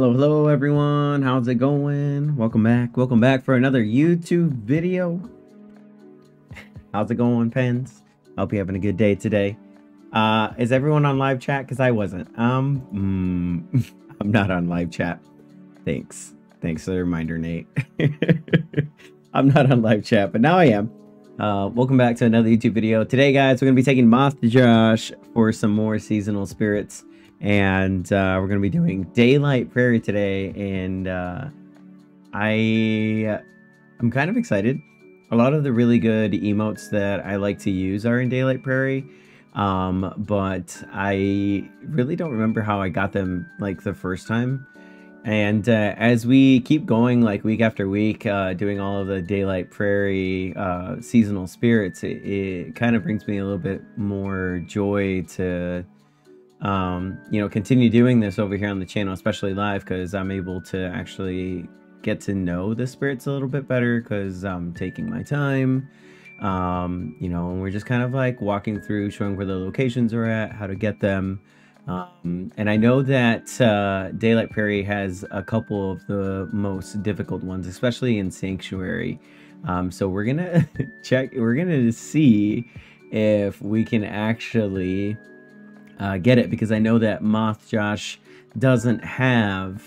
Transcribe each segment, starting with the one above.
Hello, hello everyone. How's it going? Welcome back. Welcome back for another YouTube video. How's it going, pens? I hope you're having a good day today. Uh, is everyone on live chat? Because I wasn't. Um, mm, I'm not on live chat. Thanks. Thanks for the reminder, Nate. I'm not on live chat, but now I am. Uh, welcome back to another YouTube video. Today, guys, we're going to be taking Moth to Josh for some more seasonal spirits and uh, we're gonna be doing Daylight Prairie today, and uh, I I'm kind of excited. A lot of the really good emotes that I like to use are in Daylight Prairie, um, but I really don't remember how I got them like the first time. And uh, as we keep going, like week after week, uh, doing all of the Daylight Prairie uh, seasonal spirits, it, it kind of brings me a little bit more joy to um, you know, continue doing this over here on the channel, especially live, because I'm able to actually get to know the spirits a little bit better because I'm taking my time. Um, you know, and we're just kind of like walking through, showing where the locations are at, how to get them. Um, and I know that uh, Daylight Prairie has a couple of the most difficult ones, especially in Sanctuary. Um, so we're gonna check, we're gonna see if we can actually uh, get it because I know that Moth Josh doesn't have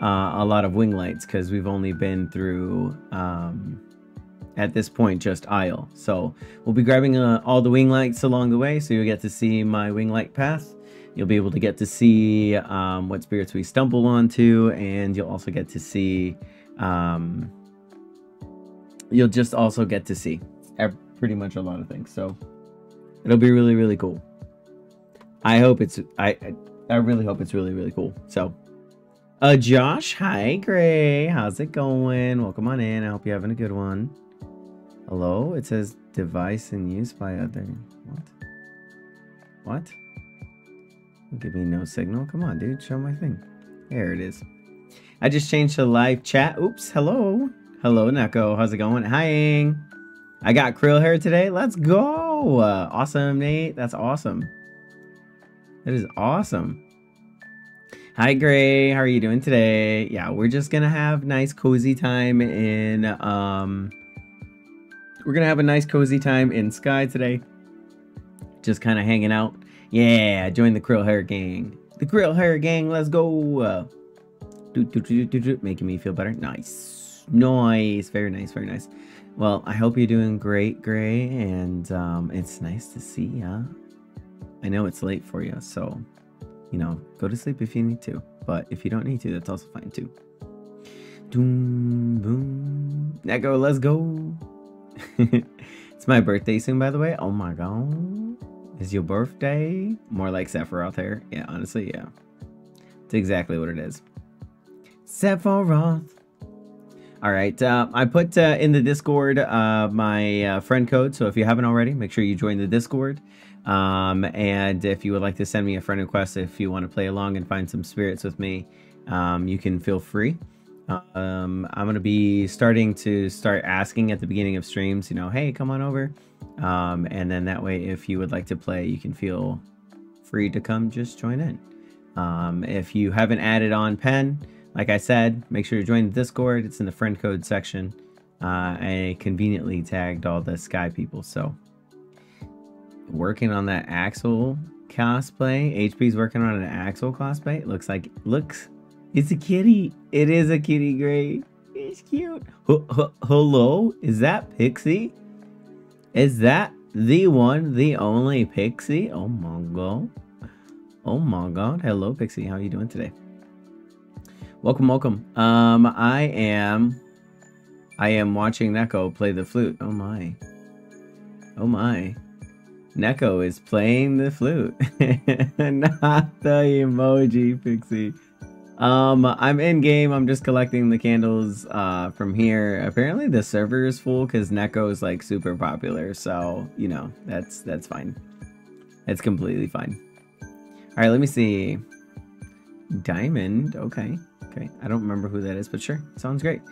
uh, a lot of wing lights because we've only been through um, at this point just Isle. So we'll be grabbing uh, all the wing lights along the way, so you'll get to see my wing light path. You'll be able to get to see um, what spirits we stumble onto, and you'll also get to see. Um, you'll just also get to see pretty much a lot of things. So it'll be really really cool. I hope it's I I really hope it's really really cool. So, uh, Josh, hi, Gray, how's it going? Welcome on in. I hope you're having a good one. Hello, it says device in use by other. What? What? Give me no signal. Come on, dude, show my thing. There it is. I just changed to live chat. Oops. Hello. Hello, Neko. How's it going? Hi. I got krill hair today. Let's go. Uh, awesome, Nate. That's awesome. That is awesome. Hi, Gray. How are you doing today? Yeah, we're just gonna have nice cozy time in um. We're gonna have a nice cozy time in Sky today. Just kind of hanging out. Yeah, join the Krill Hair Gang. The Krill Hair Gang. Let's go. Uh, do, do, do, do, do, making me feel better. Nice, nice, very nice, very nice. Well, I hope you're doing great, Gray, and um, it's nice to see ya. I know it's late for you, so you know, go to sleep if you need to. But if you don't need to, that's also fine too. Doom boom. Let's go. it's my birthday soon, by the way. Oh my god. Is your birthday? More like Sephiroth here. Yeah, honestly, yeah. It's exactly what it is. Sephiroth. All right, uh, I put uh, in the Discord uh, my uh, friend code, so if you haven't already, make sure you join the Discord. Um, and if you would like to send me a friend request, if you want to play along and find some spirits with me, um, you can feel free. Um, I'm going to be starting to start asking at the beginning of streams, you know, hey, come on over. Um, and then that way, if you would like to play, you can feel free to come just join in. Um, if you haven't added on Pen, like I said, make sure you join the Discord. It's in the friend code section. Uh, I conveniently tagged all the Sky people, so working on that Axel cosplay. HP's working on an Axel cosplay. It looks like looks. It's a kitty. It is a kitty gray. It's cute. H hello, is that Pixie? Is that the one, the only Pixie? Oh my god. Oh my god. Hello, Pixie. How are you doing today? Welcome, welcome. Um, I am I am watching Neko play the flute. Oh my. Oh my. Neko is playing the flute, not the emoji pixie. Um, I'm in game. I'm just collecting the candles uh, from here. Apparently, the server is full because Neko is like super popular. So you know that's that's fine. It's completely fine. All right, let me see. Diamond. Okay, okay. I don't remember who that is, but sure, sounds great.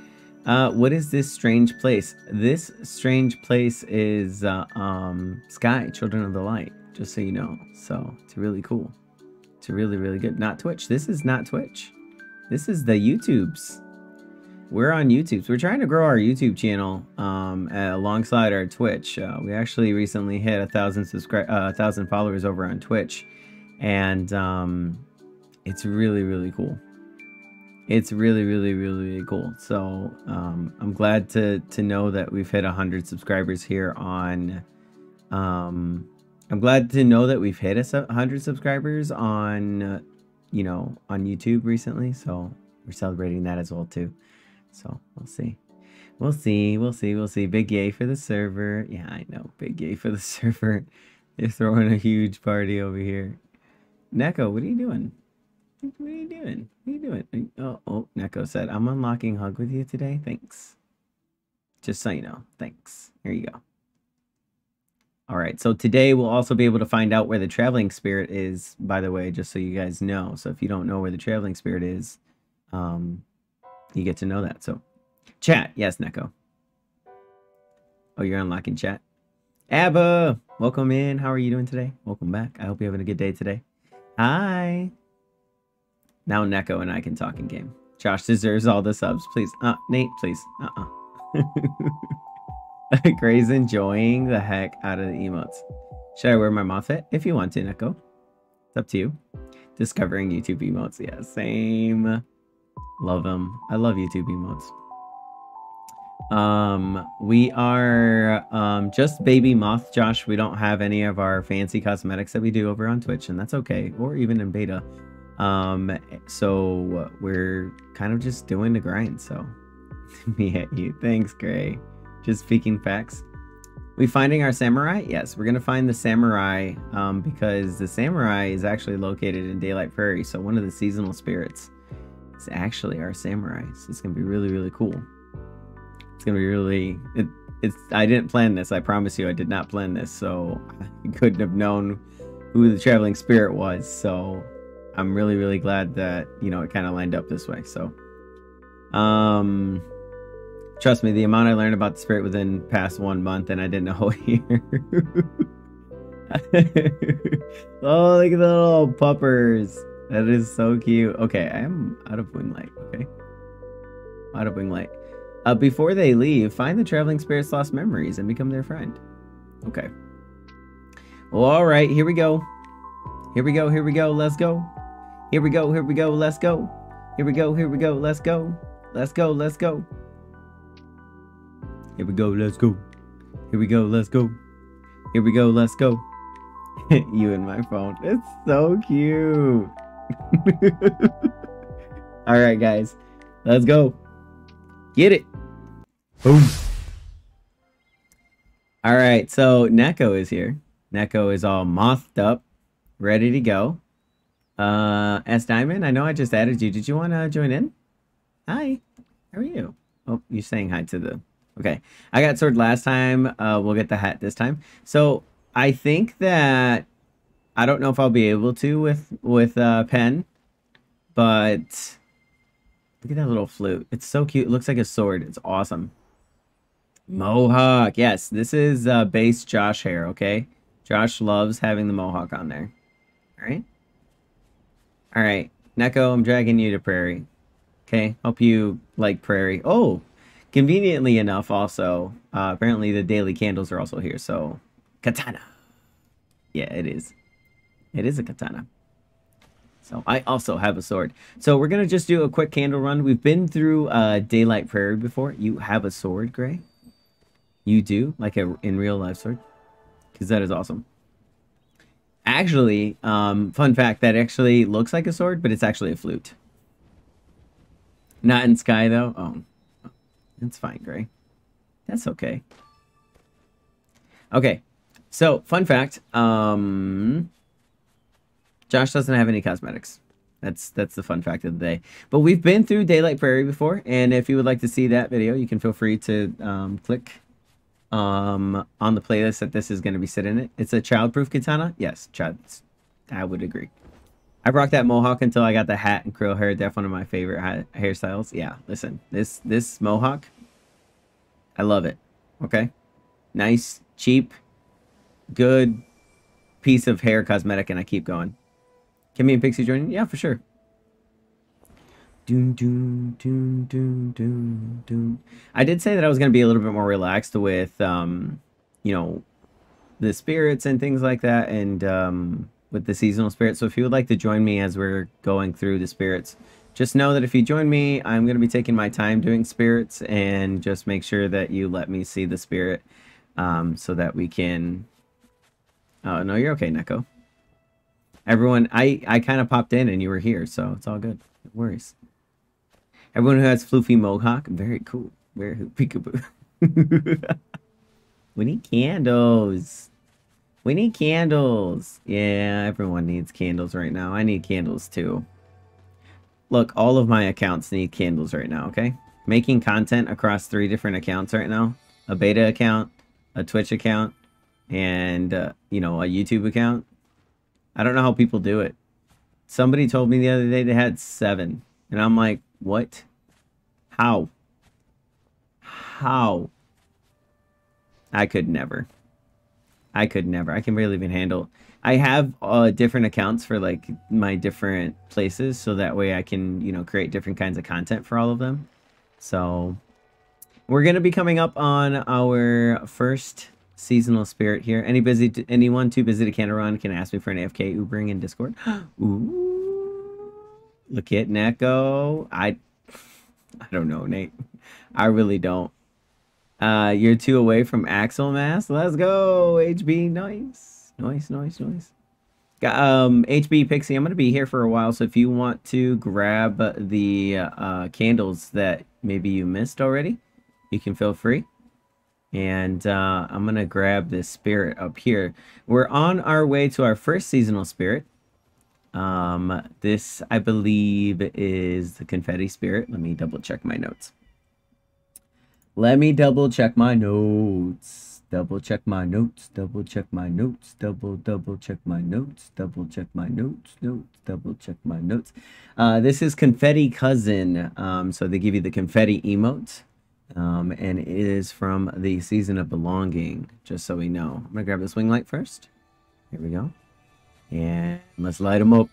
Uh, what is this strange place? This strange place is uh, um, Sky, Children of the Light, just so you know. So it's really cool. It's really, really good. Not Twitch. This is not Twitch. This is the YouTubes. We're on YouTube. So we're trying to grow our YouTube channel um, alongside our Twitch. Uh, we actually recently hit a thousand subscribe, uh, a thousand followers over on Twitch, and um, it's really really cool. It's really really really cool. So um, I'm glad to to know that we've hit hundred subscribers here on. Um, I'm glad to know that we've hit a hundred subscribers on, uh, you know, on YouTube recently. So we're celebrating that as well too. So we'll see. We'll see. We'll see. We'll see. Big yay for the server. Yeah, I know. Big yay for the server. They're throwing a huge party over here. Neko, what are you doing? What are you doing? What are you doing? Oh, oh, Neko said, I'm unlocking Hug with you today. Thanks. Just so you know. Thanks. Here you go. All right, so today we'll also be able to find out where the traveling spirit is, by the way, just so you guys know. So if you don't know where the traveling spirit is, um, you get to know that. So, chat. Yes, Neko. Oh, you're unlocking chat. Abba, welcome in. How are you doing today? Welcome back. I hope you're having a good day today. Hi. Now Neko and I can talk in game. Josh deserves all the subs. Please. Uh, Nate, please. Uh-uh. Gray's enjoying the heck out of the emotes. Should I wear my moth fit? If you want to, Neko. It's up to you. Discovering YouTube emotes. Yeah, same. Love them. I love YouTube emotes. Um, we are um just baby moth, Josh. We don't have any of our fancy cosmetics that we do over on Twitch, and that's okay, or even in beta. Um, so we're kind of just doing the grind. So me at you. Thanks, Gray. Just speaking facts. We finding our samurai? Yes, we're gonna find the samurai um, because the samurai is actually located in Daylight Prairie. So one of the seasonal spirits is actually our samurai. So it's gonna be really, really cool. It's gonna be really. It, it's. I didn't plan this. I promise you, I did not plan this. So I couldn't have known who the traveling spirit was. So I'm really, really glad that you know it kind of lined up this way. So, um Trust me, the amount I learned about the spirit within past one month and I didn't know year. oh, look at the little puppers. That is so cute. Okay, I am out of wing light. Okay. Out of wing light. Uh, before they leave, find the traveling spirit's lost memories and become their friend. Okay. Well, all right, here we go. Here we go, here we go, let's go. Here we go, here we go, let's go. Here we go, here we go, let's go. Let's go, let's go. Here we go, let's go. Here we go, let's go. Here we go, let's go. you and my phone. It's so cute. All right, guys. Let's go. Get it. Boom. All right, so Neko is here. Neko is all mothed up, ready to go. Uh, S Diamond, I know I just added you. Did you want to join in? Hi. How are you? Oh, you're saying hi to the Okay, I got sword last time. Uh, we'll get the hat this time. So I think that I don't know if I'll be able to with with uh, pen, but look at that little flute. It's so cute. It looks like a sword. It's awesome. Mohawk. Yes, this is uh, base Josh hair. Okay, Josh loves having the mohawk on there. All right. All right, Neko. I'm dragging you to Prairie. Okay, hope you like Prairie. Oh, Conveniently enough, also, uh, apparently the daily candles are also here. So, katana. Yeah, it is. It is a katana. So I also have a sword. So we're to just do a quick candle run. We've been through uh, Daylight Prairie before. You have a sword, Gray? You do? Like a in real life sword? Because that is awesome. Actually, um, fun fact, that actually looks like a sword, but it's actually a flute. Not in Sky, though. Oh, that's fine, Gray. That's okay. Okay. So, fun fact. Um, Josh doesn't have any cosmetics. That's that's the fun fact of the day. But we've been through Daylight Prairie before, and if you would like to see that video, you can feel free to um, click um, on the playlist that this is going to be sitting in it. It's a childproof katana. Yes, child. I would agree. I rocked that mohawk until I got the hat and curl hair. That's one of my favorite ha hairstyles. Yeah, listen, this this mohawk, I love it. Okay, nice, cheap, good piece of hair cosmetic, and I keep going. Kimmy and Pixie joining? Yeah, for sure. Doom, doom, doom, doom, doom, doom. I did say that I was going to be a little bit more relaxed with, um, you know, the spirits and things like that, and um, with the seasonal spirits. So if you would like to join me as we're going through the spirits, just know that if you join me, I'm going to be taking my time doing spirits, and just make sure that you let me see the spirit, um, so that we can. Oh no, you're okay, Neko. Everyone, I I kind of popped in and you were here, so it's all good. No worries. Everyone who has floofy mohawk, very cool. Very peekaboo. we need candles. We need candles. Yeah, everyone needs candles right now. I need candles too. Look, all of my accounts need candles right now, okay? Making content across three different accounts right now. A beta account, a Twitch account, and, uh, you know, a YouTube account. I don't know how people do it. Somebody told me the other day they had seven. And I'm like, what? How? How? I could never. I could never. I can barely even handle. I have uh, different accounts for like my different places, so that way I can you know create different kinds of content for all of them. So we're gonna be coming up on our first seasonal spirit here. Any busy? Anyone too busy to can run can ask me for an AFK Ubering in Discord. Ooh, look at Neko. I I don't know, Nate. I really don't. Uh, you're two away from Axel Mass. Let's go, HB. Nice, nice, nice, nice. Got, um, HB Pixie, I'm gonna be here for a while, so if you want to grab the uh, candles that maybe you missed already, you can feel free. And uh, I'm gonna grab this spirit up here. We're on our way to our first seasonal spirit. Um, this, I believe, is the confetti spirit. Let me double check my notes. Let me double check my notes. Double check my notes. Double check my notes. Double, double check my notes. Double check my notes. Notes. Double check my notes. Uh, this is Confetti Cousin. Um, so they give you the confetti emote. Um, and it is from the Season of Belonging, just so we know. I'm to grab this wing light first. Here we go. And let's light them up.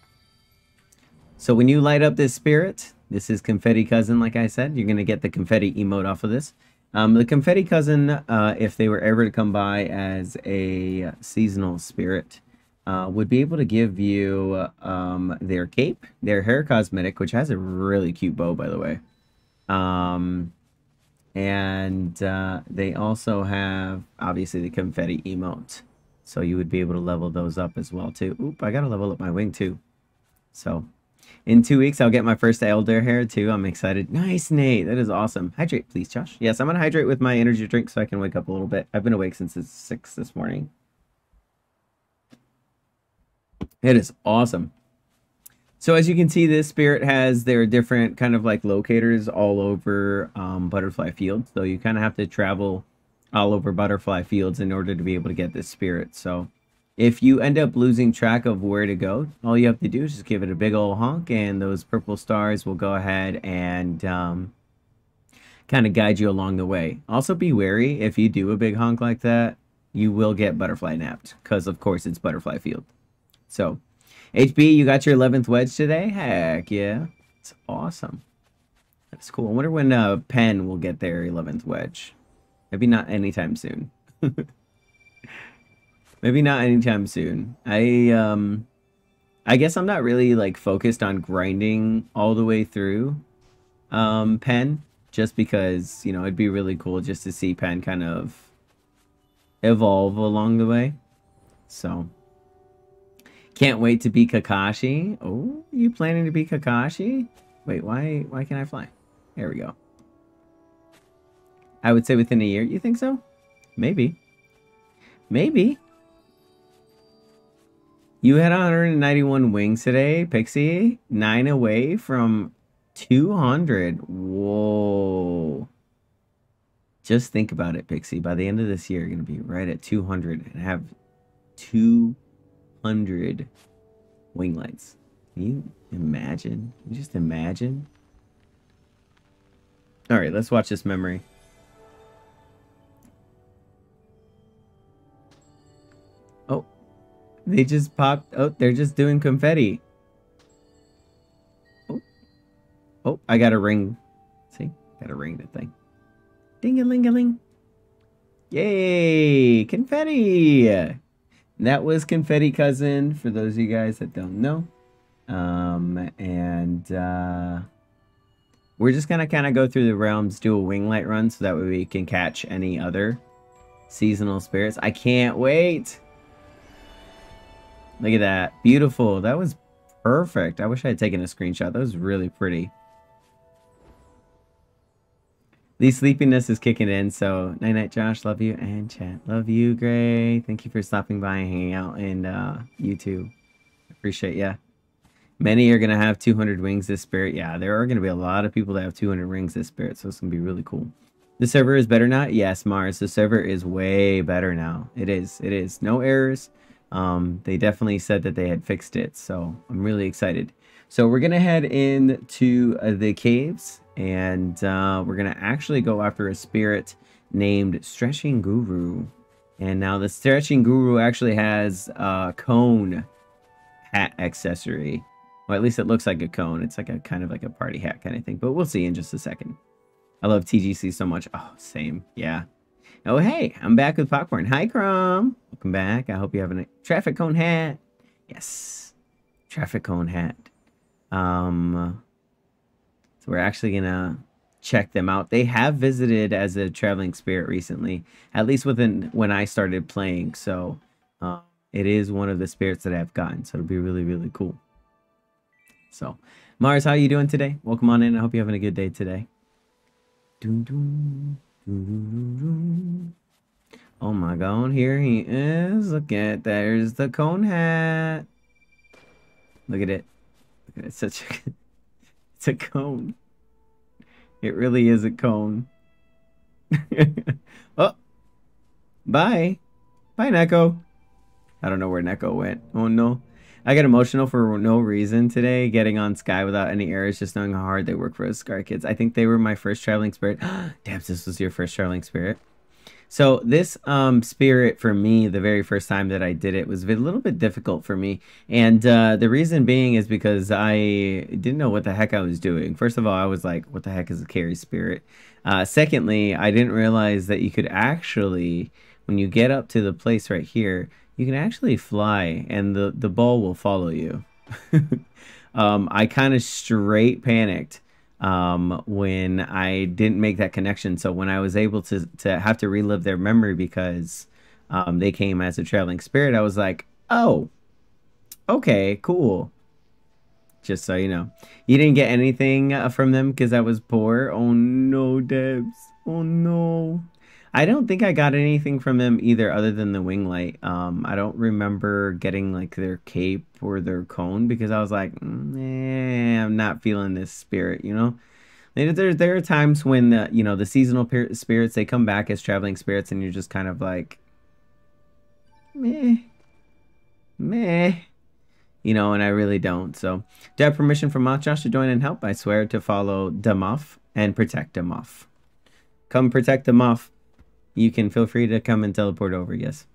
So when you light up this spirit, this is Confetti Cousin, like I said. You're going to get the confetti emote off of this. Um, the Confetti Cousin, uh, if they were ever to come by as a seasonal spirit, uh, would be able to give you um, their cape, their hair cosmetic, which has a really cute bow, by the way. Um, and uh, they also have, obviously, the confetti emote. So you would be able to level those up as well too. Oop, I gotta level up my wing too. So in two weeks, I'll get my first elder hair too. I'm excited. Nice, Nate. That is awesome. Hydrate, please, Josh. Yes, I'm gonna hydrate with my energy drink so I can wake up a little bit. I've been awake since it's six this morning. It is awesome. So as you can see, this spirit has their different kind of like locators all over um, Butterfly Field. So you kind of have to travel all over butterfly fields in order to be able to get this spirit. So if you end up losing track of where to go, all you have to do is just give it a big old honk and those purple stars will go ahead and um, kind of guide you along the way. Also be wary if you do a big honk like that, you will get butterfly napped because of course it's butterfly field. So HB, you got your 11th wedge today? Heck yeah. It's awesome. That's cool. I wonder when uh, Pen will get their 11th wedge. Maybe not anytime soon. Maybe not anytime soon. I um I guess I'm not really like focused on grinding all the way through um Pen just because, you know, it'd be really cool just to see Pen kind of evolve along the way. So can't wait to be Kakashi. Oh, you planning to be Kakashi? Wait, why why can't I fly? There we go. I would say within a year. You think so? Maybe. Maybe. You had 191 wings today, Pixie. Nine away from 200. Whoa. Just think about it, Pixie. By the end of this year, you're going to be right at 200 and have 200 wing lights. Can you imagine? Can you just imagine? All right, let's watch this memory. They just popped. Oh, they're just doing confetti. Oh, oh! I got a ring. See? Got a ring the thing. Ding-a-ling-a-ling. Yay! Confetti! That was Confetti Cousin, for those of you guys that don't know. Um, and uh, we're just to kind of go through the realms, do a wing light run, so that way we can catch any other seasonal spirits. I can't wait! Look at that. Beautiful. That was perfect. I wish I had taken a screenshot. That was really pretty. The sleepiness is kicking in, so night night, Josh. Love you and chat. Love you, Gray. Thank you for stopping by and hanging out and uh, YouTube. Appreciate ya. Many are gonna have 200 wings this spirit. Yeah, there are gonna be a lot of people that have 200 rings this spirit, so it's gonna be really cool. The server is better now. Yes, Mars. The server is way better now. It is. It is. No errors. Um, they definitely said that they had fixed it, so I'm really excited. So we're gonna head into uh, the caves and uh, we're gonna actually go after a spirit named Stretching Guru. And now the Stretching Guru actually has a cone hat accessory. Well, at least it looks like a cone. It's like a kind of like a party hat kind of thing, but we'll see in just a second. I love TGC so much. Oh, same. Yeah. Oh, hey, I'm back with Popcorn. Hi, Crumb. Welcome back. I hope you have a traffic cone hat. Yes. Traffic cone hat. Um, so we're actually going to check them out. They have visited as a traveling spirit recently, at least within when I started playing. So uh, it is one of the spirits that I've gotten. So it'll be really, really cool. So Mars, how are you doing today? Welcome on in. I hope you're having a good day today. Oh my god, here he is. Look at there's the cone hat. Look at it. Look at it. Such a it's a cone. It really is a cone. oh. Bye. Bye, Neko. I don't know where Neko went. Oh no. I got emotional for no reason today, getting on Sky without any errors, just knowing how hard they work for us Sky Kids. I think they were my first traveling spirit. Damn, this was your first traveling spirit. So this um, spirit for me, the very first time that I did it was a little bit difficult for me. And uh, the reason being is because I didn't know what the heck I was doing. First of all, I was like, what the heck is a carry spirit? Uh, secondly, I didn't realize that you could actually, when you get up to the place right here, you can actually fly and the, the ball will follow you. um, I kind of straight panicked um, when I didn't make that connection. So when I was able to to have to relive their memory because um, they came as a traveling spirit, I was like, oh, okay, cool. Just so you know, you didn't get anything uh, from them because I was poor. Oh no, Debs. Oh no. I don't think I got anything from them either, other than the wing light. Um, I don't remember getting like their cape or their cone because I was like, eh, I'm not feeling this spirit, you know. There, there are times when the, you know the seasonal spirits they come back as traveling spirits, and you're just kind of like, meh, meh, you know. And I really don't. So, do I have permission from Moth Josh to join and help? I swear to follow Demoff and protect Demoff. Come protect Demoff you can feel free to come and teleport over, yes.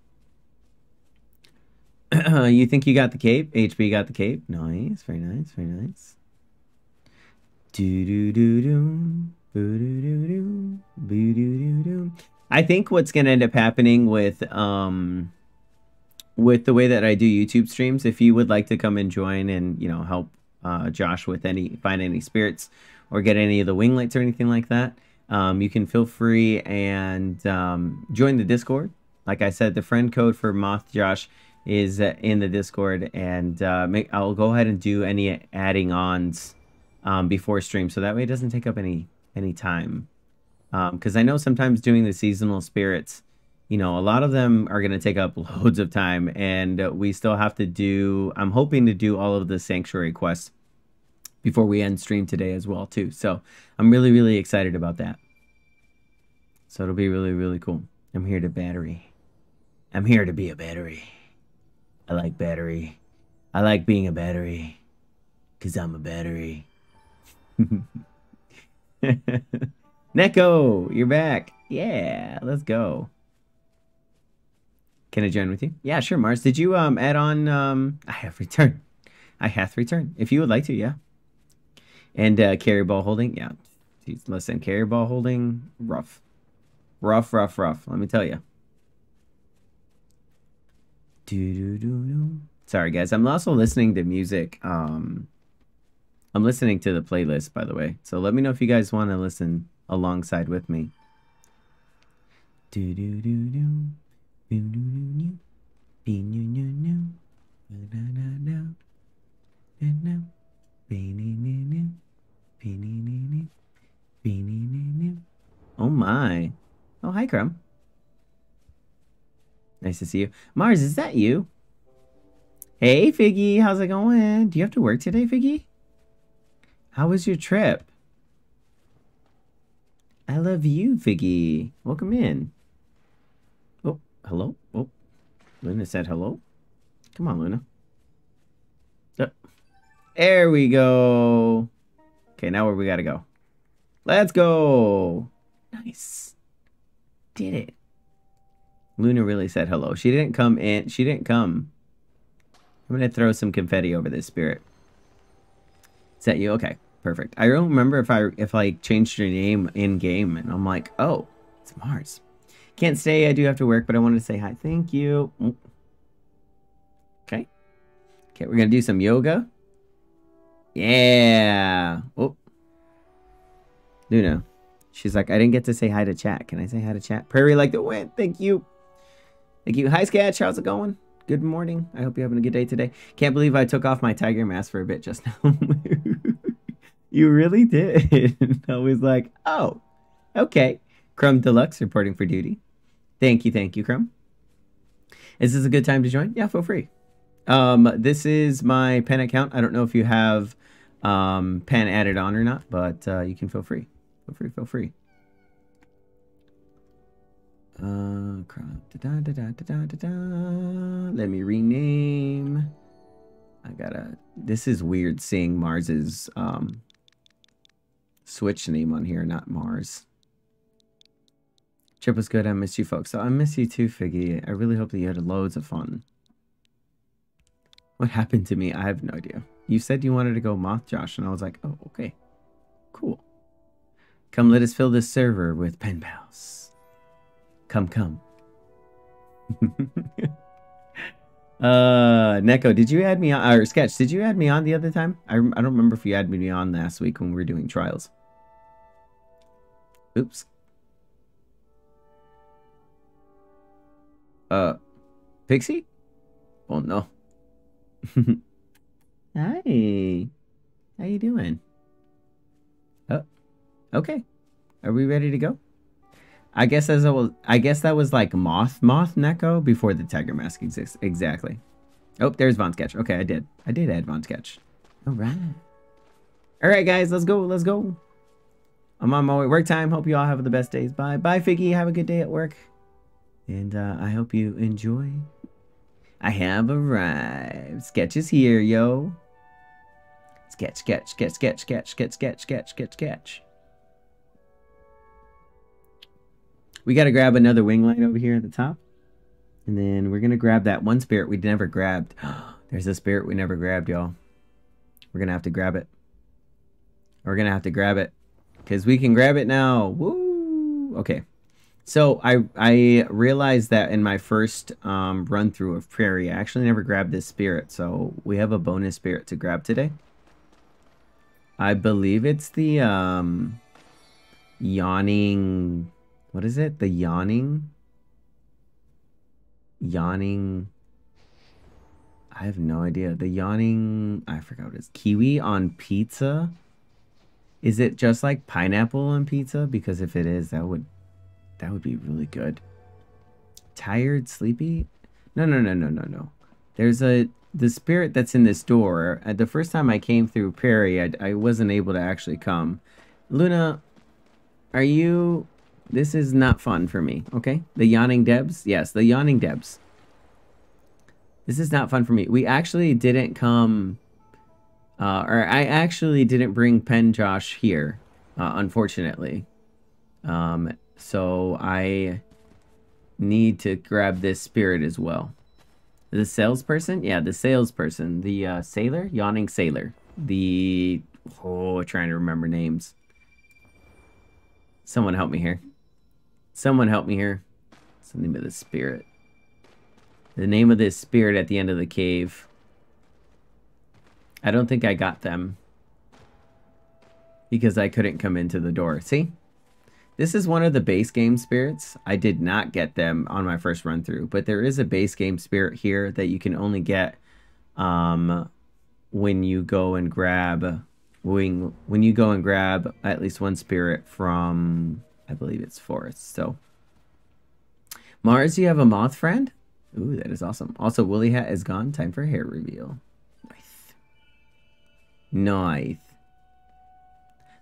you think you got the cape? HB got the cape. Nice, very nice, very nice. Do do do do. I think what's gonna end up happening with um with the way that I do YouTube streams, if you would like to come and join and you know help uh, Josh with any find any spirits or get any of the wing lights or anything like that, um, you can feel free and um, join the Discord. Like I said, the friend code for Moth Josh is uh, in the Discord, and uh, make, I'll go ahead and do any adding ons um, before stream, so that way it doesn't take up any any time. Because um, I know sometimes doing the seasonal spirits, you know, a lot of them are going to take up loads of time, and we still have to do. I'm hoping to do all of the sanctuary quests before we end stream today as well too. So I'm really, really excited about that. So it'll be really, really cool. I'm here to battery. I'm here to be a battery. I like battery. I like being a battery. Cause I'm a battery. Neko, you're back. Yeah, let's go. Can I join with you? Yeah, sure, Mars. Did you um add on um I have returned. I have returned. If you would like to, yeah. And uh, carry ball holding, yeah. Listen, carry ball holding, rough. Rough, rough, rough. Let me tell you. Sorry, guys. I'm also listening to music. Um, I'm listening to the playlist, by the way. So let me know if you guys want to listen alongside with me. Oh my. Oh, hi, Crumb. Nice to see you. Mars, is that you? Hey, Figgy. How's it going? Do you have to work today, Figgy? How was your trip? I love you, Figgy. Welcome in. Oh, hello? Oh, Luna said hello. Come on, Luna. Oh, there we go. Okay, now where we gotta go. Let's go. Nice. Did it. Luna really said hello. She didn't come in. She didn't come. I'm to throw some confetti over this spirit. Is that you? Okay, perfect. I don't remember if I if I changed your name in game, and I'm like, oh, it's Mars. Can't stay. I do have to work, but I wanted to say hi. Thank you. Mm. Okay. Okay, we're gonna do some yoga. Yeah. Oh. Luna. She's like, I didn't get to say hi to chat. Can I say hi to chat? Prairie like the wind. Thank you. Thank you. Hi, Sketch. How's it going? Good morning. I hope you're having a good day today. Can't believe I took off my tiger mask for a bit just now. you really did. I was like, oh, okay. Crumb Deluxe reporting for duty. Thank you, thank you, Crumb. Is this a good time to join? Yeah, feel free. Um, this is my pen account. I don't know if you have um, pen added on or not, but uh, you can feel free. Feel free, feel free. Uh, Let me rename. I gotta. This is weird seeing Mars's um, Switch name on here, not Mars. Trip was good. I miss you folks. So I miss you too, Figgy. I really hope that you had loads of fun. What happened to me? I have no idea. You said you wanted to go moth Josh, and I was like, oh, okay. Cool. Come, let us fill this server with pen pals. Come, come. uh, Neko, did you add me on, or Sketch, did you add me on the other time? I, I don't remember if you added me on last week when we were doing trials. Oops. Uh, Pixie? Oh, no. Hi. How you doing? Oh, okay. Are we ready to go? I guess as I was, I guess that was like Moth Moth Neko before the Tiger Mask exists. Exactly. Oh, there's Von Sketch. Okay, I did. I did add Von Sketch. All right. All right, guys, let's go. Let's go. I'm on my way. Work time. Hope you all have the best days. Bye. Bye, Figgy. Have a good day at work. And uh, I hope you enjoy. I have arrived. Sketch is here, yo. Sketch, sketch, sketch, sketch, sketch, sketch, sketch, sketch, sketch, sketch. We got to grab another wing light over here at the top. And then we're going to grab that one spirit we never grabbed. There's a spirit we never grabbed, y'all. We're going to have to grab it. We're going to have to grab it. Because we can grab it now. Woo! Okay. So I I realized that in my first um, run through of Prairie, I actually never grabbed this spirit. So we have a bonus spirit to grab today. I believe it's the um, yawning what is it? The yawning? Yawning. I have no idea. The yawning. I forgot what it is. Kiwi on pizza? Is it just like pineapple on pizza? Because if it is, that would that would be really good. Tired, sleepy? No, no, no, no, no, no. There's a the spirit that's in this door. Uh, the first time I came through Prairie, I, I wasn't able to actually come. Luna, are you this is not fun for me, okay? The yawning Debs? Yes, the yawning Debs. This is not fun for me. We actually didn't come... Uh, or I actually didn't bring Pen Josh here, uh, unfortunately. Um, so I need to grab this spirit as well. The salesperson? Yeah, the salesperson. The uh, sailor? Yawning sailor. The Oh, trying to remember names. Someone help me here. Someone help me here. What's the name of the spirit? The name of this spirit at the end of the cave. I don't think I got them. Because I couldn't come into the door. See? This is one of the base game spirits. I did not get them on my first run through, but there is a base game spirit here that you can only get um, when you go and grab when when you go and grab at least one spirit from I believe it's forest. So Mars, you have a moth friend? Ooh, that is awesome. Also, Woolly Hat is gone. Time for hair reveal. Nice. Nice.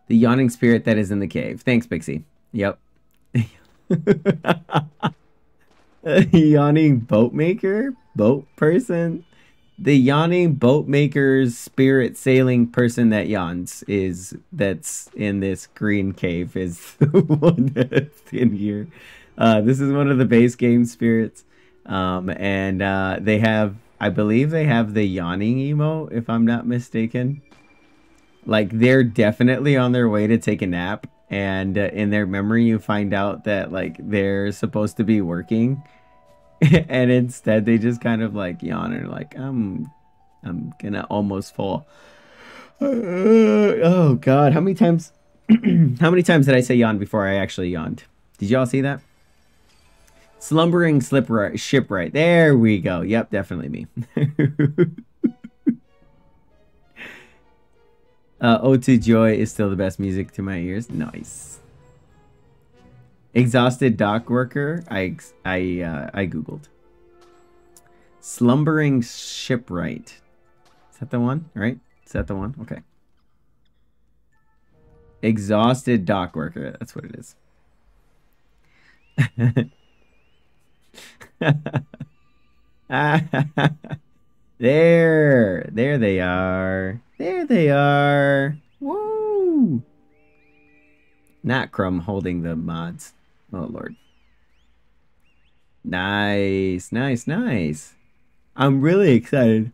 The yawning spirit that is in the cave. Thanks, Pixie. Yep. yawning boat maker? Boat person? The yawning boat maker's spirit sailing person that yawns is that's in this green cave is the one that's in here. Uh, this is one of the base game spirits. Um, and uh, they have I believe they have the yawning emo, if I'm not mistaken. Like they're definitely on their way to take a nap and uh, in their memory you find out that like they're supposed to be working and instead they just kind of like yawn and like i'm i'm gonna almost fall. Uh, oh god how many times how many times did i say yawn before i actually yawned? Did y'all see that? Slumbering slip right shipwright. There we go. Yep definitely me Uh, O2 Joy is still the best music to my ears. Nice. Exhausted dock worker. I I uh, I googled. Slumbering shipwright. Is that the one? Right? Is that the one? Okay. Exhausted dock worker. That's what it is. there, there they are. There they are. Woo! Not Crumb holding the mods. Oh, Lord. Nice, nice, nice. I'm really excited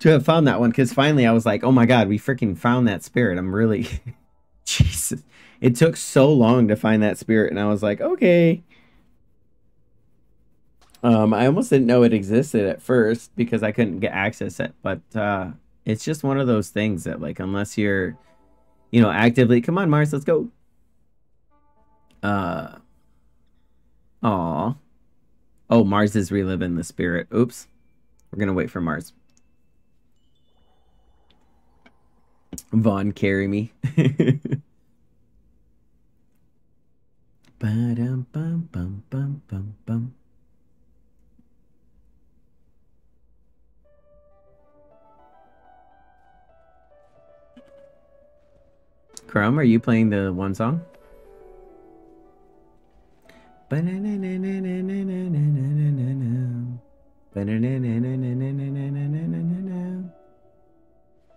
to have found that one because finally I was like, oh my god, we freaking found that spirit. I'm really. Jesus. It took so long to find that spirit, and I was like, okay. Um, I almost didn't know it existed at first because I couldn't get access it, but uh, it's just one of those things that like unless you're you know actively come on mars let's go. Uh oh oh mars is reliving the spirit. Oops. We're gonna wait for mars. Vaughn carry me. Ba-dum, Chrome, are you playing the one song?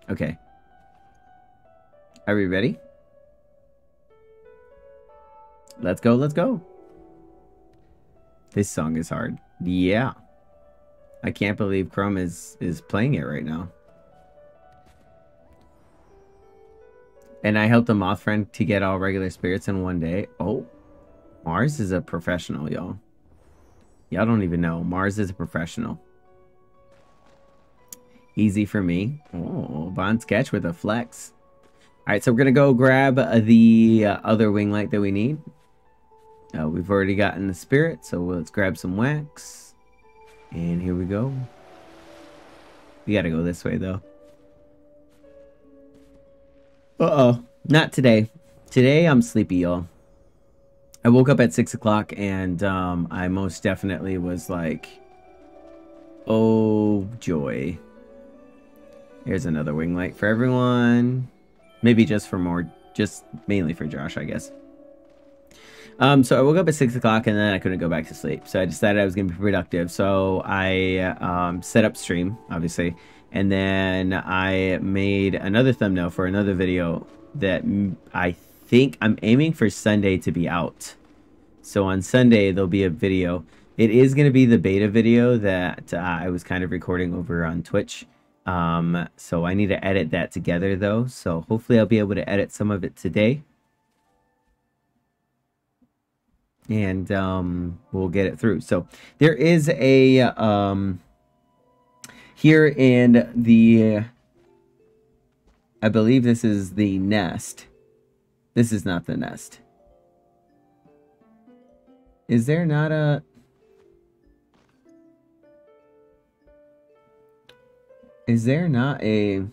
Okay. Are we ready? Let's go, let's go. This song is hard. Yeah. I can't believe Chrome is is playing it right now. And I helped a moth friend to get all regular spirits in one day. Oh, Mars is a professional, y'all. Y'all don't even know. Mars is a professional. Easy for me. Oh, Bond sketch with a flex. All right, so we're going to go grab the uh, other wing light that we need. Uh, we've already gotten the spirit, so let's grab some wax. And here we go. We got to go this way, though. Uh-oh. Not today. Today I'm sleepy, y'all. I woke up at 6 o'clock and um, I most definitely was like, oh, joy. Here's another wing light for everyone. Maybe just for more, just mainly for Josh, I guess. Um, so I woke up at 6 o'clock and then I couldn't go back to sleep. So I decided I was going to be productive. So I um, set up stream, obviously and then I made another thumbnail for another video that I think I'm aiming for Sunday to be out. So on Sunday there'll be a video. It is going to be the beta video that uh, I was kind of recording over on Twitch. Um, so I need to edit that together though. So hopefully I'll be able to edit some of it today. And um, we'll get it through. So there is a um, here in the I believe this is the nest. This is not the nest. Is there not a Is there not a...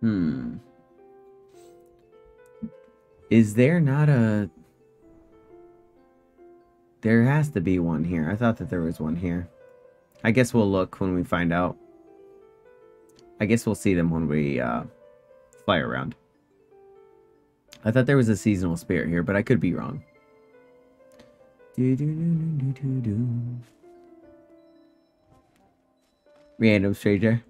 Hmm. Is there not a... There has to be one here. I thought that there was one here. I guess we'll look when we find out. I guess we'll see them when we uh, fly around. I thought there was a seasonal spirit here, but I could be wrong. Do, do, do, Random stranger.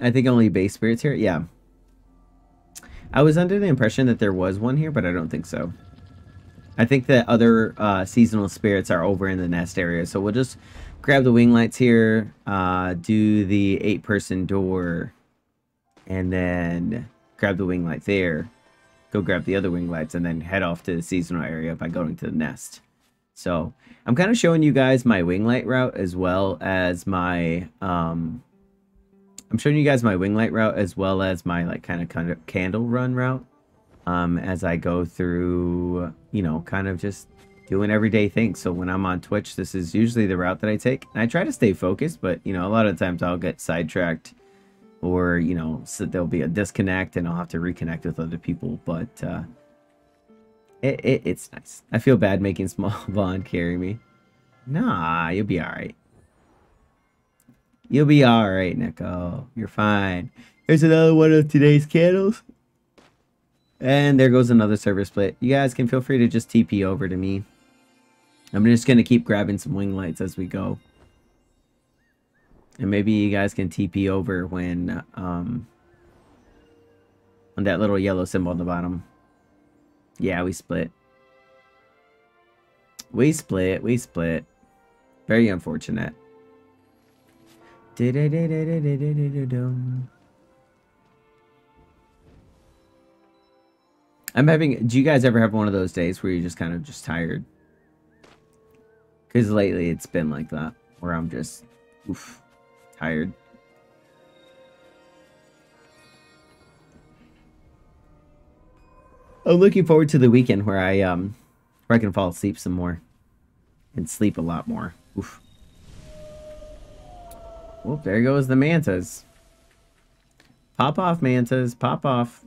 I think only base spirits here. Yeah. I was under the impression that there was one here, but I don't think so. I think that other uh, seasonal spirits are over in the nest area. So we'll just grab the wing lights here, uh, do the eight person door, and then grab the wing light there. Go grab the other wing lights and then head off to the seasonal area by going to the nest. So I'm kind of showing you guys my wing light route as well as my, um, I'm showing you guys my wing light route as well as my like kind of kind of candle run route. Um, as I go through, you know, kind of just doing everyday things. So when I'm on Twitch, this is usually the route that I take. And I try to stay focused, but you know, a lot of times I'll get sidetracked or, you know, so there'll be a disconnect and I'll have to reconnect with other people. But uh, it, it, it's nice. I feel bad making small Vaughn carry me. Nah, you'll be alright. You'll be alright, Nico. You're fine. Here's another one of today's candles. And there goes another server split. You guys can feel free to just TP over to me. I'm just going to keep grabbing some wing lights as we go. And maybe you guys can TP over when, um, on that little yellow symbol on the bottom. Yeah, we split. We split. We split. Very unfortunate. I'm having. Do you guys ever have one of those days where you're just kind of just tired? Because lately it's been like that, where I'm just, oof, tired. I'm looking forward to the weekend where I um where I can fall asleep some more and sleep a lot more. Oof. Well, there goes the mantas. Pop off, mantas. Pop off.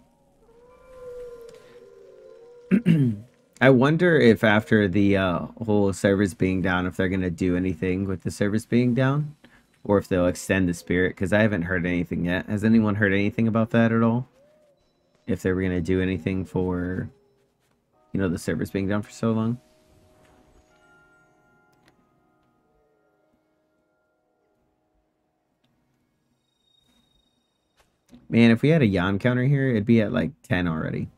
I wonder if after the uh, whole service being down, if they're going to do anything with the service being down. Or if they'll extend the spirit, because I haven't heard anything yet. Has anyone heard anything about that at all? if they were going to do anything for, you know, the service being down for so long. Man, if we had a yawn counter here, it'd be at like 10 already.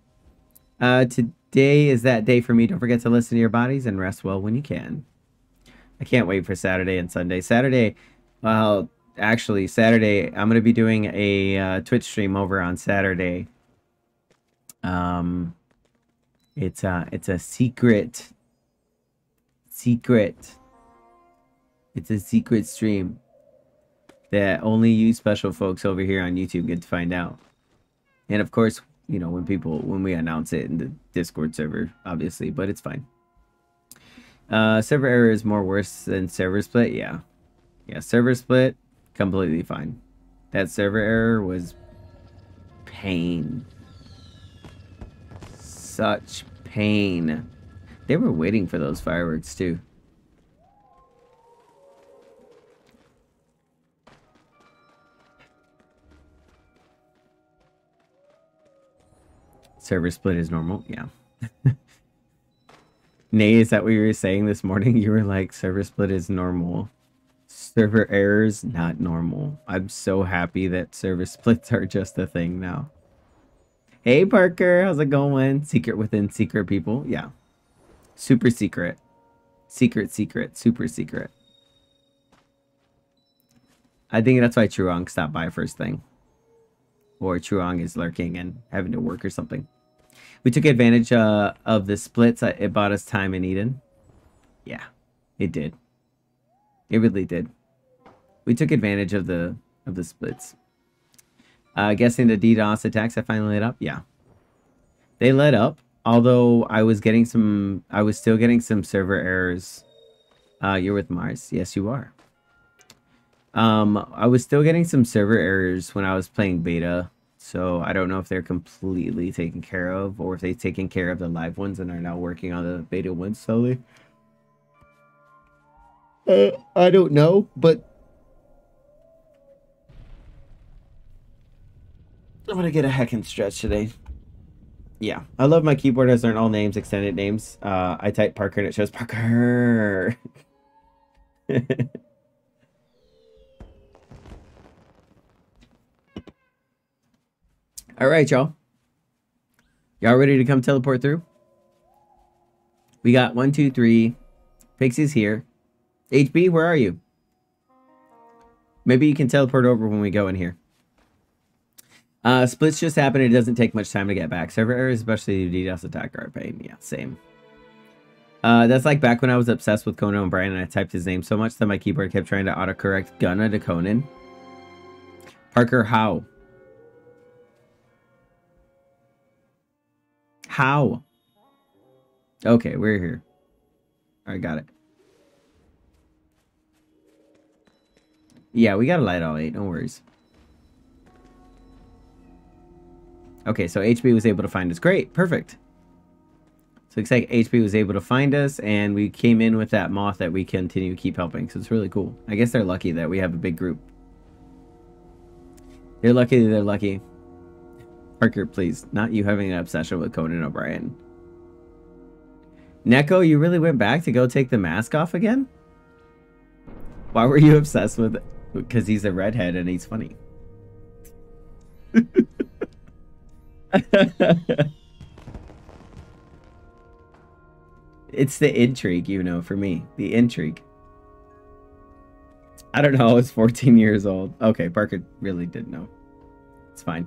Uh, today is that day for me. Don't forget to listen to your bodies and rest well when you can. I can't wait for Saturday and Sunday. Saturday, well, actually, Saturday, I'm going to be doing a uh, Twitch stream over on Saturday um, it's a it's a secret, secret. It's a secret stream that only you special folks over here on YouTube get to find out. And of course, you know when people when we announce it in the Discord server, obviously, but it's fine. Uh, server error is more worse than server split. Yeah, yeah, server split completely fine. That server error was pain such pain. They were waiting for those fireworks too. Server split is normal, yeah. Nay, is that what you were saying this morning? You were like, server split is normal. Server errors, not normal. I'm so happy that server splits are just a thing now. Hey, Parker. How's it going? Secret within secret people. Yeah. Super secret. Secret, secret, super secret. I think that's why Truong stopped by first thing. Or Truong is lurking and having to work or something. We took advantage uh, of the splits. It bought us time in Eden. Yeah, it did. It really did. We took advantage of the of the splits. Uh, guessing the DDoS attacks that finally lit up. Yeah, they let up. Although I was getting some, I was still getting some server errors. Uh, you're with Mars. Yes, you are. Um, I was still getting some server errors when I was playing beta. So I don't know if they're completely taken care of or if they've taken care of the live ones and are now working on the beta ones slowly. Uh, I don't know, but I'm gonna get a heckin' stretch today. Yeah, I love my keyboard has learned all names, extended names. Uh, I type Parker and it shows Parker. all right, y'all. Y'all ready to come teleport through? We got one, two, three. Pixie's here. HB, where are you? Maybe you can teleport over when we go in here. Uh, splits just happened. It doesn't take much time to get back. Server errors, especially the DDoS attack, are a pain. Yeah, same. Uh, that's like back when I was obsessed with Conan O'Brien and I typed his name so much that my keyboard kept trying to autocorrect Gunna to Conan. Parker, how? How? Okay, we're here. I got it. Yeah, we got a light all eight. No worries. Okay, so HB was able to find us. Great, perfect. So looks like HB was able to find us, and we came in with that moth that we continue to keep helping. So it's really cool. I guess they're lucky that we have a big group. They're lucky they're lucky. Parker, please. Not you having an obsession with Conan O'Brien. Neko, you really went back to go take the mask off again? Why were you obsessed with it? Because he's a redhead and he's funny. it's the intrigue, you know, for me. The intrigue. I don't know. I was 14 years old. Okay, Parker really didn't know. It's fine.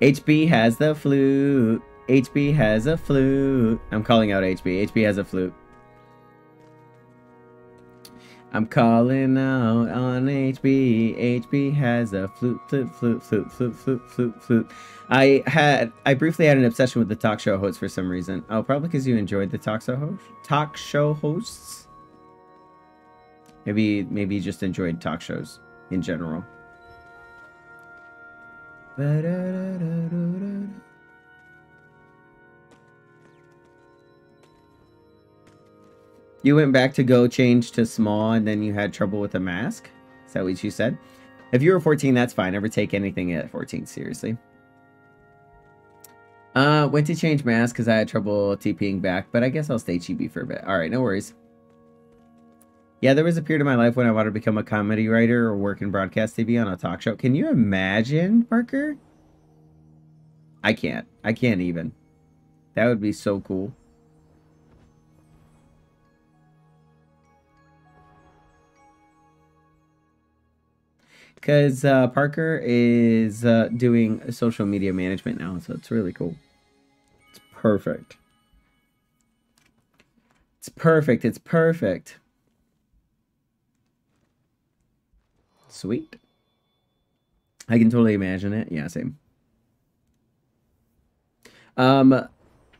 HB has the flute. HB has a flute. I'm calling out HB. HB has a flute. I'm calling out on HB. HB has a flute, flute, flute, flute, flute, flute, flute, flute. I had, I briefly had an obsession with the talk show hosts for some reason. Oh, probably because you enjoyed the talk show talk show hosts. Maybe, maybe you just enjoyed talk shows in general. You went back to go change to small and then you had trouble with the mask? Is that what you said? If you were 14, that's fine. Never take anything at 14 seriously. Uh, went to change mask because I had trouble TPing back, but I guess I'll stay chibi for a bit. Alright, no worries. Yeah, there was a period in my life when I wanted to become a comedy writer or work in broadcast TV on a talk show. Can you imagine, Parker? I can't. I can't even. That would be so cool. because uh, Parker is uh, doing social media management now, so it's really cool. It's perfect. It's perfect. It's perfect. Sweet. I can totally imagine it. Yeah, same. Um,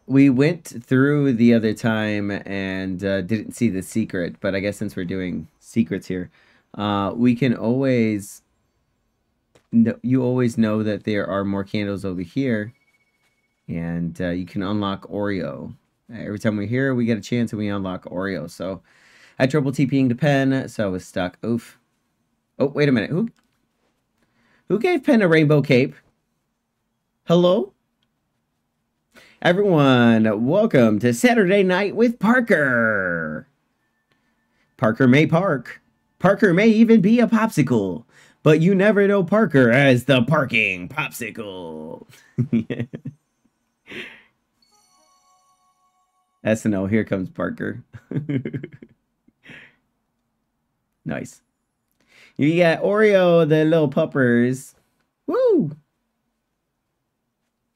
we went through the other time and uh, didn't see the secret, but I guess since we're doing secrets here, uh, we can always no, you always know that there are more candles over here. And uh, you can unlock Oreo. Every time we're here, we get a chance and we unlock Oreo. So I had trouble TPing to Pen, so I was stuck. Oof. Oh, wait a minute. Who who gave Pen a rainbow cape? Hello? Everyone, welcome to Saturday Night with Parker. Parker may park. Parker may even be a popsicle but you never know Parker as the parking popsicle. SNL, here comes Parker. nice. You got Oreo, the little puppers. Woo!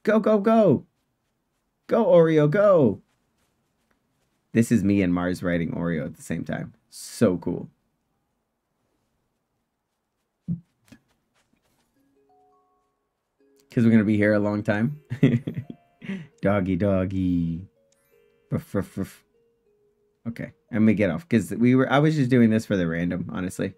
Go, go, go. Go, Oreo, go. This is me and Mars writing Oreo at the same time. So cool. Because we're going to be here a long time. doggy, doggy. Okay, I'm gonna get off because we were. I was just doing this for the random, honestly.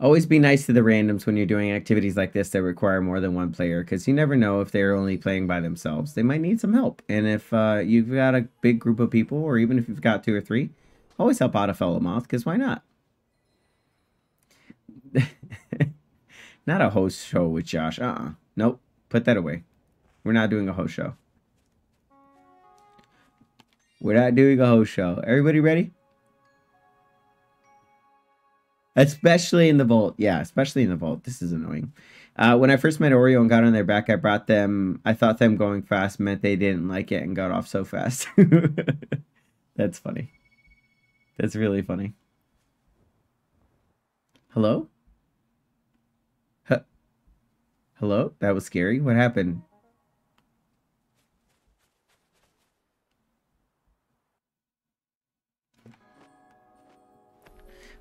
Always be nice to the randoms when you're doing activities like this that require more than one player, because you never know if they're only playing by themselves. They might need some help, and if uh, you've got a big group of people, or even if you've got two or three, always help out a fellow moth, because why not? not a host show with Josh. Uh-uh. Nope. Put that away. We're not doing a host show. We're not doing a host show. Everybody ready? Especially in the vault. Yeah, especially in the vault. This is annoying. Uh, when I first met Oreo and got on their back, I brought them. I thought them going fast meant they didn't like it and got off so fast. That's funny. That's really funny. Hello? Huh. Hello? That was scary. What happened?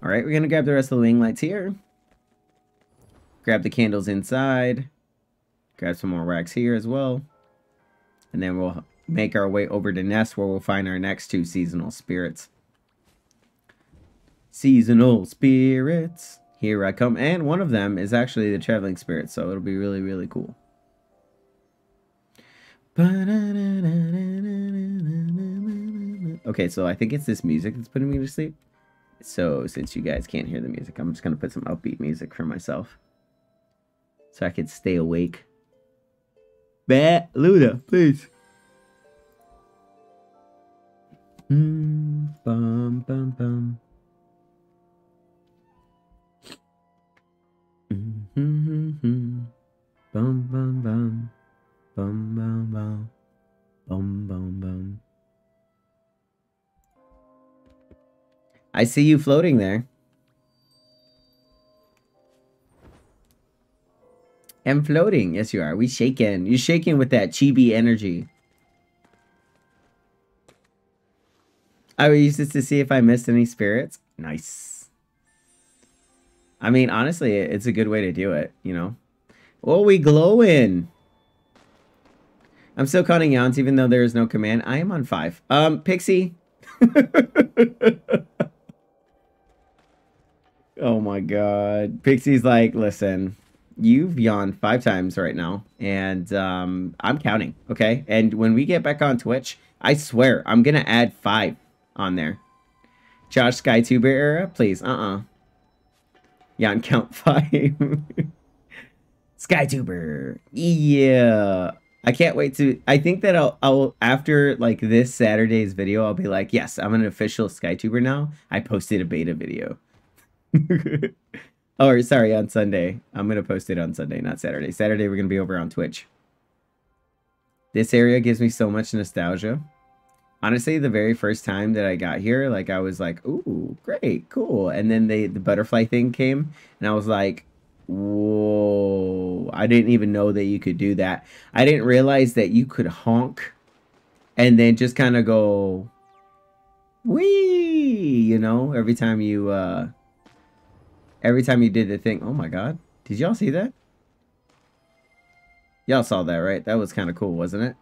All right, we're going to grab the rest of the wing lights here. Grab the candles inside. Grab some more wax here as well. And then we'll make our way over to Nest where we'll find our next two seasonal spirits. Seasonal spirits. Here I come. And one of them is actually the traveling spirit, so it'll be really, really cool. Okay, so I think it's this music that's putting me to sleep. So since you guys can't hear the music, I'm just going to put some upbeat music for myself. So I can stay awake. Bat please. Mm, bum, bum, bum. Mm. Bum, bum, bum. Bum, bum, bum. Bum, bum, bum. I see you floating there. I'm floating. Yes, you are. We shaking. You're shaking with that chibi energy. I will use this to see if I missed any spirits. Nice. I mean, honestly, it's a good way to do it, you know? Oh, we glowing. I'm still counting yawns even though there is no command. I am on five. Um, Pixie. Oh my god. Pixie's like, listen, you've yawned five times right now, and um, I'm counting, okay? And when we get back on Twitch, I swear, I'm gonna add five on there. Josh SkyTuber era, please, uh-uh. Yawn count five. SkyTuber, yeah. I can't wait to. I think that I'll, I'll after like this Saturday's video, I'll be like, yes, I'm an official SkyTuber now. I posted a beta video. oh, sorry, on Sunday. I'm going to post it on Sunday, not Saturday. Saturday, we're going to be over on Twitch. This area gives me so much nostalgia. Honestly, the very first time that I got here, like, I was like, ooh, great, cool. And then they, the butterfly thing came, and I was like, whoa, I didn't even know that you could do that. I didn't realize that you could honk and then just kind of go, wee, you know, every time you, uh, every time you did the thing. Oh my god. Did y'all see that? Y'all saw that, right? That was kind of cool, wasn't it?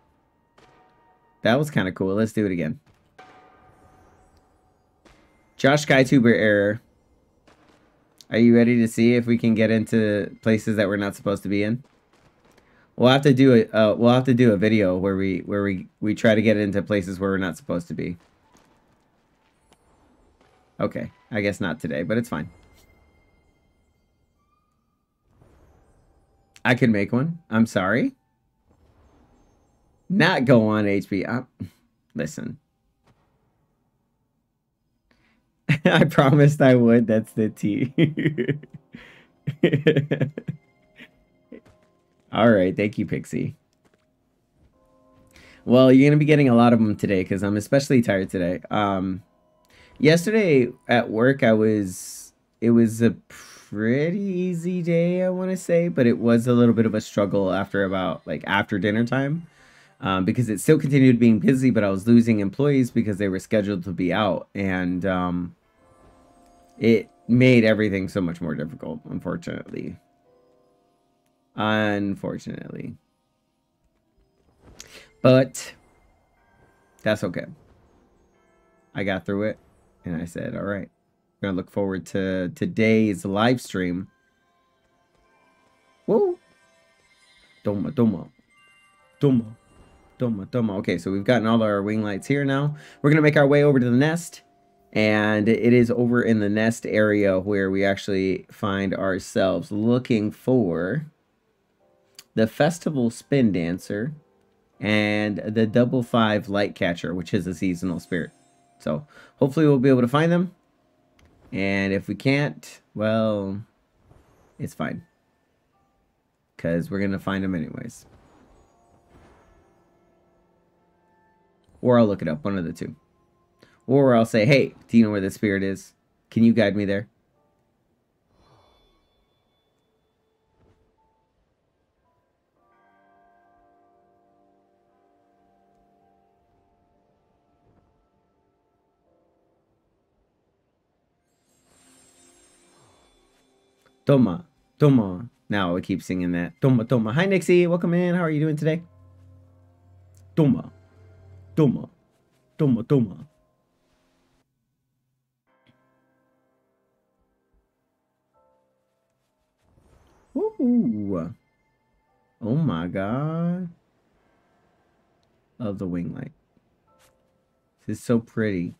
That was kind of cool. Let's do it again. Josh SkyTuber error. Are you ready to see if we can get into places that we're not supposed to be in? We'll have to do a uh, we'll have to do a video where we where we we try to get into places where we're not supposed to be. Okay, I guess not today, but it's fine. I could make one. I'm sorry. Not go on HP. I'm, listen. I promised I would. That's the T. All right. Thank you, Pixie. Well, you're gonna be getting a lot of them today because I'm especially tired today. Um, yesterday at work, I was it was a pretty easy day, I want to say, but it was a little bit of a struggle after about like after dinner time. Um, because it still continued being busy, but I was losing employees because they were scheduled to be out, and um, it made everything so much more difficult, unfortunately. Unfortunately. But that's okay. I got through it and I said, all right, Going to look forward to today's live stream. Whoa. Doma, doma. Doma. Doma, doma. Okay, so we've gotten all our wing lights here now. We're to make our way over to the nest. And it is over in the nest area where we actually find ourselves looking for the Festival Spin Dancer and the Double Five Light Catcher, which is a seasonal spirit. So hopefully we'll be able to find them. And if we can't, well, it's fine. Because we're going to find them anyways. Or I'll look it up, one of the two. Or I'll say, hey, do you know where the spirit is? Can you guide me there? Toma, Toma. Now I keep singing that. Toma, Toma. Hi, Nixie. Welcome in. How are you doing today? Toma, Toma, Toma, Toma. Ooh. Oh my god. Love the wing light. This is so pretty.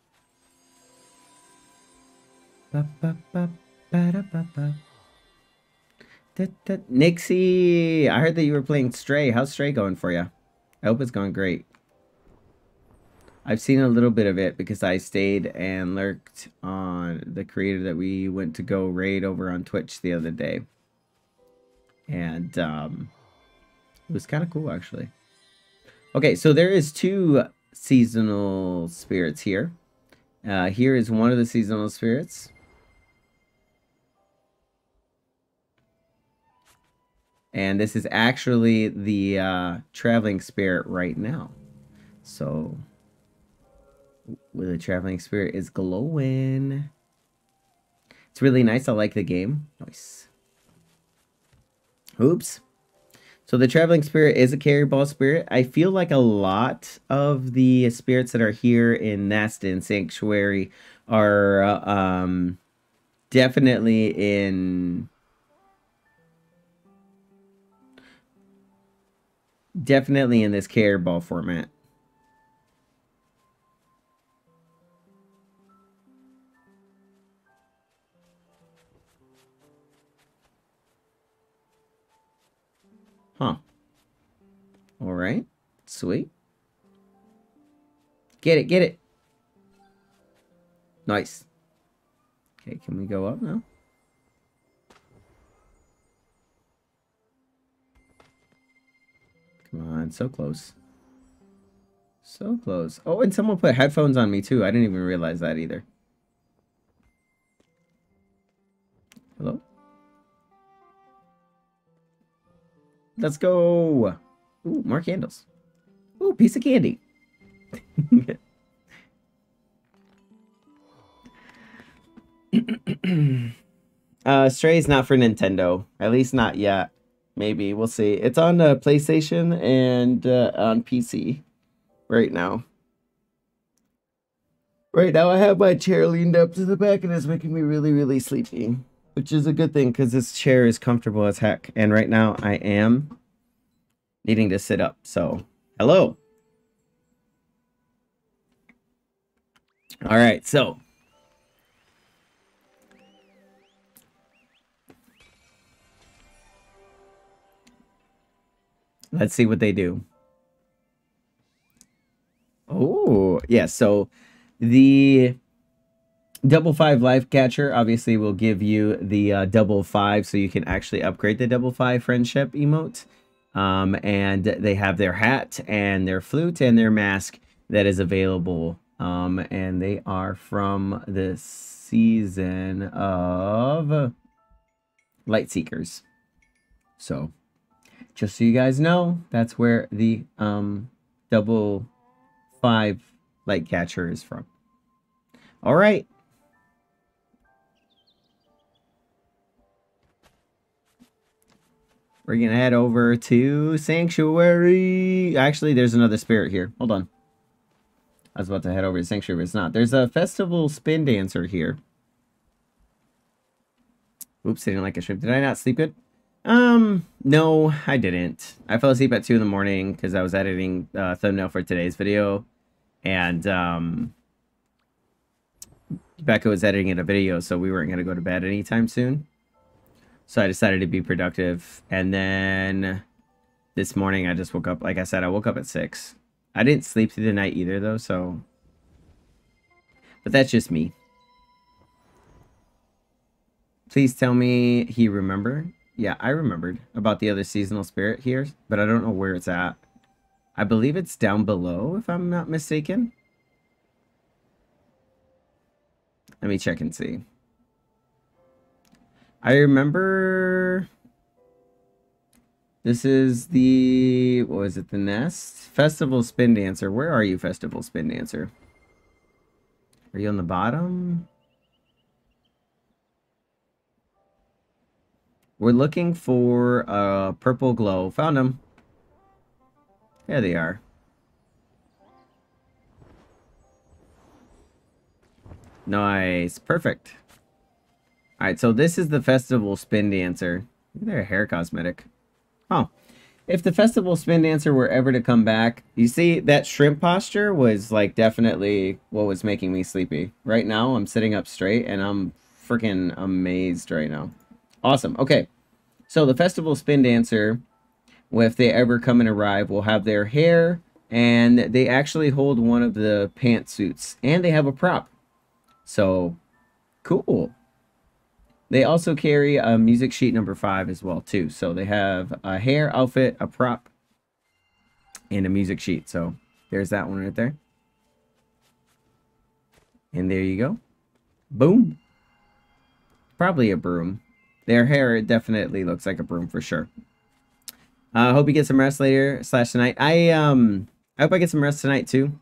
Ba, ba, ba, Nixie, I heard that you were playing Stray. How's Stray going for you? I hope it's going great. I've seen a little bit of it because I stayed and lurked on the creator that we went to go raid over on Twitch the other day. And um, it was kind of cool, actually. Okay, so there is two seasonal spirits here. Uh, here is one of the seasonal spirits. And this is actually the uh, traveling spirit right now. So, the traveling spirit is glowing. It's really nice. I like the game. Nice. Oops. So the traveling spirit is a carry ball spirit. I feel like a lot of the spirits that are here in Nest and Sanctuary are uh, um, definitely in definitely in this carry ball format. Huh. All right. Sweet. Get it, get it. Nice. Okay, can we go up now? Come on, so close. So close. Oh, and someone put headphones on me too. I didn't even realize that either. Hello? Let's go. Ooh, more candles. Ooh, piece of candy. uh, Stray's not for Nintendo. At least not yet. Maybe. We'll see. It's on uh, PlayStation and uh, on PC right now. Right now I have my chair leaned up to the back and it's making me really, really sleepy which is a good thing because this chair is comfortable as heck. And right now I am needing to sit up. So, hello. All right, so let's see what they do. Oh, yeah. So the Double five light catcher obviously will give you the uh, double five, so you can actually upgrade the double five friendship emote. Um, and they have their hat and their flute and their mask that is available. Um, and they are from the season of Light Seekers. So, just so you guys know, that's where the um, double five light catcher is from. All right. We're going to head over to Sanctuary. Actually, there's another spirit here. Hold on. I was about to head over to Sanctuary, but it's not. There's a festival spin dancer here. Oops, didn't like a stream. Did I not sleep good? Um, no, I didn't. I fell asleep at 2 in the morning because I was editing uh, thumbnail for today's video. And, um, Becca was editing a video, so we weren't going to go to bed anytime soon. So I decided to be productive. And then this morning I just woke up. Like I said, I woke up at 6. I didn't sleep through the night either, though, so... But that's just me. Please tell me he remembered. Yeah, I remembered about the other seasonal spirit here, but I don't know where it's at. I believe it's down below, if I'm not mistaken. Let me check and see. I remember... This is the... What was it? The Nest? Festival Spin Dancer. Where are you, Festival Spin Dancer? Are you on the bottom? We're looking for a purple glow. Found them. There they are. Nice. Perfect. Alright, so this is the Festival Spin Dancer. At their hair cosmetic. Oh. If the Festival Spin Dancer were ever to come back, you see that shrimp posture was like definitely what was making me sleepy. Right now, I'm sitting up straight and I'm freaking amazed right now. Awesome. Okay. So the Festival Spin Dancer, if they ever come and arrive, will have their hair and they actually hold one of the pantsuits and they have a prop. So cool. They also carry a music sheet number five as well too. So they have a hair outfit, a prop, and a music sheet. So there's that one right there. And there you go. Boom. Probably a broom. Their hair definitely looks like a broom for sure. I uh, hope you get some rest later slash tonight. I um I hope I get some rest tonight too.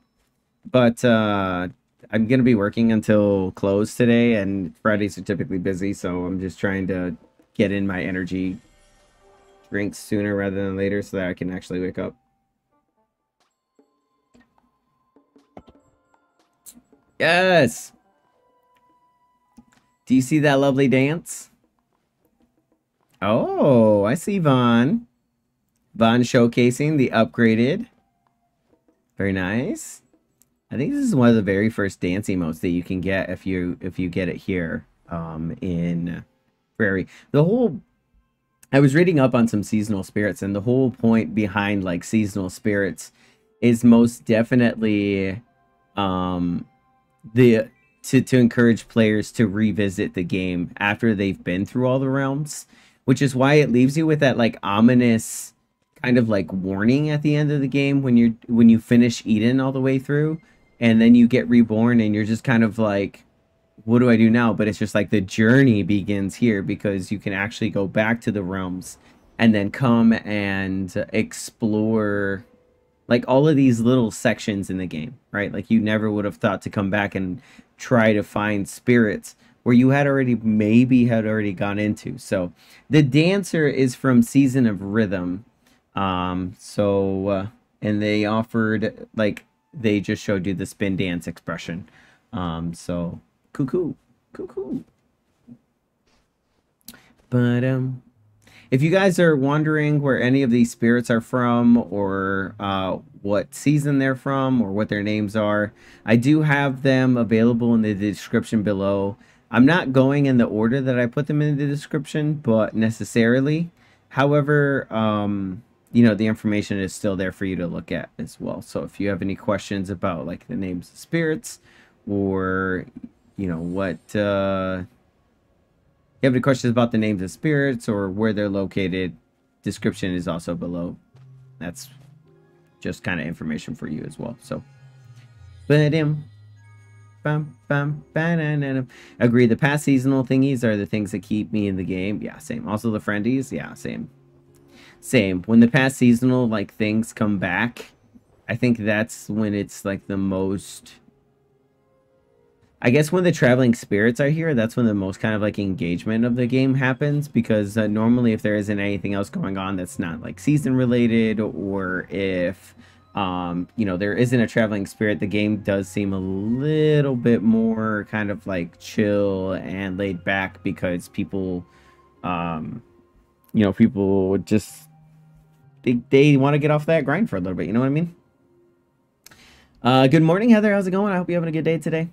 But uh I'm gonna be working until close today and Fridays are typically busy, so I'm just trying to get in my energy drinks sooner rather than later so that I can actually wake up. Yes! Do you see that lovely dance? Oh, I see Vaughn. Vaughn showcasing the upgraded. Very nice. I think this is one of the very first dance emotes that you can get if you if you get it here um, in Prairie. The whole I was reading up on some seasonal spirits, and the whole point behind like seasonal spirits is most definitely um, the to to encourage players to revisit the game after they've been through all the realms which is why it leaves you with that like ominous kind of like warning at the end of the game when you're when you finish Eden all the way through and then you get reborn and you're just kind of like what do I do now? But it's just like the journey begins here because you can actually go back to the realms and then come and explore like all of these little sections in the game, right? Like you never would have thought to come back and try to find spirits where you had already maybe had already gone into. So the dancer is from Season of Rhythm. Um, so uh, and they offered like they just showed you the spin dance expression. Um, so cuckoo, cuckoo. But um, if you guys are wondering where any of these spirits are from or uh, what season they're from or what their names are, I do have them available in the description below. I'm not going in the order that I put them in the description, but necessarily. However, um, you know, the information is still there for you to look at as well. So if you have any questions about like the names of spirits or, you know, what, uh, you have any questions about the names of spirits or where they're located, description is also below. That's just kind of information for you as well. So, but um, bum, bum, agree. The past seasonal thingies are the things that keep me in the game. Yeah, same. Also the friendies. Yeah, same. Same. When the past seasonal like things come back, I think that's when it's like the most I guess when the traveling spirits are here, that's when the most kind of like engagement of the game happens because uh, normally if there isn't anything else going on that's not like season related or if um you know there isn't a traveling spirit the game does seem a little bit more kind of like chill and laid back because people um you know people would just they, they want to get off that grind for a little bit you know what i mean uh good morning heather how's it going i hope you're having a good day today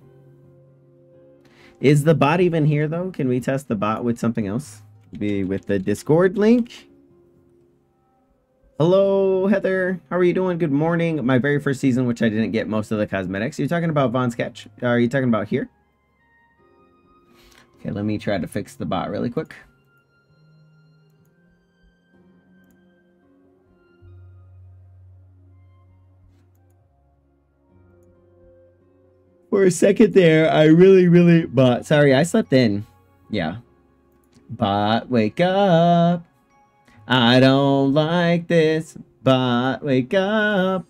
is the bot even here, though? Can we test the bot with something else? Be with the Discord link? Hello, Heather. How are you doing? Good morning. My very first season, which I didn't get most of the cosmetics. You're talking about Von Sketch? Are you talking about here? Okay, let me try to fix the bot really quick. For a second there, I really, really, but sorry, I slept in. Yeah. But wake up. I don't like this, but wake up.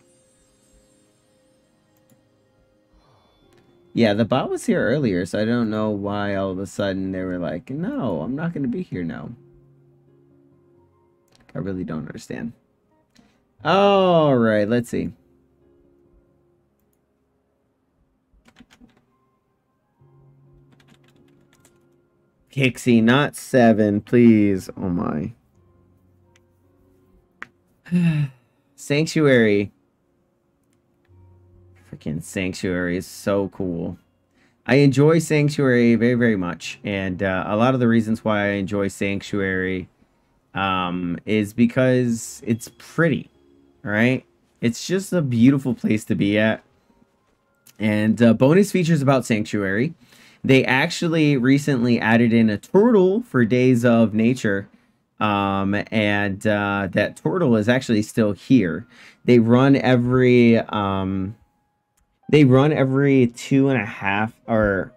Yeah, the bot was here earlier, so I don't know why all of a sudden they were like, no, I'm not going to be here now. I really don't understand. All right, let's see. Pixie, not seven, please. Oh my. Sanctuary. Freaking Sanctuary is so cool. I enjoy Sanctuary very, very much. And uh, a lot of the reasons why I enjoy Sanctuary um, is because it's pretty, right? It's just a beautiful place to be at. And uh, bonus features about Sanctuary they actually recently added in a turtle for Days of Nature. Um, and uh, that turtle is actually still here. They run every um, they run every two and a half or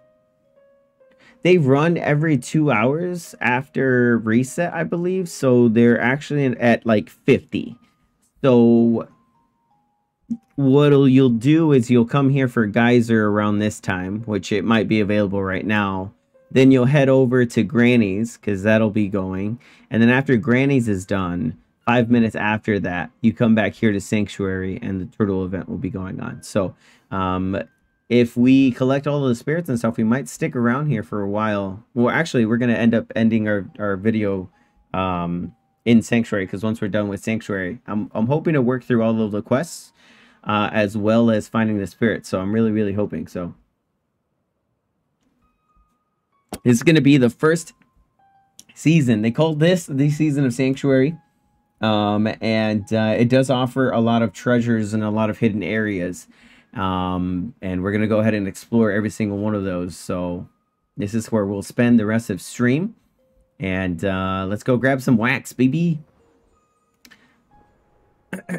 they run every two hours after reset, I believe. So they're actually at like 50. So what you'll do is you'll come here for Geyser around this time, which it might be available right now. Then you'll head over to Granny's because that'll be going. And then after Granny's is done, five minutes after that, you come back here to Sanctuary and the turtle event will be going on. So um, if we collect all the spirits and stuff, we might stick around here for a while. Well, actually, we're going to end up ending our, our video um, in Sanctuary because once we're done with Sanctuary, I'm, I'm hoping to work through all of the quests uh, as well as finding the spirit. So I'm really, really hoping so. This is going to be the first season. They called this the season of Sanctuary. Um, and uh, it does offer a lot of treasures and a lot of hidden areas. Um, and we're going to go ahead and explore every single one of those. So this is where we'll spend the rest of stream. And uh, let's go grab some wax, baby.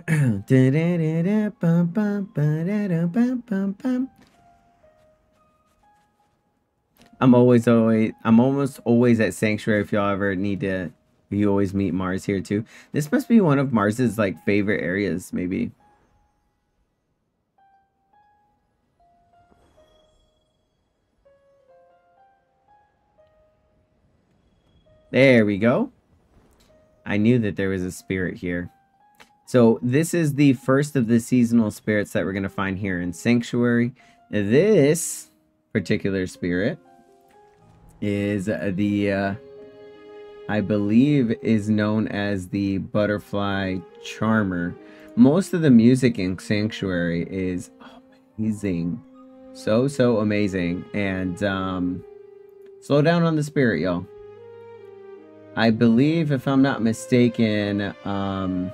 I'm always always I'm almost always at Sanctuary if y'all ever need to you always meet Mars here too. This must be one of Mars's like favorite areas, maybe. There we go. I knew that there was a spirit here. So this is the first of the seasonal spirits that we're going to find here in Sanctuary. This particular spirit is the, uh, I believe, is known as the Butterfly Charmer. Most of the music in Sanctuary is amazing. So, so amazing. And um, slow down on the spirit, y'all. I believe, if I'm not mistaken, um,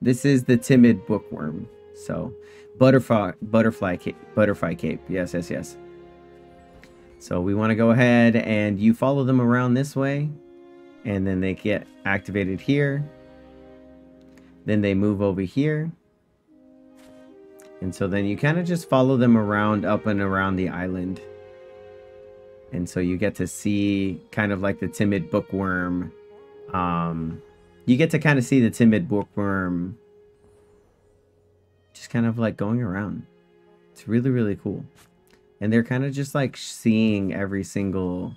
this is the timid bookworm. So, butterfly, butterfly cape, butterfly cape. Yes, yes, yes. So we want to go ahead and you follow them around this way. and then they get activated here. Then they move over here. And so then you kind of just follow them around up and around the island. And so you get to see kind of like the timid bookworm. Um, you get to kind of see the timid bookworm just kind of like going around. It's really, really cool. And they're kind of just like seeing every single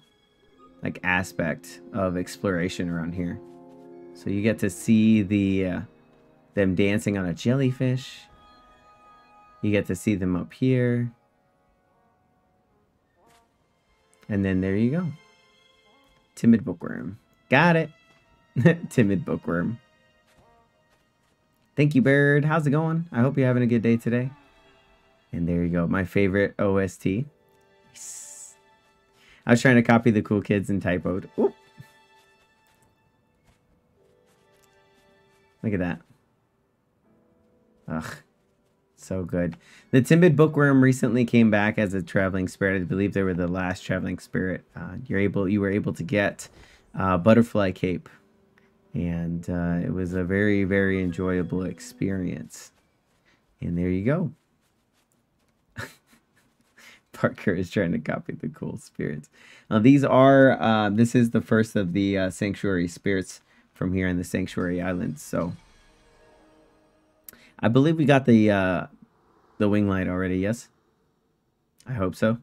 like aspect of exploration around here. So you get to see the uh, them dancing on a jellyfish. You get to see them up here. And then there you go. Timid bookworm. Got it. Timid bookworm. Thank you, Bird. How's it going? I hope you're having a good day today. And there you go. My favorite OST. I was trying to copy the cool kids and typoed. Oop. Look at that. Ugh. So good. The Timid Bookworm recently came back as a traveling spirit. I believe they were the last traveling spirit. Uh, you're able, you were able to get uh, Butterfly Cape. And uh, it was a very, very enjoyable experience. And there you go. Parker is trying to copy the cool spirits. Now, these are, uh, this is the first of the uh, sanctuary spirits from here in the sanctuary islands. So I believe we got the, uh, the wing light already. Yes. I hope so.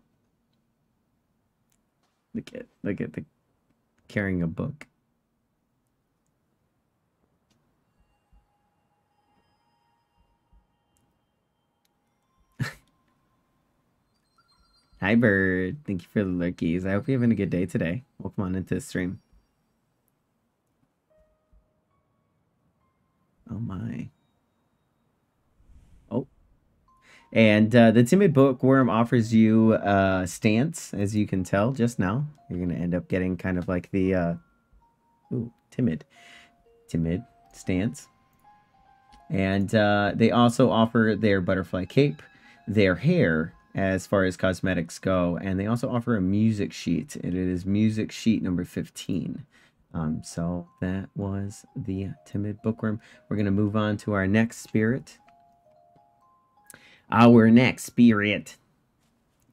Look at, look at the carrying a book. Hi, Bird. Thank you for the lurkies. I hope you're having a good day today. Welcome on into the stream. Oh, my. Oh. And uh, the Timid Bookworm offers you a stance, as you can tell just now. You're going to end up getting kind of like the... Uh, ooh, timid. Timid stance. And uh, they also offer their butterfly cape, their hair, as far as cosmetics go. And they also offer a music sheet. And it is music sheet number 15. Um, so that was the timid bookworm. We're going to move on to our next spirit. Our next spirit.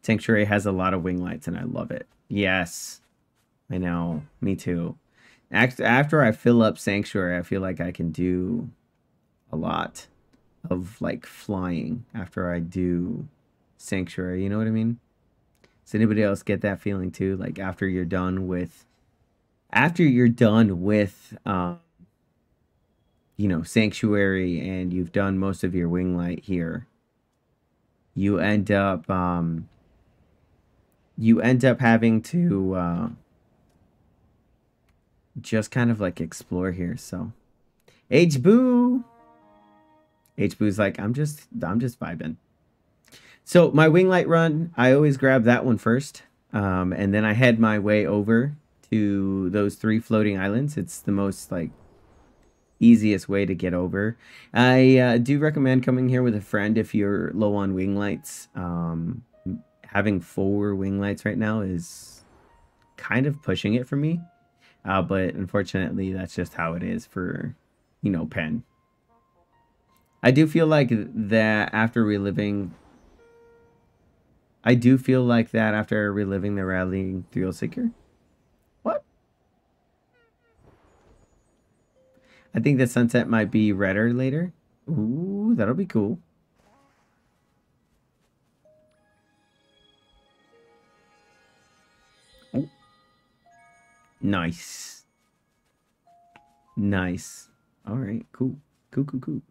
Sanctuary has a lot of wing lights and I love it. Yes, I know. Me too. After I fill up Sanctuary, I feel like I can do a lot of like flying after I do sanctuary. You know what I mean? Does anybody else get that feeling too? Like after you're done with, after you're done with, um, you know, sanctuary, and you've done most of your wing light here, you end up, um, you end up having to uh, just kind of like explore here. So, H Boo, H Boo's like, I'm just, I'm just vibing. So my wing light run, I always grab that one first. Um, and then I head my way over to those three floating islands. It's the most like easiest way to get over. I uh, do recommend coming here with a friend if you're low on wing lights. Um, having four wing lights right now is kind of pushing it for me. Uh, but unfortunately, that's just how it is for, you know, Pen. I do feel like that after reliving I do feel like that after reliving the rallying thrill seeker. What? I think the sunset might be redder later. Ooh, that'll be cool. Nice. Nice. All right, cool. Cool, cool, cool.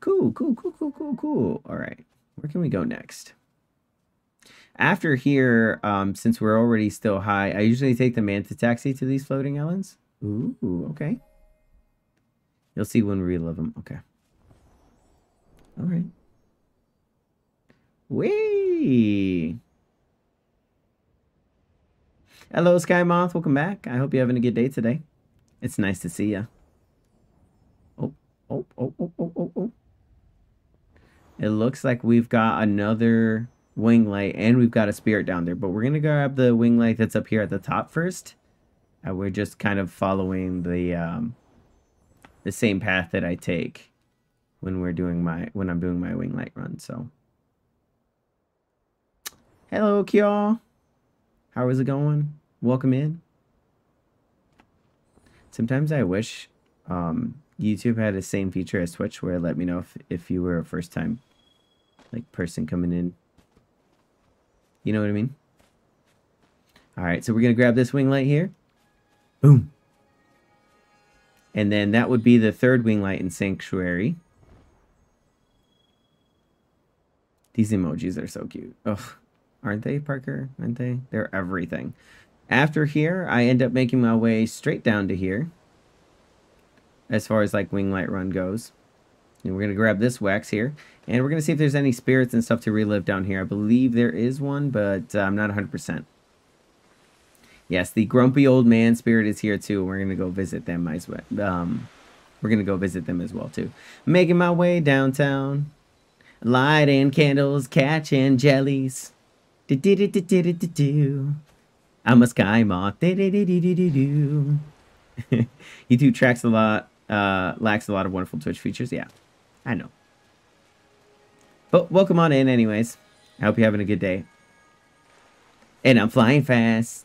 Cool, cool, cool, cool, cool, cool. All right, where can we go next? After here, um, since we're already still high, I usually take the Manta Taxi to these floating islands. Ooh, okay. You'll see when we relive them. Okay. All right. Wee. Hello, Sky Moth. Welcome back. I hope you're having a good day today. It's nice to see you. Oh, oh, oh, oh, oh, oh, oh. It looks like we've got another wing light and we've got a spirit down there but we're gonna grab the wing light that's up here at the top first we're just kind of following the um, the same path that I take when we're doing my when I'm doing my wing light run. So, hello, Kyo. How is it going? Welcome in. Sometimes I wish um, YouTube had the same feature as Twitch, where it let me know if if you were a first time like person coming in. You know what I mean? All right, so we're gonna grab this wing light here. Boom. And then that would be the third wing light in Sanctuary. These emojis are so cute. Ugh. Aren't they, Parker? Aren't they? They're everything. After here, I end up making my way straight down to here. As far as like wing light run goes. And we're going to grab this wax here. And we're going to see if there's any spirits and stuff to relive down here. I believe there is one, but uh, I'm not 100%. Yes, the grumpy old man spirit is here too. We're going to go visit them as well. Um, we're going to go visit them as well too. Making my way downtown. Light and candles, catch and jellies. Do do do do do do do. I'm a sky moth. Do do do do do do do. YouTube tracks a lot, uh, lacks a lot of wonderful Twitch features. Yeah, I know. But welcome on in, anyways. I hope you're having a good day. And I'm flying fast.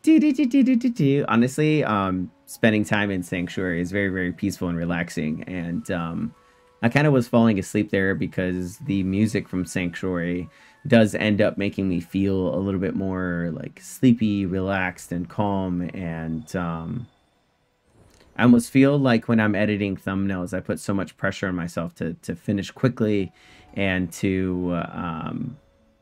Do, do, do, do, do, do. Honestly, um, spending time in Sanctuary is very, very peaceful and relaxing. And um, I kind of was falling asleep there because the music from Sanctuary does end up making me feel a little bit more like sleepy, relaxed, and calm. And um, I almost feel like when I'm editing thumbnails, I put so much pressure on myself to to finish quickly and to um,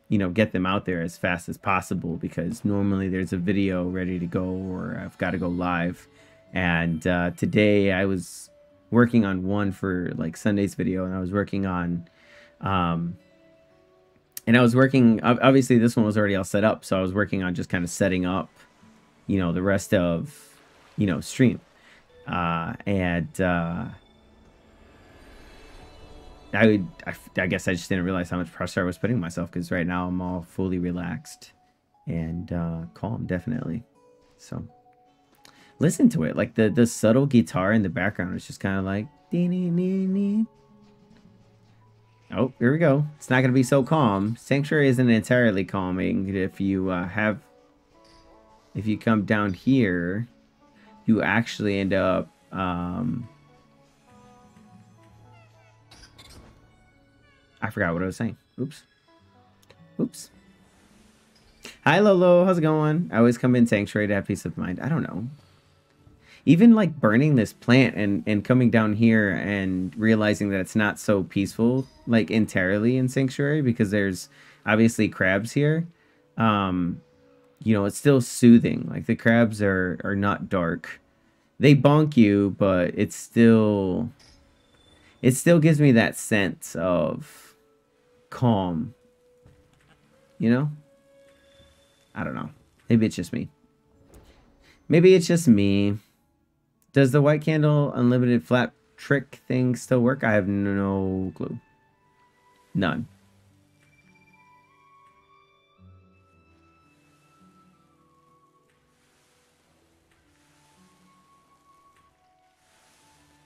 you know get them out there as fast as possible because normally there's a video ready to go or I've got to go live. And uh, today I was working on one for like Sunday's video, and I was working on. Um, and I was working. Obviously, this one was already all set up, so I was working on just kind of setting up, you know, the rest of, you know, stream uh, and uh, I I, I, guess I just didn't realize how much pressure I was putting myself because right now I'm all fully relaxed and uh, calm, definitely. So listen to it, like the the subtle guitar in the background is just kind of like. Oh, here we go. It's not going to be so calm. Sanctuary isn't entirely calming. If you uh, have, if you come down here, you actually end up um, I forgot what I was saying. Oops. Oops. Hi Lolo, how's it going? I always come in sanctuary to have peace of mind. I don't know. Even like burning this plant and and coming down here and realizing that it's not so peaceful like entirely in sanctuary because there's obviously crabs here. Um you know, it's still soothing. Like the crabs are are not dark. They bonk you, but it's still it still gives me that sense of calm. You know? I don't know. Maybe it's just me. Maybe it's just me. Does the white candle unlimited flap trick thing still work? I have no clue. None.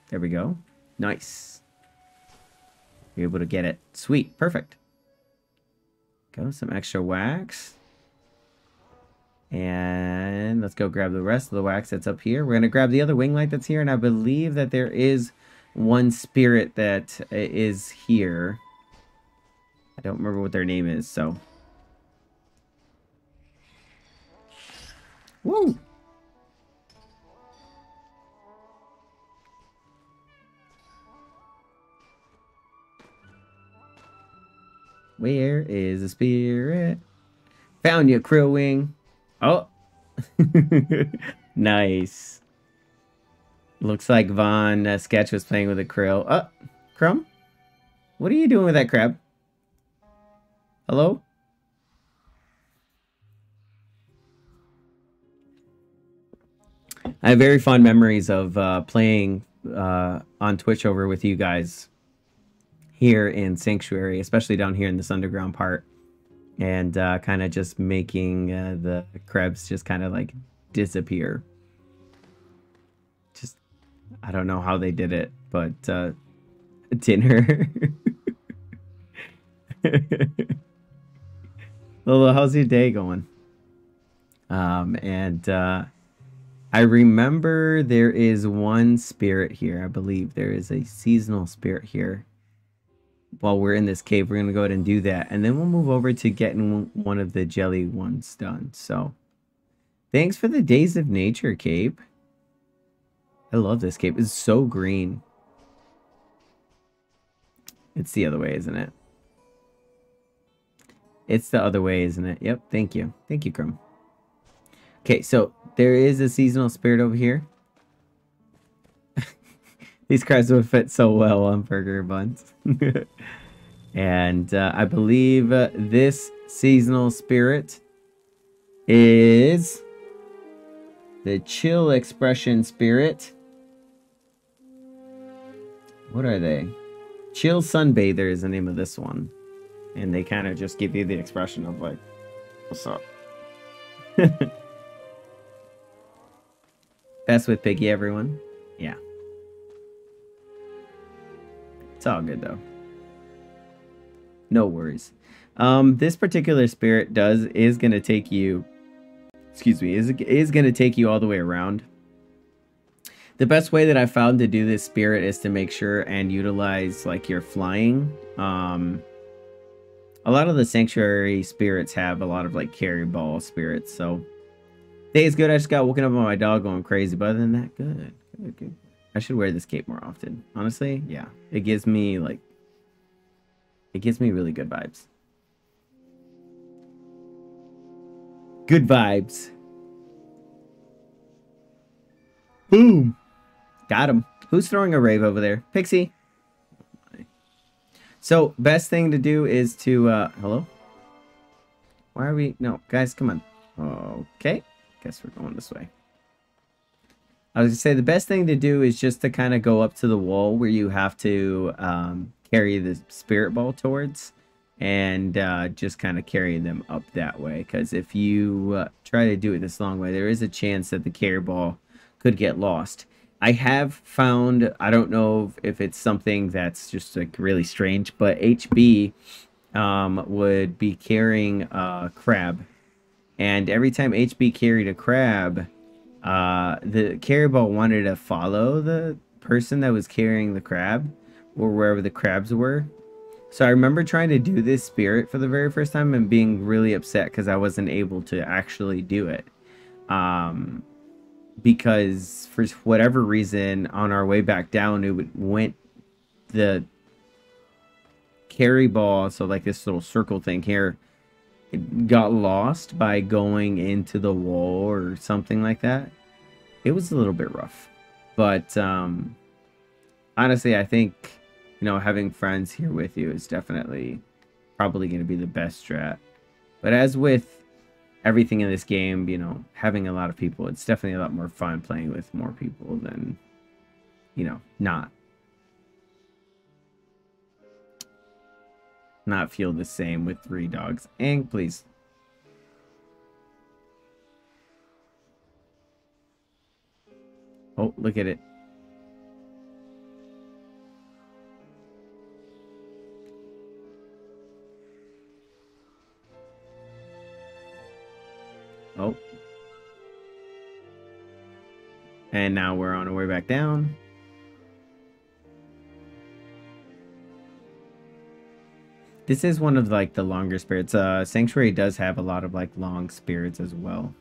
There we go. Nice. You're able to get it. Sweet. Perfect. Go. Some extra wax. And let's go grab the rest of the wax that's up here. We're going to grab the other wing light that's here. And I believe that there is one spirit that is here. I don't remember what their name is, so. Woo! Where is the spirit? Found your krill wing. Oh. nice. Looks like Von uh, Sketch was playing with a krill. Oh, Crumb? What are you doing with that crab? Hello? I have very fond memories of uh, playing uh, on Twitch over with you guys here in Sanctuary, especially down here in this underground part. and uh, kind of just making uh, the crabs just kind of like disappear. Just, I don't know how they did it, but uh, dinner. Lolo, how's your day going? Um, and uh, I remember there is one spirit here. I believe there is a seasonal spirit here. While we're in this cave, we're going to go ahead and do that. And then we'll move over to getting one of the jelly ones done. So, thanks for the Days of Nature cape. I love this cape. It's so green. It's the other way, isn't it? It's the other way, isn't it? Yep, thank you. Thank you, Crumb. Okay, so there is a seasonal spirit over here. These cards would fit so well on burger buns. and uh, I believe uh, this seasonal spirit is the chill expression spirit. What are they? Chill Sunbather is the name of this one. And they kind of just give you the expression of like, what's up? Best with Piggy, everyone. Yeah. It's all good though. No worries. Um, this particular spirit does is gonna take you excuse me, is is gonna take you all the way around. The best way that I found to do this spirit is to make sure and utilize like your flying. Um a lot of the sanctuary spirits have a lot of like carry ball spirits, so Day is good. I just got woken up by my dog going crazy, but other than that, good. Good, good. I should wear this cape more often. Honestly, yeah. It gives me like it gives me really good vibes. Good vibes. Boom. Got him. Who's throwing a rave over there? Pixie. So, best thing to do is to, uh, hello? Why are we, no, guys, come on. Okay guess we're going this way. I was gonna say the best thing to do is just to kind of go up to the wall where you have to um, carry the spirit ball towards and uh, just kind of carry them up that way. Because if you uh, try to do it this long way, there is a chance that the carry ball could get lost. I have found, I don't know if it's something that's just like really strange, but HB um, would be carrying a crab and every time HB carried a crab, uh, the carry ball wanted to follow the person that was carrying the crab or wherever the crabs were. So I remember trying to do this spirit for the very first time and being really upset because I wasn't able to actually do it. Um, because for whatever reason, on our way back down, it went the carry ball, so like this little circle thing here, got lost by going into the wall or something like that. It was a little bit rough. But um, honestly, I think, you know, having friends here with you is definitely probably going to be the best strat. But as with everything in this game, you know, having a lot of people, it's definitely a lot more fun playing with more people than, you know, not. not feel the same with three dogs. And please. Oh, look at it. Oh. And now we're on our way back down. This is one of like the longer spirits. Uh, Sanctuary does have a lot of like long spirits as well.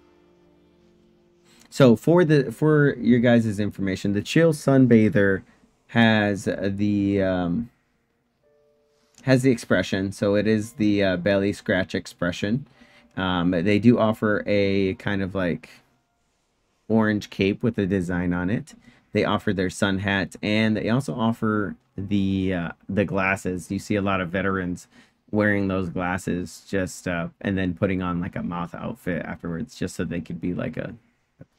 So for the for your guys' information, the Chill Sunbather has the um, has the expression. So it is the uh, belly scratch expression. Um, they do offer a kind of like orange cape with a design on it. They offer their sun hat, and they also offer the uh, the glasses. You see a lot of veterans wearing those glasses, just uh, and then putting on like a moth outfit afterwards, just so they could be like a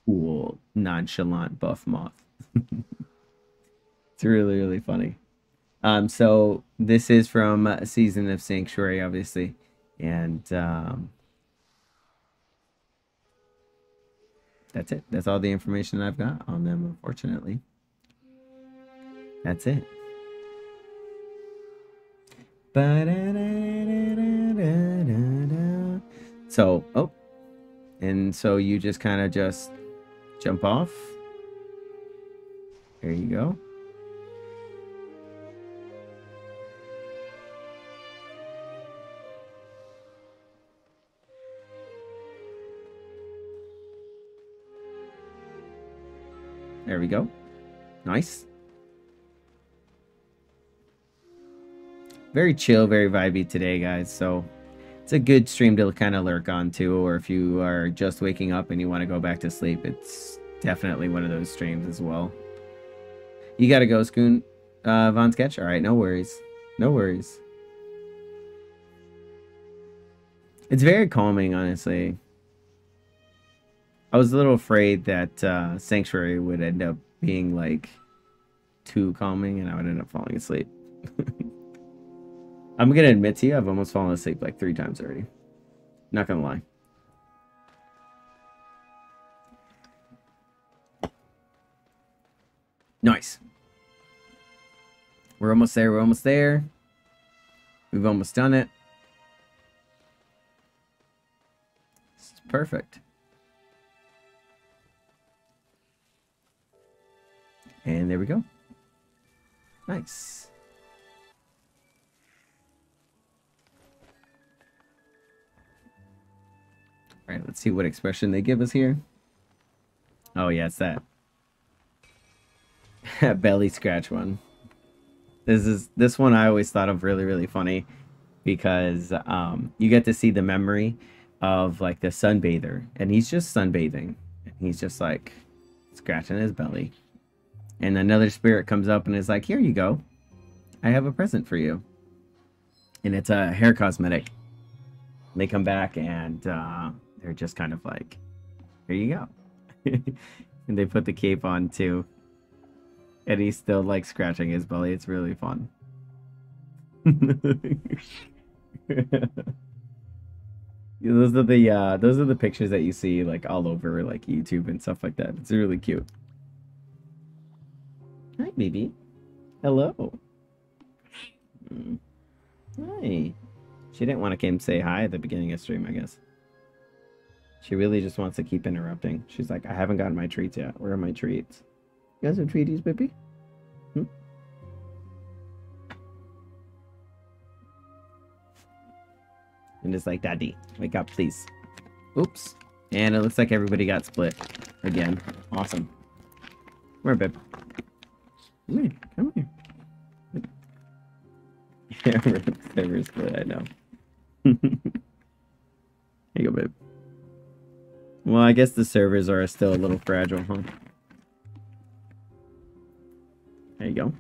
cool, nonchalant buff moth. it's really really funny. Um, so this is from Season of Sanctuary, obviously, And um, that's it. That's all the information I've got on them, unfortunately. That's it. So, oh, and so you just kind of just jump off. There you go. There we go. Nice. Very chill, very vibey today, guys. So it's a good stream to kind of lurk on too, or if you are just waking up and you want to go back to sleep, it's definitely one of those streams as well. You gotta go, Scoon uh, Von Sketch. All right, no worries, no worries. It's very calming, honestly. I was a little afraid that uh, Sanctuary would end up being like too calming, and I would end up falling asleep. I'm gonna admit to you, I've almost fallen asleep like three times already. Not gonna lie. Nice. We're almost there. We're almost there. We've almost done it. This is perfect. And there we go. Nice. All right, let's see what expression they give us here. Oh, yeah, it's that. belly scratch one. This is this one I always thought of really really funny because um, you get to see the memory of like the sunbather and he's just sunbathing and he's just like scratching his belly and another spirit comes up and is like here you go I have a present for you and it's a hair cosmetic they come back and uh, they're just kind of like here you go and they put the cape on too and he's still like scratching his belly. It's really fun. those are the uh those are the pictures that you see like all over like YouTube and stuff like that. It's really cute. Hi, baby. Hello. Mm. Hi. She didn't want to come say hi at the beginning of stream, I guess. She really just wants to keep interrupting. She's like, I haven't gotten my treats yet. Where are my treats? You guys have treaties, baby? Hmm? And it's like, Daddy, wake up, please. Oops. And it looks like everybody got split again. Awesome. Where, babe? Come here. Come here. Yeah, we're split, I know. Here you go, babe. Well, I guess the servers are still a little fragile, huh? There you go.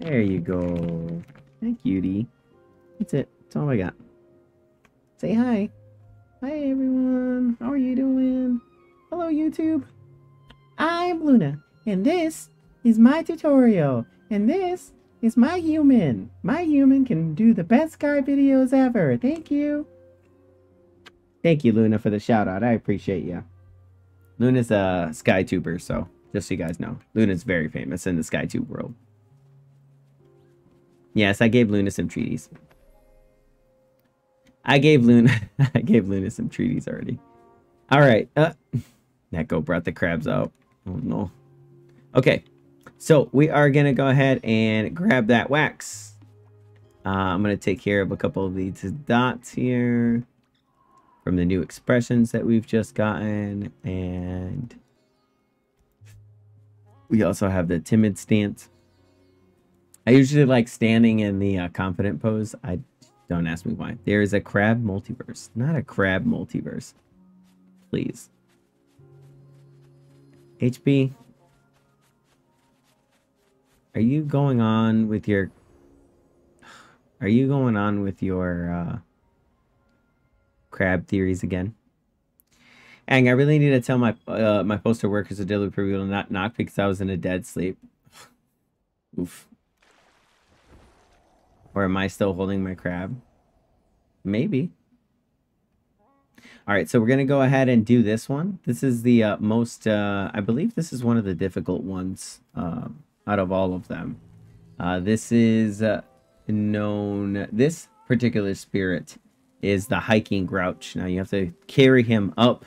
There you go. Hi, cutie. That's it. That's all I got. Say hi. Hi, everyone. How are you doing? Hello, YouTube. I'm Luna, and this is my tutorial. And this is my human. My human can do the best sky videos ever. Thank you. Thank you, Luna, for the shout out. I appreciate you. Luna's a sky tuber, so just so you guys know. Luna's very famous in the SkyTube world. Yes, I gave Luna some treaties. I gave Luna I gave Luna some treaties already. Alright. Uh Neko brought the crabs out. Oh no. Okay. So we are gonna go ahead and grab that wax. Uh, I'm gonna take care of a couple of these dots here from the new expressions that we've just gotten and we also have the timid stance. I usually like standing in the uh, confident pose. I don't ask me why. There is a crab multiverse, not a crab multiverse. Please. HB, are you going on with your are you going on with your uh, crab theories again? Ang, I really need to tell my uh, my poster workers to daily preview to not knock because I was in a dead sleep. Oof. Or am I still holding my crab? Maybe. All right, so we're going to go ahead and do this one. This is the uh, most, uh, I believe this is one of the difficult ones uh, out of all of them. Uh, this is uh, known, this particular spirit is the hiking grouch. Now you have to carry him up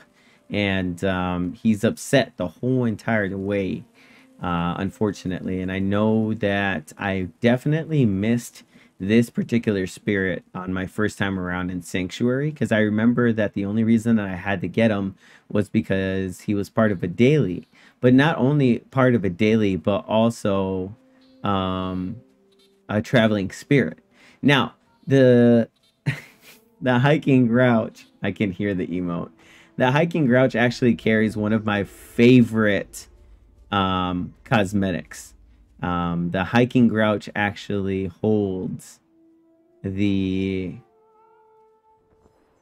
and um, he's upset the whole entire way, uh, unfortunately. And I know that I definitely missed this particular spirit on my first time around in Sanctuary because I remember that the only reason that I had to get him was because he was part of a daily, but not only part of a daily, but also um, a traveling spirit. Now, the the hiking grouch, I can hear the emote. The hiking grouch actually carries one of my favorite um, cosmetics. Um, the hiking grouch actually holds the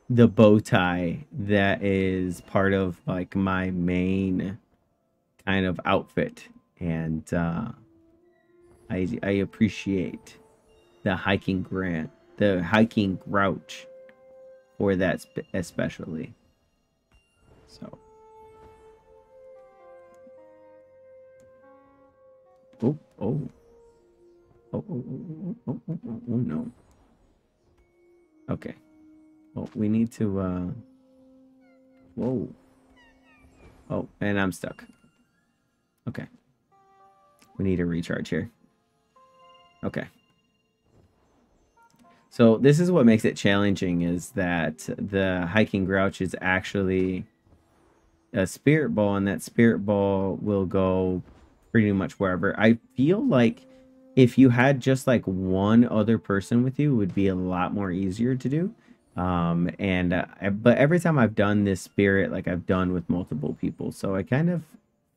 the bow tie that is part of like my main kind of outfit. And uh i i appreciate the hiking grant the hiking grouch for that especially so Oh, oh. Oh, oh, oh, oh, oh, oh, oh, no. Okay. Well, we need to, uh... Whoa. Oh, and I'm stuck. Okay. We need a recharge here. Okay. So this is what makes it challenging is that the hiking grouch is actually a spirit ball and that spirit ball will go pretty much wherever. I feel like if you had just like one other person with you, would be a lot more easier to do. Um, and uh, but every time I've done this spirit, like I've done with multiple people, so I kind of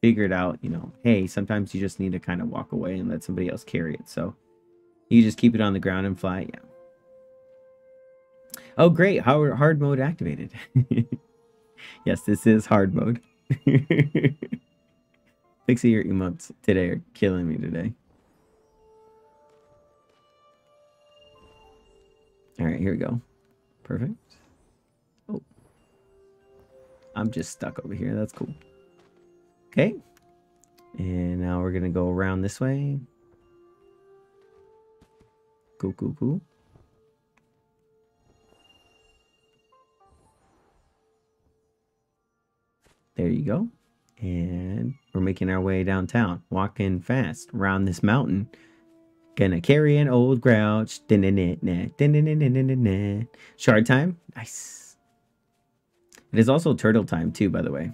figured out, you know, hey, sometimes you just need to kind of walk away and let somebody else carry it. So you just keep it on the ground and fly. Yeah. Oh, great. Hard, hard mode activated. yes, this is hard mode. Pixie, your emotes today are killing me today. All right, here we go. Perfect. Oh. I'm just stuck over here. That's cool. Okay. And now we're going to go around this way. Cool, cool, cool. There you go. And we're making our way downtown, walking fast around this mountain. Gonna carry an old grouch. Shard time. Nice. It is also turtle time too, by the way.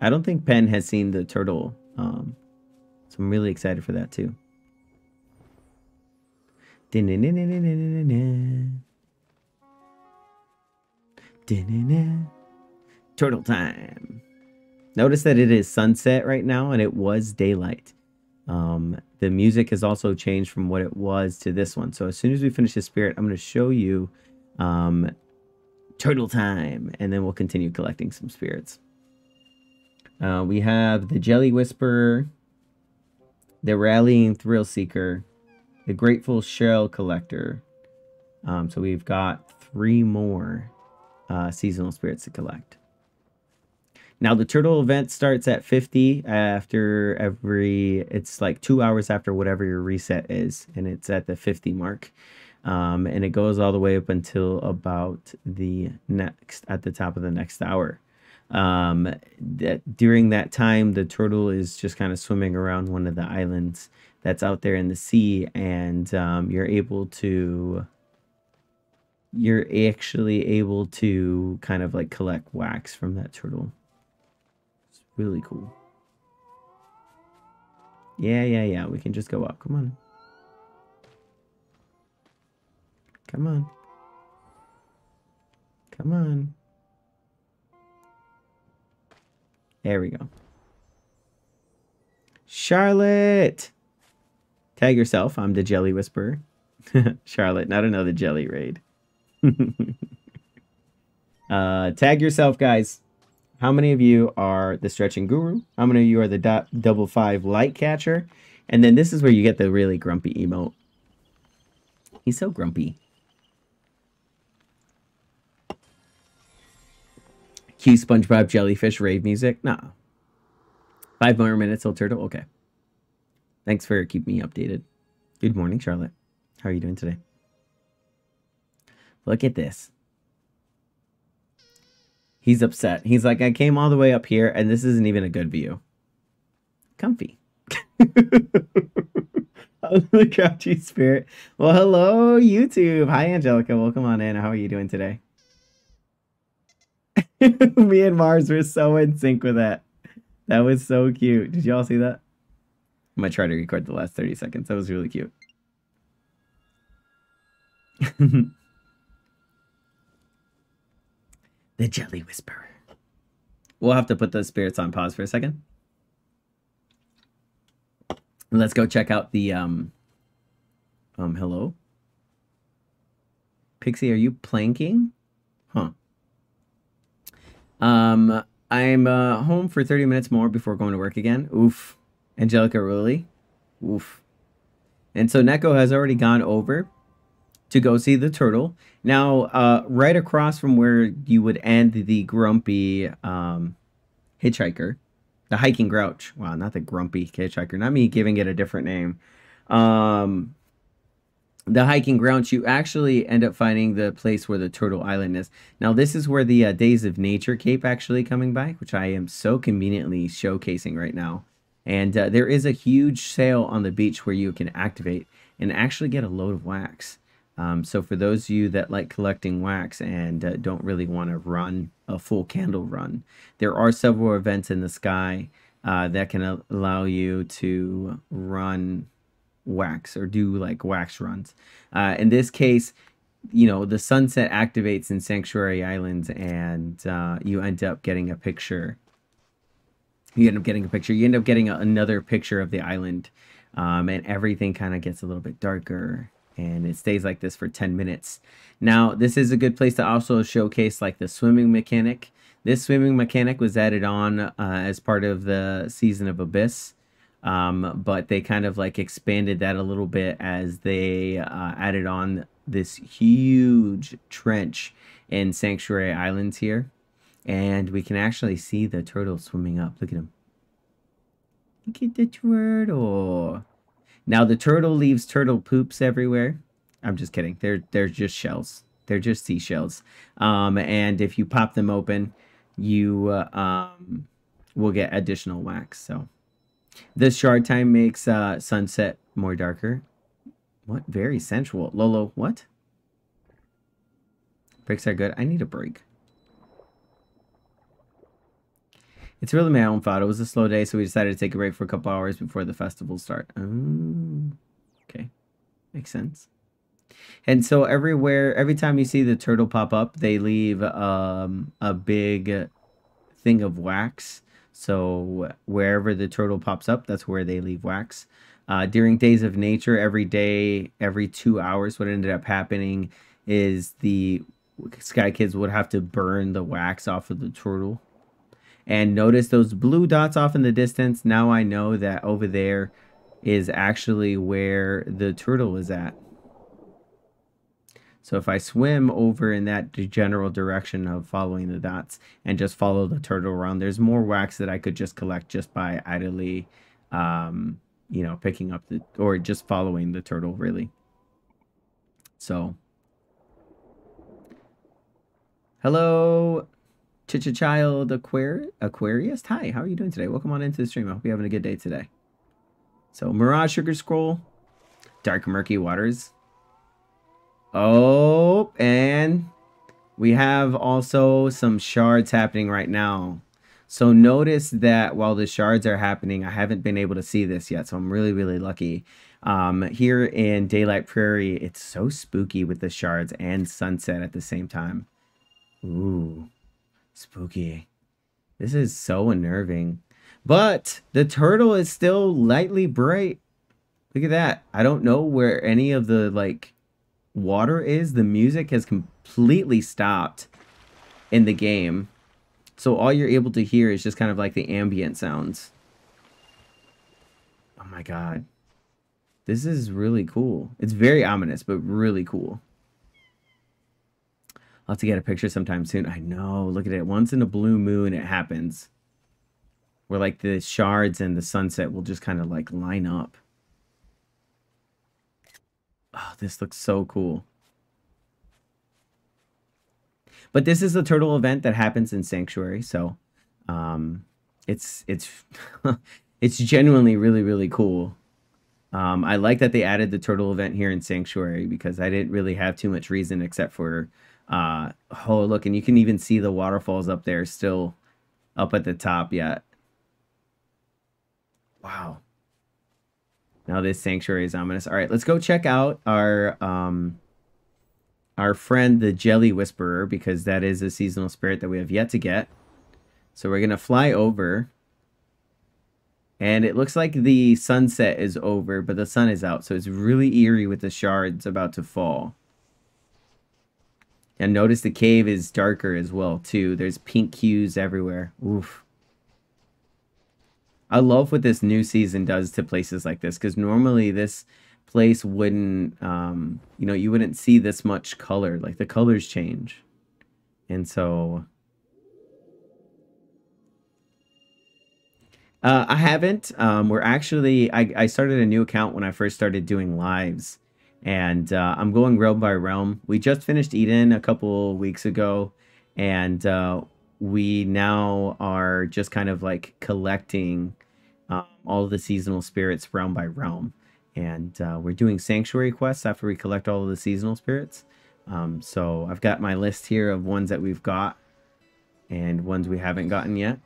I don't think Pen has seen the turtle. Um, so I'm really excited for that too. Turtle time. Notice that it is sunset right now and it was daylight. Um, the music has also changed from what it was to this one. So as soon as we finish the spirit, I'm going to show you um, turtle time and then we'll continue collecting some spirits. Uh, we have the Jelly Whisperer, the Rallying Thrill Seeker, the Grateful Shell Collector. Um, so we've got three more uh, seasonal spirits to collect. Now the turtle event starts at 50 after every it's like 2 hours after whatever your reset is and it's at the 50 mark. Um, and it goes all the way up until about the next at the top of the next hour. Um, that during that time the turtle is just kind of swimming around one of the islands that's out there in the sea and um, you're able to you're actually able to kind of like collect wax from that turtle Really cool. Yeah, yeah, yeah. We can just go up. Come on. Come on. Come on. There we go. Charlotte! Tag yourself. I'm the Jelly Whisperer. Charlotte, not another Jelly Raid. uh, tag yourself, guys. How many of you are the stretching guru? How many of you are the dot double five light catcher? And then this is where you get the really grumpy emote. He's so grumpy. Cue SpongeBob jellyfish rave music. Nah. Five more minutes till turtle. Okay. Thanks for keeping me updated. Good morning, Charlotte. How are you doing today? Look at this. He's upset. He's like, I came all the way up here and this isn't even a good view. Comfy. the grouchy spirit. Well, hello, YouTube. Hi, Angelica. Welcome on in. How are you doing today? Me and Mars were so in sync with that. That was so cute. Did y'all see that? I'm gonna try to record the last 30 seconds. That was really cute. the Jelly Whisperer. We'll have to put the spirits on pause for a second. Let's go check out the um um hello. Pixie, are you planking? Huh. Um I'm uh, home for 30 minutes more before going to work again. Oof. Angelica really? Oof. And so Neko has already gone over to go see the turtle. Now, uh, right across from where you would end the grumpy um, hitchhiker, the hiking grouch. Wow, not the grumpy hitchhiker. Not me giving it a different name. Um, the hiking grouch, you actually end up finding the place where the turtle island is. Now, this is where the uh, Days of Nature Cape actually coming by, which I am so conveniently showcasing right now. And uh, there is a huge sale on the beach where you can activate and actually get a load of wax. Um, so for those of you that like collecting wax and uh, don't really want to run a full candle run, there are several events in the sky uh, that can allow you to run wax or do like wax runs. Uh, in this case, you know, the sunset activates in Sanctuary Islands and uh, you end up getting a picture. You end up getting a picture. You end up getting a, another picture of the island um, and everything kind of gets a little bit darker and it stays like this for 10 minutes. Now, this is a good place to also showcase like the swimming mechanic. This swimming mechanic was added on uh, as part of the season of Abyss, um, but they kind of like expanded that a little bit as they uh, added on this huge trench in Sanctuary Islands here. And we can actually see the turtle swimming up. Look at him. Look at the turtle. Now the turtle leaves turtle poops everywhere. I'm just kidding. They're they're just shells. They're just seashells. Um, and if you pop them open, you uh, um, will get additional wax. So this shard time makes uh, sunset more darker. What? Very sensual. Lolo, what? Breaks are good. I need a break. It's really my own fault. It was a slow day, so we decided to take a break for a couple hours before the festival start. Oh, okay. Makes sense. And so everywhere, every time you see the turtle pop up, they leave um, a big thing of wax. So wherever the turtle pops up, that's where they leave wax. Uh, during Days of Nature, every day, every two hours, what ended up happening is the Sky Kids would have to burn the wax off of the turtle and notice those blue dots off in the distance. Now I know that over there is actually where the turtle is at. So if I swim over in that general direction of following the dots and just follow the turtle around, there's more wax that I could just collect just by idly, um, you know, picking up the, or just following the turtle really. So, hello, Chicha Child Aquar Aquarius. Hi, how are you doing today? Welcome on into the stream. I hope you're having a good day today. So, Mirage Sugar Scroll, Dark Murky Waters. Oh, and we have also some shards happening right now. So notice that while the shards are happening, I haven't been able to see this yet. So I'm really, really lucky. Um, here in Daylight Prairie, it's so spooky with the shards and sunset at the same time. Ooh. Spooky. This is so unnerving. But the turtle is still lightly bright. Look at that. I don't know where any of the like water is. The music has completely stopped in the game. So all you're able to hear is just kind of like the ambient sounds. Oh my god. This is really cool. It's very ominous, but really cool. I'll have to get a picture sometime soon. I know. Look at it. Once in a blue moon, it happens. Where like the shards and the sunset will just kind of like line up. Oh, this looks so cool. But this is a turtle event that happens in Sanctuary, so um, it's it's it's genuinely really really cool. Um, I like that they added the turtle event here in Sanctuary because I didn't really have too much reason except for uh, oh look, and you can even see the waterfalls up there still up at the top yet. Wow. Now this sanctuary is ominous. All right, let's go check out our um our friend the Jelly Whisperer because that is a seasonal spirit that we have yet to get. So we're gonna fly over. And it looks like the sunset is over, but the sun is out. So it's really eerie with the shards about to fall. And notice the cave is darker as well, too. There's pink hues everywhere. Oof. I love what this new season does to places like this because normally this place wouldn't, um, you know, you wouldn't see this much color. Like the colors change. And so. Uh, I haven't. Um, we're actually, I, I started a new account when I first started doing lives. And uh, I'm going realm by realm. We just finished Eden a couple weeks ago. And uh, we now are just kind of like collecting um, all the seasonal spirits realm by realm. And uh, we're doing sanctuary quests after we collect all of the seasonal spirits. Um, so I've got my list here of ones that we've got and ones we haven't gotten yet.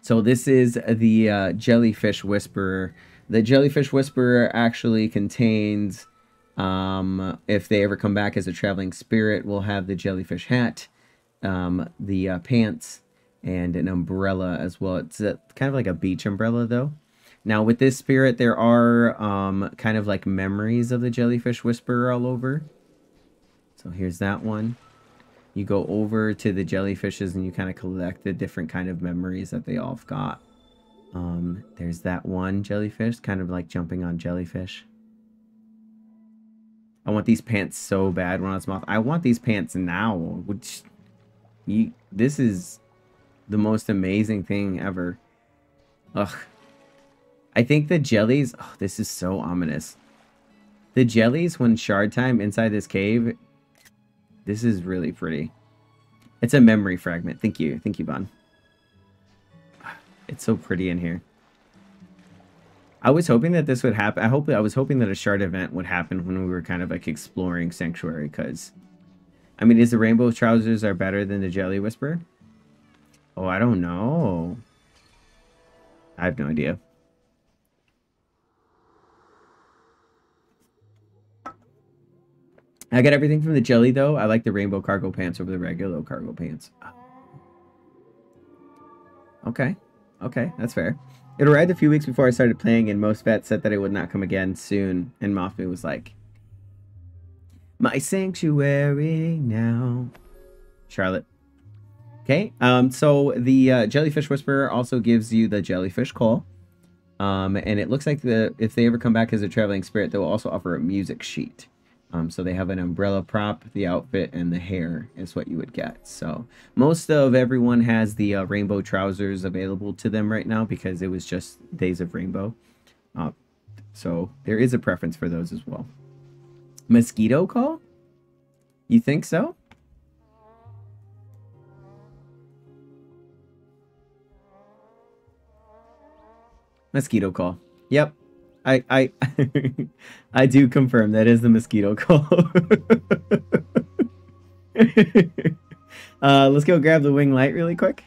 So this is the uh, Jellyfish Whisperer. The Jellyfish Whisperer actually contains, um, if they ever come back as a traveling spirit, we'll have the Jellyfish hat um, the uh, pants, and an umbrella as well. It's a, kind of like a beach umbrella though. Now with this spirit, there are um, kind of like memories of the jellyfish whisperer all over. So here's that one. You go over to the jellyfishes and you kind of collect the different kind of memories that they all have got. Um, there's that one jellyfish, kind of like jumping on jellyfish. I want these pants so bad, Ronald's mouth. I want these pants now. Which you, this is the most amazing thing ever. Ugh. I think the jellies... Oh, this is so ominous. The jellies, when shard time inside this cave... This is really pretty. It's a memory fragment. Thank you. Thank you, Bon. It's so pretty in here. I was hoping that this would happen. I hope I was hoping that a shard event would happen when we were kind of like exploring Sanctuary because I mean, is the rainbow trousers are better than the jelly whisper? Oh, I don't know. I have no idea. I got everything from the jelly though. I like the rainbow cargo pants over the regular cargo pants. Oh. Okay. Okay, that's fair. It arrived a few weeks before I started playing, and most vets said that it would not come again soon. And Mothman was like, my sanctuary now. Charlotte. Okay, um, so the uh, Jellyfish Whisperer also gives you the Jellyfish Call. Um, and it looks like the if they ever come back as a traveling spirit, they will also offer a music sheet. Um, so they have an umbrella prop, the outfit, and the hair is what you would get. So most of everyone has the uh, rainbow trousers available to them right now because it was just Days of Rainbow. Uh, so there is a preference for those as well. Mosquito call? You think so? Mosquito call. Yep. I I I do confirm that is the mosquito call. uh, let's go grab the wing light really quick.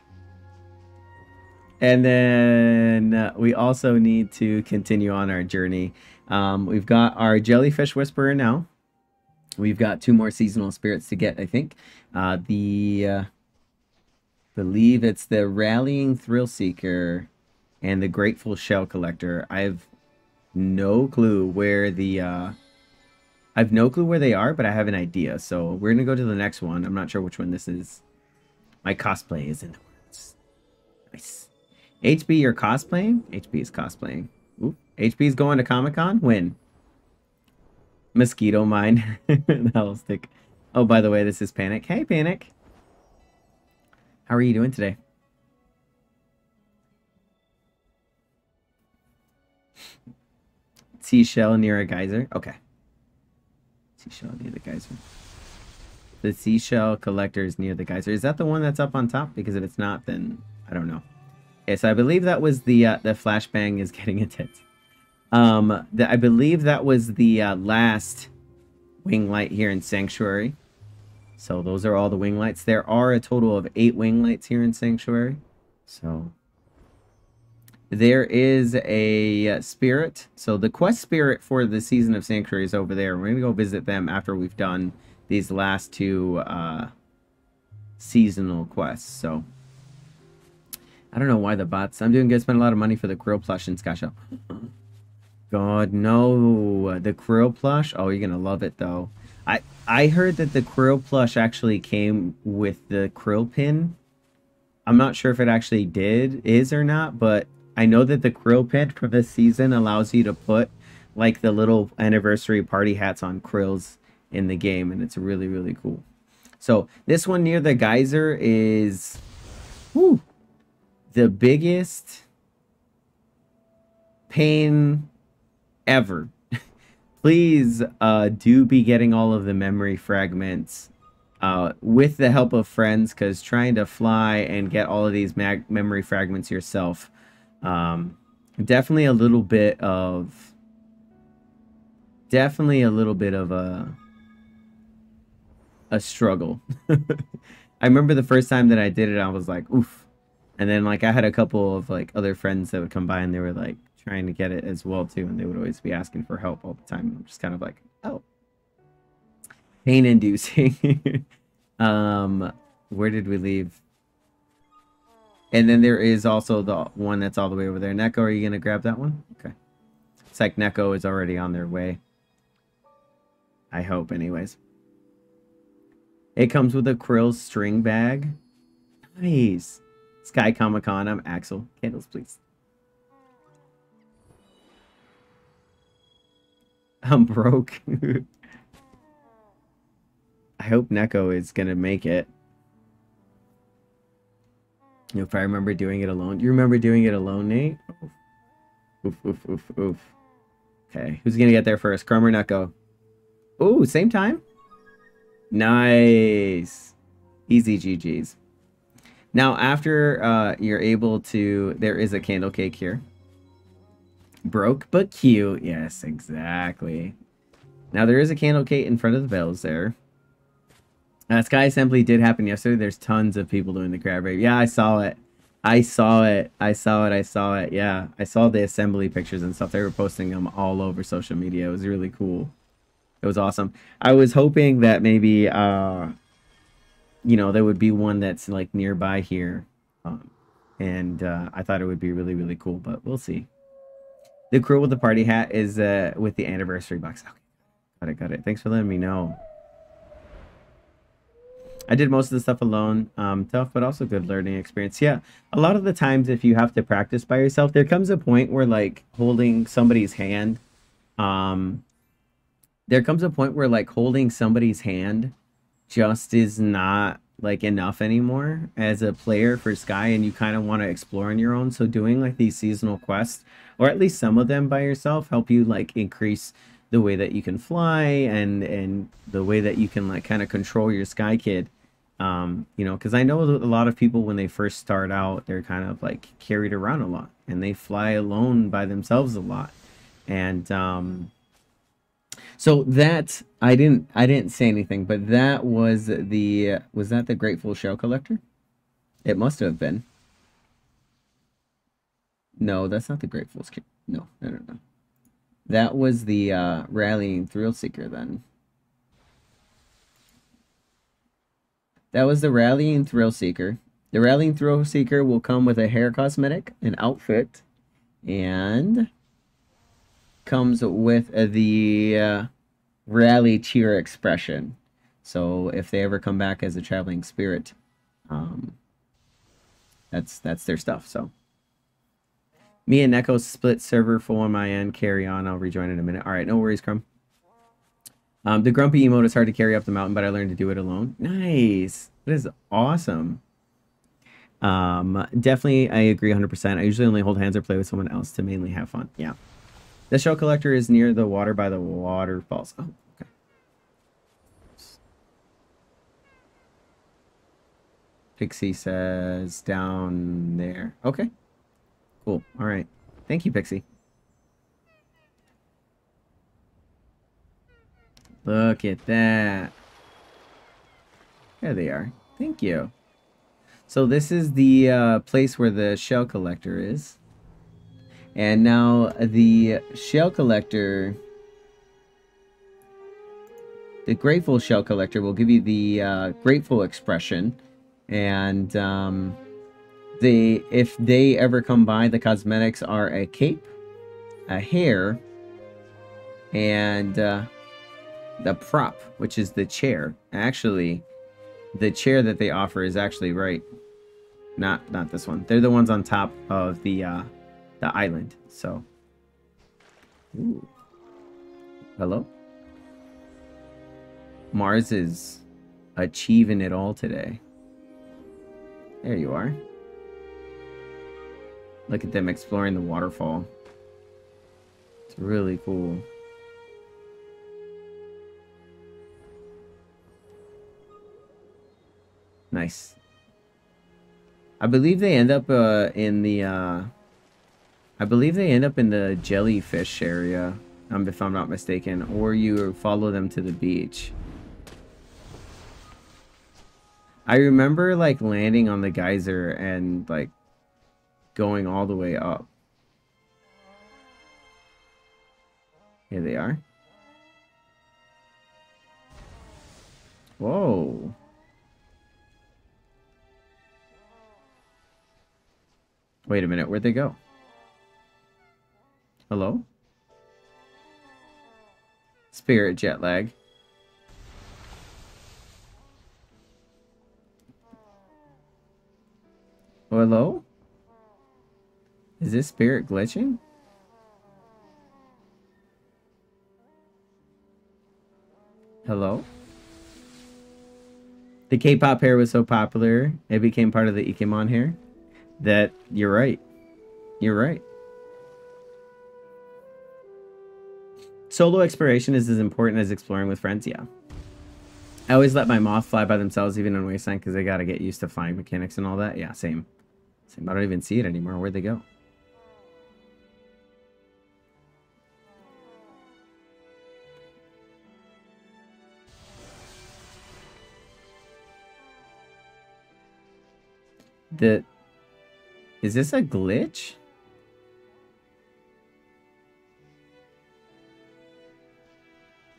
And then uh, we also need to continue on our journey. Um, we've got our jellyfish whisperer now. We've got two more seasonal spirits to get, I think. Uh, the uh, believe it's the rallying thrill seeker and the grateful shell collector. I have no clue where the uh, I have no clue where they are, but I have an idea. So we're gonna go to the next one. I'm not sure which one this is. My cosplay is in the words. Nice. HB, you're cosplaying? HB is cosplaying. Ooh, HB is going to Comic Con. When? mosquito mine. the hell stick. Oh, by the way, this is Panic. Hey, Panic. How are you doing today? Seashell near a geyser. Okay. Seashell near the geyser. The seashell collector is near the geyser. Is that the one that's up on top? Because if it's not, then I don't know. Yes, I believe that was the uh, the flashbang is getting intense. Um, the, I believe that was the uh, last wing light here in Sanctuary. So those are all the wing lights. There are a total of eight wing lights here in Sanctuary. So there is a spirit. So the quest spirit for the season of Sanctuary is over there. We're going to go visit them after we've done these last two uh, seasonal quests. So I don't know why the bots. I'm doing good. Spend a lot of money for the Krill plush in Sky God, no. The Krill plush? Oh, you're going to love it, though. I, I heard that the Krill plush actually came with the Krill pin. I'm not sure if it actually did, is or not, but I know that the Krill pin for this season allows you to put like the little anniversary party hats on Krills in the game, and it's really, really cool. So this one near the geyser is whew, the biggest pain ever. Please uh, do be getting all of the memory fragments uh, with the help of friends because trying to fly and get all of these memory fragments yourself um, definitely a little bit of definitely a little bit of a a struggle. I remember the first time that I did it, I was like, oof. And then like I had a couple of like other friends that would come by and they were like trying to get it as well too, and they would always be asking for help all the time. I'm just kind of like, oh, pain inducing. um, where did we leave? And then there is also the one that's all the way over there. Neko, are you gonna grab that one? Okay. It's like Neko is already on their way. I hope, anyways. It comes with a krill string bag. Nice. Sky Comic Con. I'm Axel. Candles, please. I'm broke. I hope Neko is going to make it. If I remember doing it alone. Do you remember doing it alone, Nate? Oof, oof, oof, oof. Okay, who's to get there first? Crumb or Neko? Ooh, same time? Nice. Easy GG's. Now, after uh, you're able to... There is a candle cake here. Broke but cute. Yes, exactly. Now, there is a candle cake in front of the bells there. Uh, Sky Assembly did happen yesterday. There's tons of people doing the crab rave. Yeah, I saw it. I saw it. I saw it. I saw it. Yeah, I saw the assembly pictures and stuff. They were posting them all over social media. It was really cool. It was awesome. I was hoping that maybe, uh, you know, there would be one that's like nearby here. Um, and uh, I thought it would be really, really cool, but we'll see. The crew with the party hat is uh, with the anniversary box. Okay. Got it, got it. Thanks for letting me know. I did most of the stuff alone. Um, tough, but also good learning experience. Yeah, a lot of the times if you have to practice by yourself, there comes a point where like holding somebody's hand, um, there comes a point where like holding somebody's hand just is not like enough anymore as a player for Sky, and you kind of want to explore on your own. So doing like these seasonal quests, or at least some of them by yourself, help you like increase the way that you can fly and and the way that you can like kind of control your Sky Kid um you know because i know a lot of people when they first start out they're kind of like carried around a lot and they fly alone by themselves a lot. And um so that i didn't i didn't say anything but that was the was that the grateful shell collector? It must have been. No that's not the grateful no no no no. That was the uh rallying thrill seeker then That was the Rallying Thrill Seeker. The Rallying Thrill Seeker will come with a hair cosmetic, an outfit, and comes with the uh, rally cheer expression. So if they ever come back as a traveling spirit, um, that's that's their stuff. So me and Neko split server on my end. Carry on. I'll rejoin in a minute. All right, no worries, Crumb. Um, the grumpy emote is hard to carry up the mountain, but I learned to do it alone. Nice. That is awesome. Um, definitely, I agree 100%. I usually only hold hands or play with someone else to mainly have fun. Yeah. The shell collector is near the water by the waterfalls. Oh, okay. Pixie says down there. Okay. Cool. All right. Thank you, Pixie. Look at that. There they are. Thank you. So this is the uh, place where the shell collector is. And now the shell collector, the grateful shell collector will give you the uh, grateful expression. And um, they, if they ever come by, the cosmetics are a cape, a hair, and uh, the prop, which is the chair. Actually, the chair that they offer is actually right. Not not this one. They're the ones on top of the uh, the island. So, Ooh. hello. Mars is achieving it all today. There you are. Look at them exploring the waterfall. It's really cool. Nice. I believe they end up uh, in the... Uh, I believe they end up in the jellyfish area, um, if I'm not mistaken. Or you follow them to the beach. I remember, like, landing on the geyser and, like, going all the way up. Here they are. Whoa. Wait a minute, where'd they go? Hello? Spirit jet lag. Oh, hello? Is this spirit glitching? Hello? The K-pop hair was so popular, it became part of the Ikemon hair that you're right. You're right. Solo exploration is as important as exploring with friends, yeah. I always let my moth fly by themselves even on Wasteland because they got to get used to flying mechanics and all that. Yeah, same. Same. I don't even see it anymore. Where'd they go? The is this a glitch?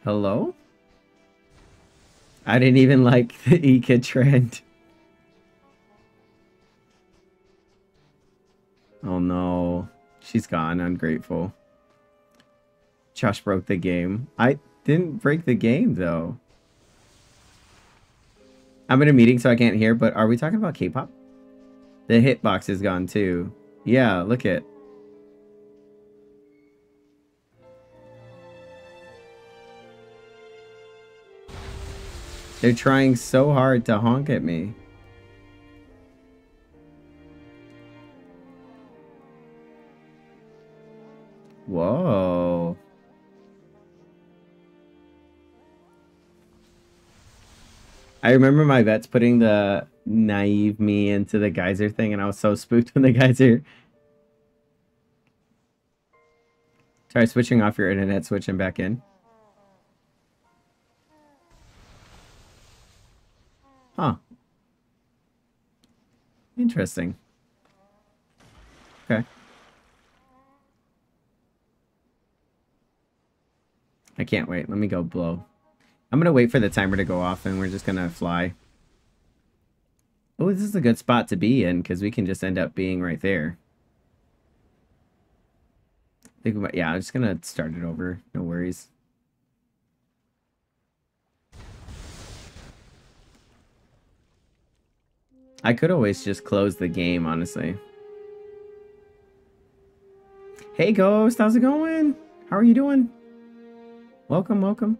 Hello? I didn't even like the Ika trend. Oh no. She's gone, ungrateful. Josh broke the game. I didn't break the game though. I'm in a meeting so I can't hear, but are we talking about K-pop? The hitbox is gone too. Yeah, look at. They're trying so hard to honk at me. Whoa. I remember my vets putting the naive me into the geyser thing, and I was so spooked when the geyser. Try switching off your internet, switching back in. Huh. Interesting. Okay. I can't wait. Let me go blow. I'm going to wait for the timer to go off and we're just going to fly. Oh, this is a good spot to be in because we can just end up being right there. I Think about, yeah, I'm just gonna start it over. No worries. I could always just close the game, honestly. Hey, Ghost, how's it going? How are you doing? Welcome, welcome.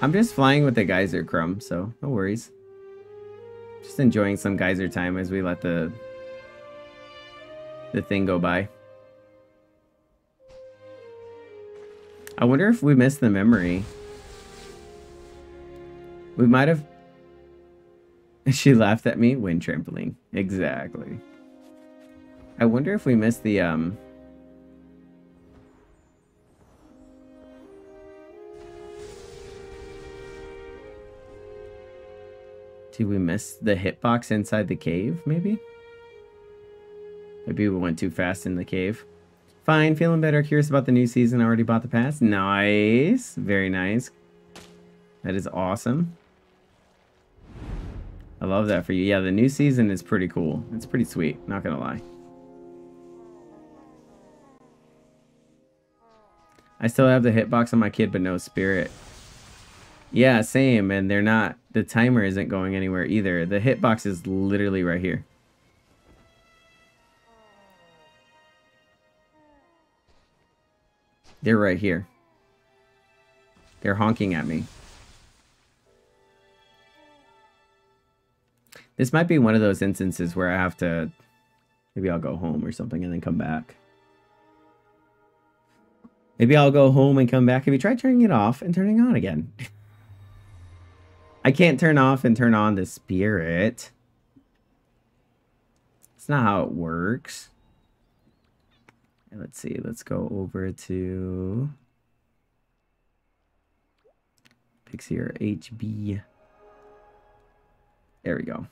I'm just flying with the geyser crumb, so no worries. Just enjoying some geyser time as we let the the thing go by. I wonder if we missed the memory. We might have... She laughed at me. Wind trampoline. Exactly. I wonder if we missed the, um... Did we miss the hitbox inside the cave, maybe? Maybe we went too fast in the cave. Fine, feeling better. Curious about the new season. I already bought the pass. Nice. Very nice. That is awesome. I love that for you. Yeah, the new season is pretty cool. It's pretty sweet. Not gonna lie. I still have the hitbox on my kid, but no spirit. Yeah, same. And they're not... The timer isn't going anywhere either. The hitbox is literally right here. They're right here. They're honking at me. This might be one of those instances where I have to... Maybe I'll go home or something and then come back. Maybe I'll go home and come back. Have you tried turning it off and turning on again? I can't turn off and turn on the spirit. It's not how it works. Let's see, let's go over to Pixie or HB. There we go.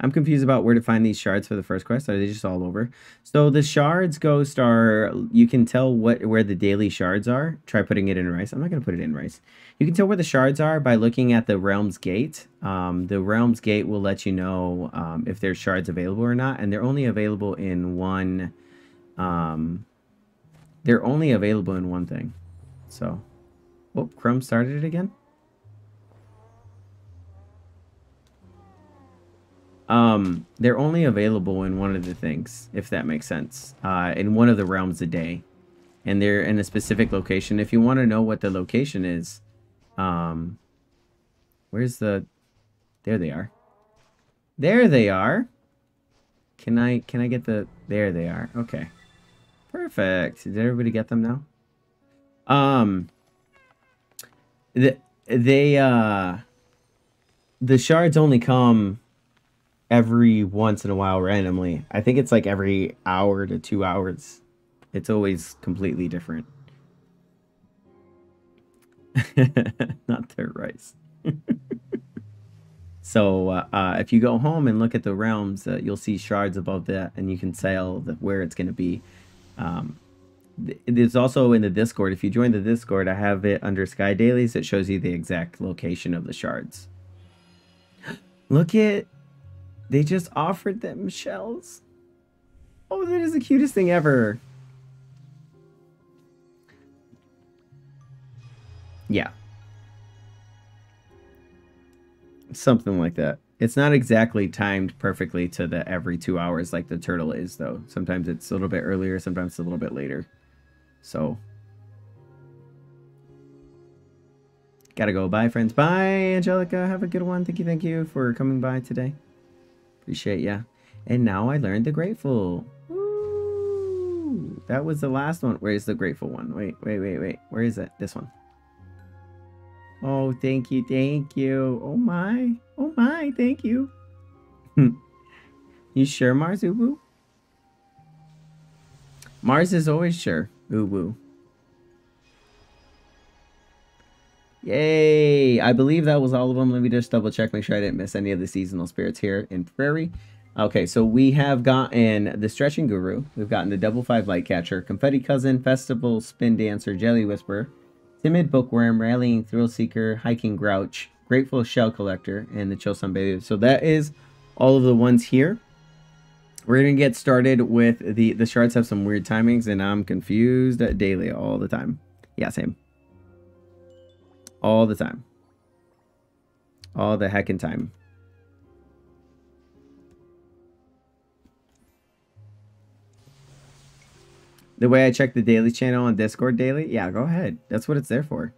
I'm confused about where to find these shards for the first quest. Are they just all over? So the shards ghost are you can tell what where the daily shards are. Try putting it in rice. I'm not gonna put it in rice. You can tell where the shards are by looking at the realm's gate. Um, the realm's gate will let you know um, if there's shards available or not, and they're only available in one. Um, they're only available in one thing. So, oh, Crumb started it again. Um, they're only available in one of the things, if that makes sense. Uh, in one of the realms a day. And they're in a specific location. If you want to know what the location is, um, where's the, there they are. There they are. Can I, can I get the, there they are. Okay. Perfect. Did everybody get them now? Um, the, they, uh, the shards only come every once in a while randomly. I think it's like every hour to two hours. It's always completely different. Not their rice. so uh, if you go home and look at the realms, uh, you'll see shards above that, and you can tell where it's going to be. Um, it's also in the Discord. If you join the Discord, I have it under Sky Dailies. It shows you the exact location of the shards. Look at they just offered them shells. Oh, that is the cutest thing ever. Yeah. Something like that. It's not exactly timed perfectly to the every two hours like the turtle is, though. Sometimes it's a little bit earlier, sometimes it's a little bit later. So. Gotta go. Bye, friends. Bye, Angelica. Have a good one. Thank you, thank you for coming by today. Appreciate ya. And now I learned the grateful. Woo! That was the last one. Where's the grateful one? Wait, wait, wait, wait. Where is it? This one. Oh, thank you, thank you. Oh my, oh my, thank you. Hmm. you sure, Mars Ubu? Mars is always sure, Ubu. Yay! I believe that was all of them. Let me just double check, make sure I didn't miss any of the seasonal spirits here in Prairie. Okay, so we have gotten the Stretching Guru. We've gotten the Double Five Light Catcher, Confetti Cousin, Festival Spin Dancer, Jelly Whisperer, Timid Bookworm, Rallying Thrill Seeker, Hiking Grouch, Grateful Shell Collector, and the Chill Sunbather. So that is all of the ones here. We're gonna get started with the the shards have some weird timings, and I'm confused daily all the time. Yeah, same all the time. All the heckin' time. The way I check the daily channel on Discord daily? Yeah, go ahead. That's what it's there for.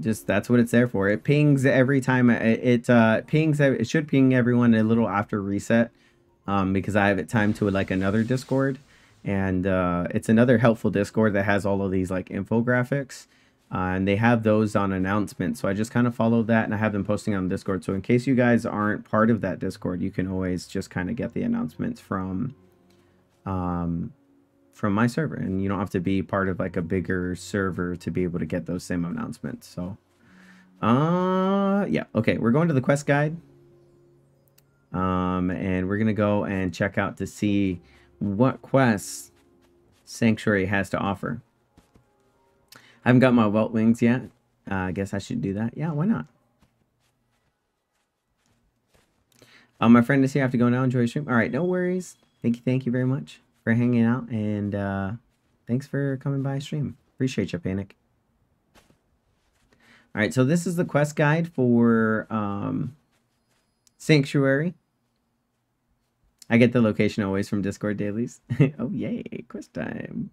just that's what it's there for. It pings every time it, it uh pings it should ping everyone a little after reset um because I have it timed to like another Discord and uh it's another helpful Discord that has all of these like infographics. Uh, and they have those on announcements. So I just kind of follow that and I have them posting on Discord. So in case you guys aren't part of that Discord, you can always just kind of get the announcements from um from my server and you don't have to be part of like a bigger server to be able to get those same announcements so uh yeah okay we're going to the quest guide um and we're gonna go and check out to see what quests sanctuary has to offer i haven't got my welt wings yet uh, i guess i should do that yeah why not uh, my friend is here i have to go now enjoy your stream all right no worries thank you thank you very much for hanging out and uh, thanks for coming by stream. Appreciate you, Panic. All right, so this is the quest guide for um, Sanctuary. I get the location always from Discord dailies. oh, yay, quest time.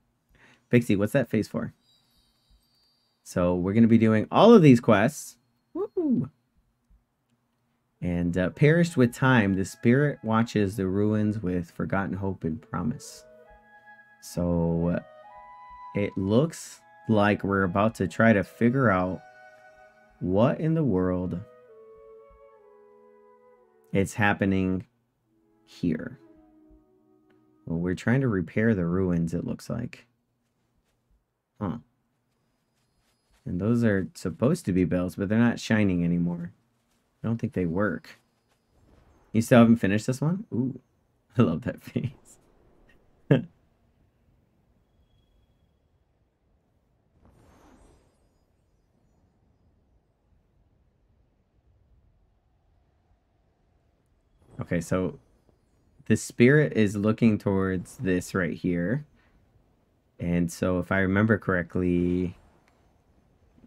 Pixie, what's that face for? So we're going to be doing all of these quests. Woo! And uh, perished with time, the spirit watches the ruins with forgotten hope and promise. So it looks like we're about to try to figure out what in the world is happening here. Well, we're trying to repair the ruins, it looks like. Huh. And those are supposed to be bells, but they're not shining anymore. I don't think they work. You still haven't finished this one? Ooh, I love that face. okay, so the spirit is looking towards this right here. And so if I remember correctly,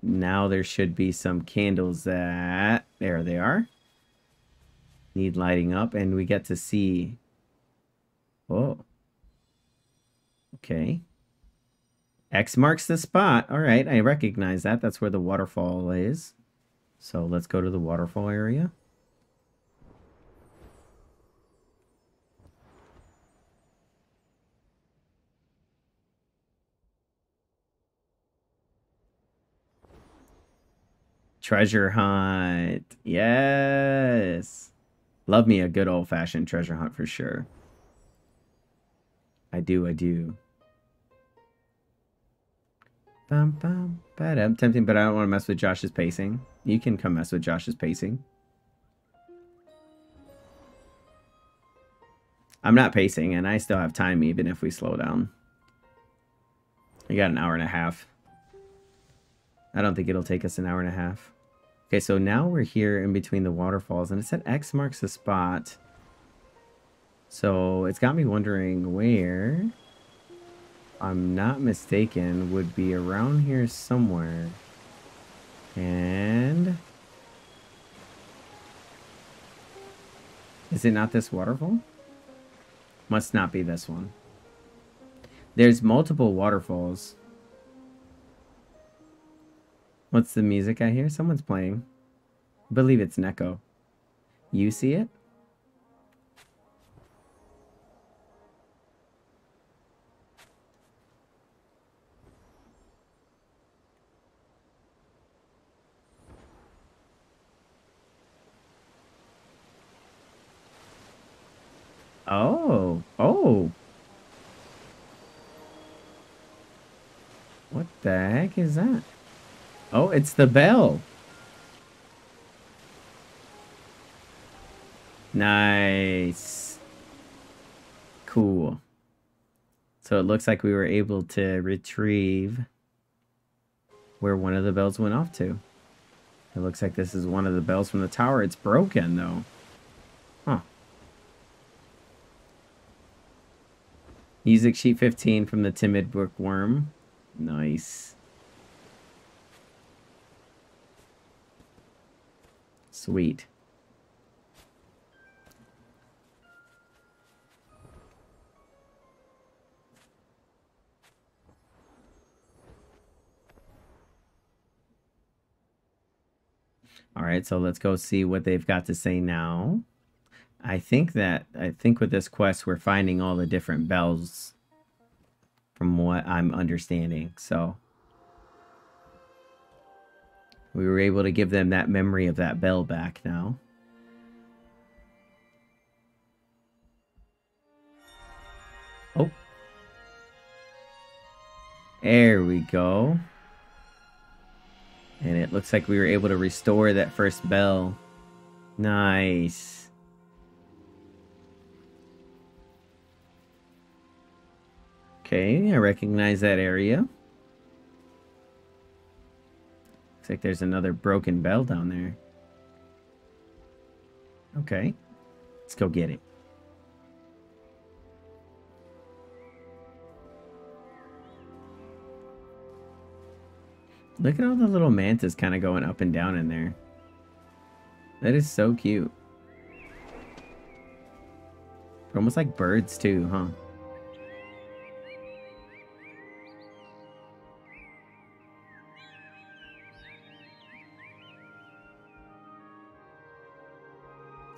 now there should be some candles that there they are. Need lighting up and we get to see oh okay. X marks the spot. All right i recognize that. That's where the waterfall is. So let's go to the waterfall area Treasure hunt. Yes. Love me a good old fashioned treasure hunt for sure. I do, I do. Bum, bum, I'm tempting, but I don't want to mess with Josh's pacing. You can come mess with Josh's pacing. I'm not pacing, and I still have time even if we slow down. We got an hour and a half. I don't think it'll take us an hour and a half. Okay, so now we're here in between the waterfalls, and it said X marks the spot. So it's got me wondering where, I'm not mistaken, would be around here somewhere. And... Is it not this waterfall? Must not be this one. There's multiple waterfalls. What's the music I hear? Someone's playing. I believe it's Neko. You see it? Oh, oh. What the heck is that? Oh, it's the bell. Nice. Cool. So it looks like we were able to retrieve where one of the bells went off to. It looks like this is one of the bells from the tower. It's broken, though. Huh. Music sheet 15 from the Timid Bookworm. Nice. Sweet. All right, so let's go see what they've got to say now. I think that I think with this quest we're finding all the different bells from what I'm understanding. So we were able to give them that memory of that bell back now. Oh. There we go. And it looks like we were able to restore that first bell. Nice. Okay, I recognize that area. Looks like there's another broken bell down there. Okay. Let's go get it. Look at all the little mantas kind of going up and down in there. That is so cute. They're almost like birds too, huh?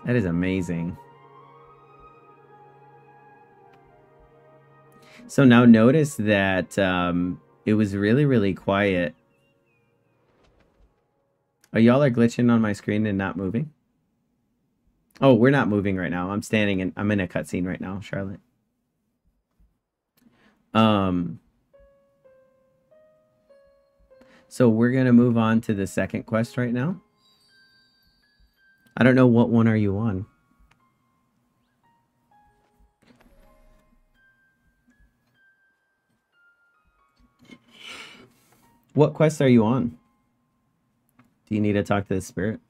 That is amazing. So now notice that um, it was really, really quiet Oh, y'all are glitching on my screen and not moving? Oh, we're not moving right now. I'm standing and I'm in a cutscene right now, Charlotte. Um So we're going to move on to the second quest right now. I don't know what one are you on? What quest are you on? Do you need to talk to the spirit?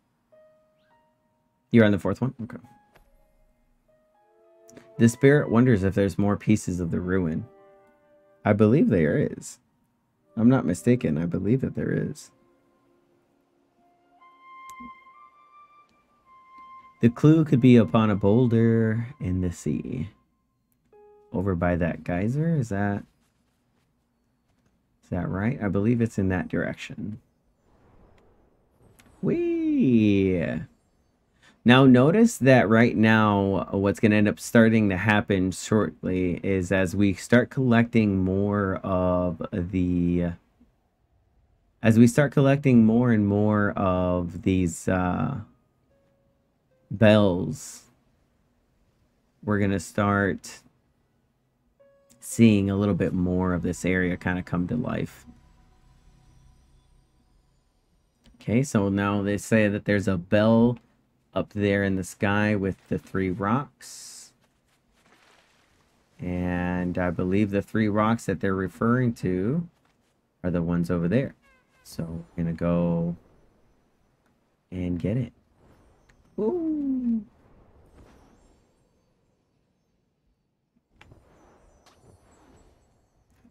You're on the fourth one? Okay. The spirit wonders if there's more pieces of the ruin. I believe there is. I'm not mistaken. I believe that there is. The clue could be upon a boulder in the sea. Over by that geyser? Is that... Is that right? I believe it's in that direction. Wee. Now notice that right now, what's going to end up starting to happen shortly is as we start collecting more of the... As we start collecting more and more of these uh, bells, we're going to start seeing a little bit more of this area kind of come to life. Okay, so now they say that there's a bell up there in the sky with the three rocks. And I believe the three rocks that they're referring to are the ones over there. So we're going to go and get it. Ooh.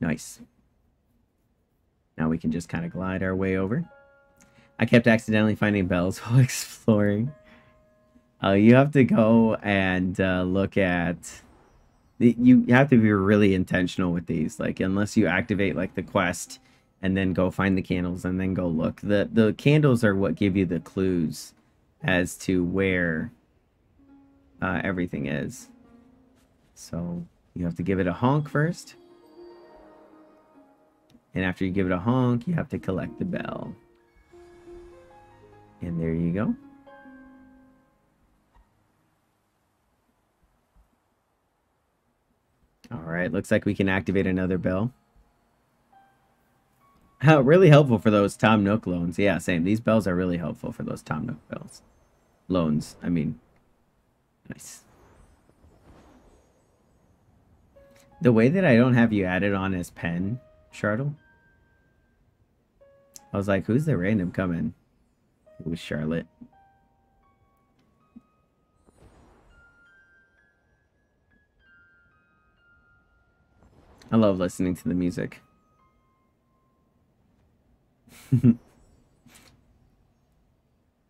Nice. Now we can just kind of glide our way over. I kept accidentally finding bells while exploring. Uh, you have to go and uh, look at... You have to be really intentional with these. Like, unless you activate, like, the quest and then go find the candles and then go look. The, the candles are what give you the clues as to where uh, everything is. So, you have to give it a honk first. And after you give it a honk, you have to collect the bell. And there you go. All right, looks like we can activate another bell. Really helpful for those Tom Nook loans. Yeah, same. These bells are really helpful for those Tom Nook bells. Loans, I mean. Nice. The way that I don't have you added on as pen, Shardle. I was like, who's the random coming? with Charlotte. I love listening to the music.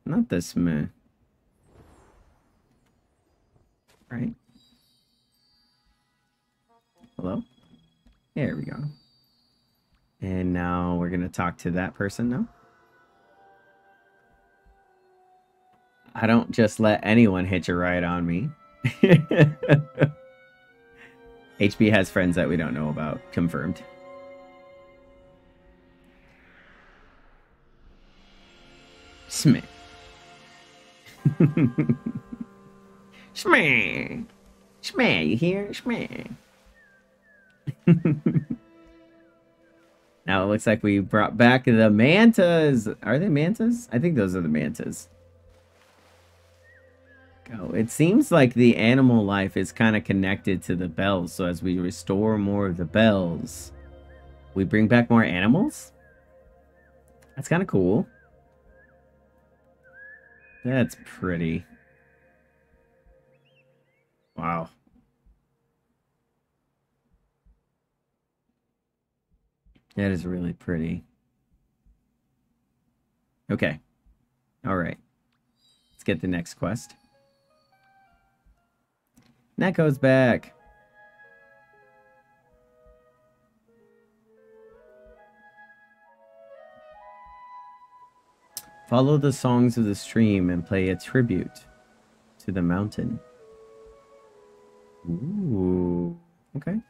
Not this man. Right? Hello? There we go. And now we're going to talk to that person now. I don't just let anyone hitch a ride on me. HB has friends that we don't know about. Confirmed. Smith. Shmeh. Shmeh, you hear? Shmeh. now it looks like we brought back the mantas. Are they mantas? I think those are the mantas. Go. It seems like the animal life is kind of connected to the bells. So as we restore more of the bells, we bring back more animals? That's kind of cool. That's pretty. Wow. That is really pretty. Okay. All right. Let's get the next quest. that goes back. Follow the songs of the stream and play a tribute to the mountain. Ooh, okay.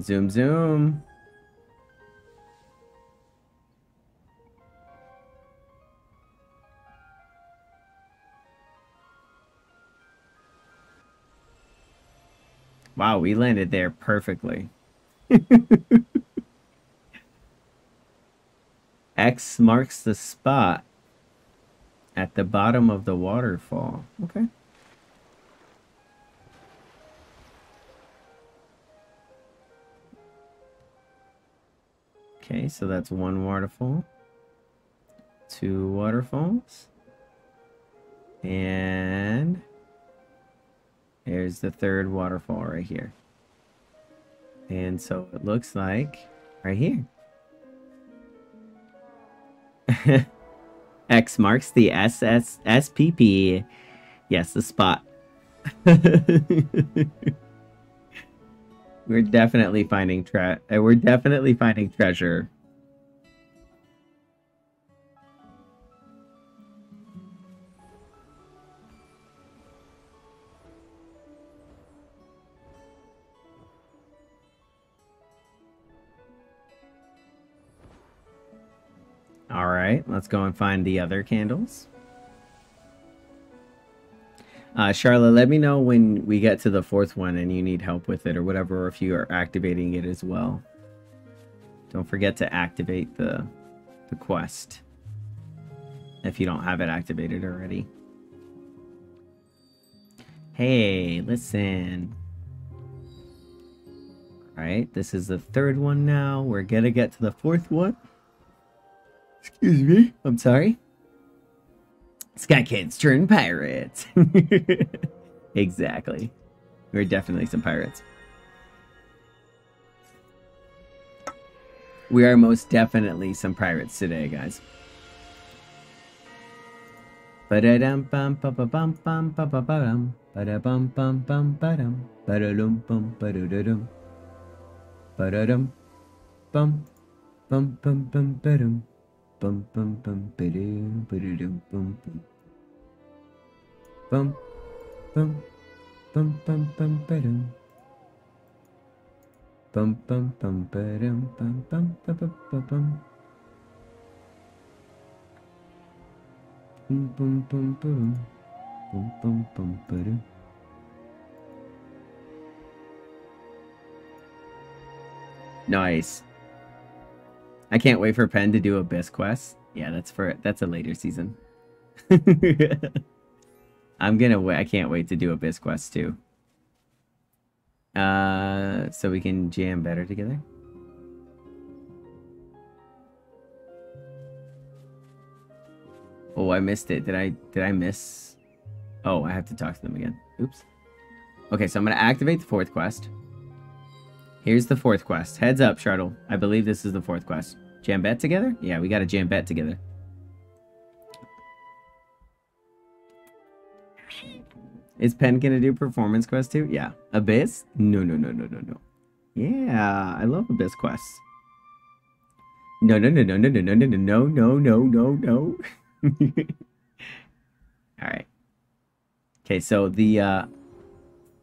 Zoom, zoom. Wow, we landed there perfectly. X marks the spot at the bottom of the waterfall. Okay. Okay, so that's one waterfall. Two waterfalls. And there's the third waterfall right here. And so it looks like right here. X marks the SS SPP. Yes, the spot. we're definitely finding tre uh, we're definitely finding treasure. Right, let's go and find the other candles. Uh, Charlotte, let me know when we get to the fourth one and you need help with it or whatever, or if you are activating it as well. Don't forget to activate the, the quest if you don't have it activated already. Hey, listen. All right, this is the third one now. We're gonna get to the fourth one. Excuse me. I'm sorry. Sky Kids turn pirates. exactly. We're definitely some pirates. We are most definitely some pirates today, guys. Ba-da-dum bum bum bum bum bum bum ba-doo, ba-doo, bum bum. Bum bum bum bum bum ba-dum. Bum bum bum ba-dum bum bum ba ba ba bum. Bum bum bum ba-dum. Bum bum bum ba-dum. Nice. I can't wait for Pen to do Abyss quest. Yeah, that's for that's a later season. I'm gonna wait. I can't wait to do Abyss quest too. Uh, so we can jam better together. Oh, I missed it. Did I did I miss? Oh, I have to talk to them again. Oops. Okay, so I'm gonna activate the fourth quest. Here's the fourth quest. Heads up, Shardle. I believe this is the fourth quest. Jam bet together? Yeah, we got to jam bet together. Is Pen gonna do performance quest too? Yeah. Abyss? No, no, no, no, no, no. Yeah, I love Abyss quests. No, no, no, no, no, no, no, no, no, no, no, no, no. All right. Okay, so the uh,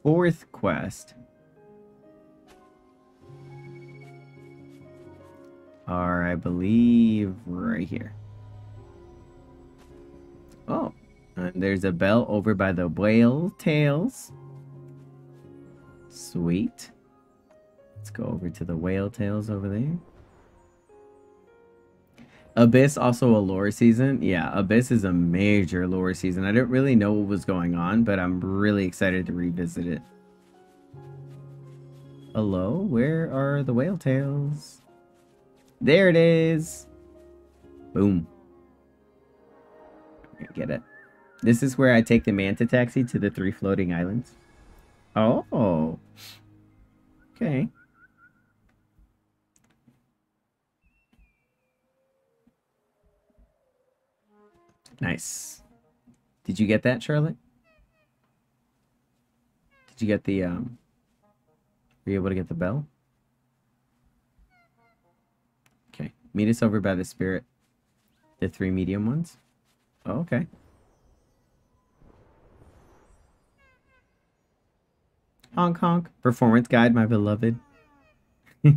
fourth quest are, I believe, right here. Oh, and there's a bell over by the whale tails. Sweet. Let's go over to the whale tails over there. Abyss also a lore season. Yeah, Abyss is a major lore season. I didn't really know what was going on, but I'm really excited to revisit it. Hello, where are the whale tails? There it is. Boom. Get it. This is where I take the manta taxi to the three floating islands. Oh. Okay. Nice. Did you get that, Charlotte? Did you get the, um... Were you able to get the bell? Okay. Meet us over by the spirit. The three medium ones? Oh, okay. Honk honk. Performance guide, my beloved.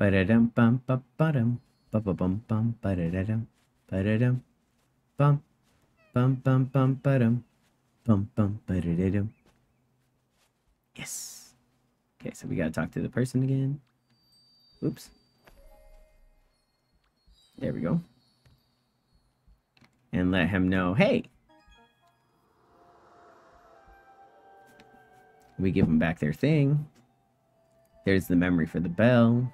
Ba-da-dum bum ba ba ba bum bum ba-da-da-dum ba-da-dum bum bum bum bum ba-dum bum bum ba-da-da-dum. Yes. Okay, so we gotta talk to the person again. Oops. There we go. And let him know, hey. We give them back their thing. There's the memory for the bell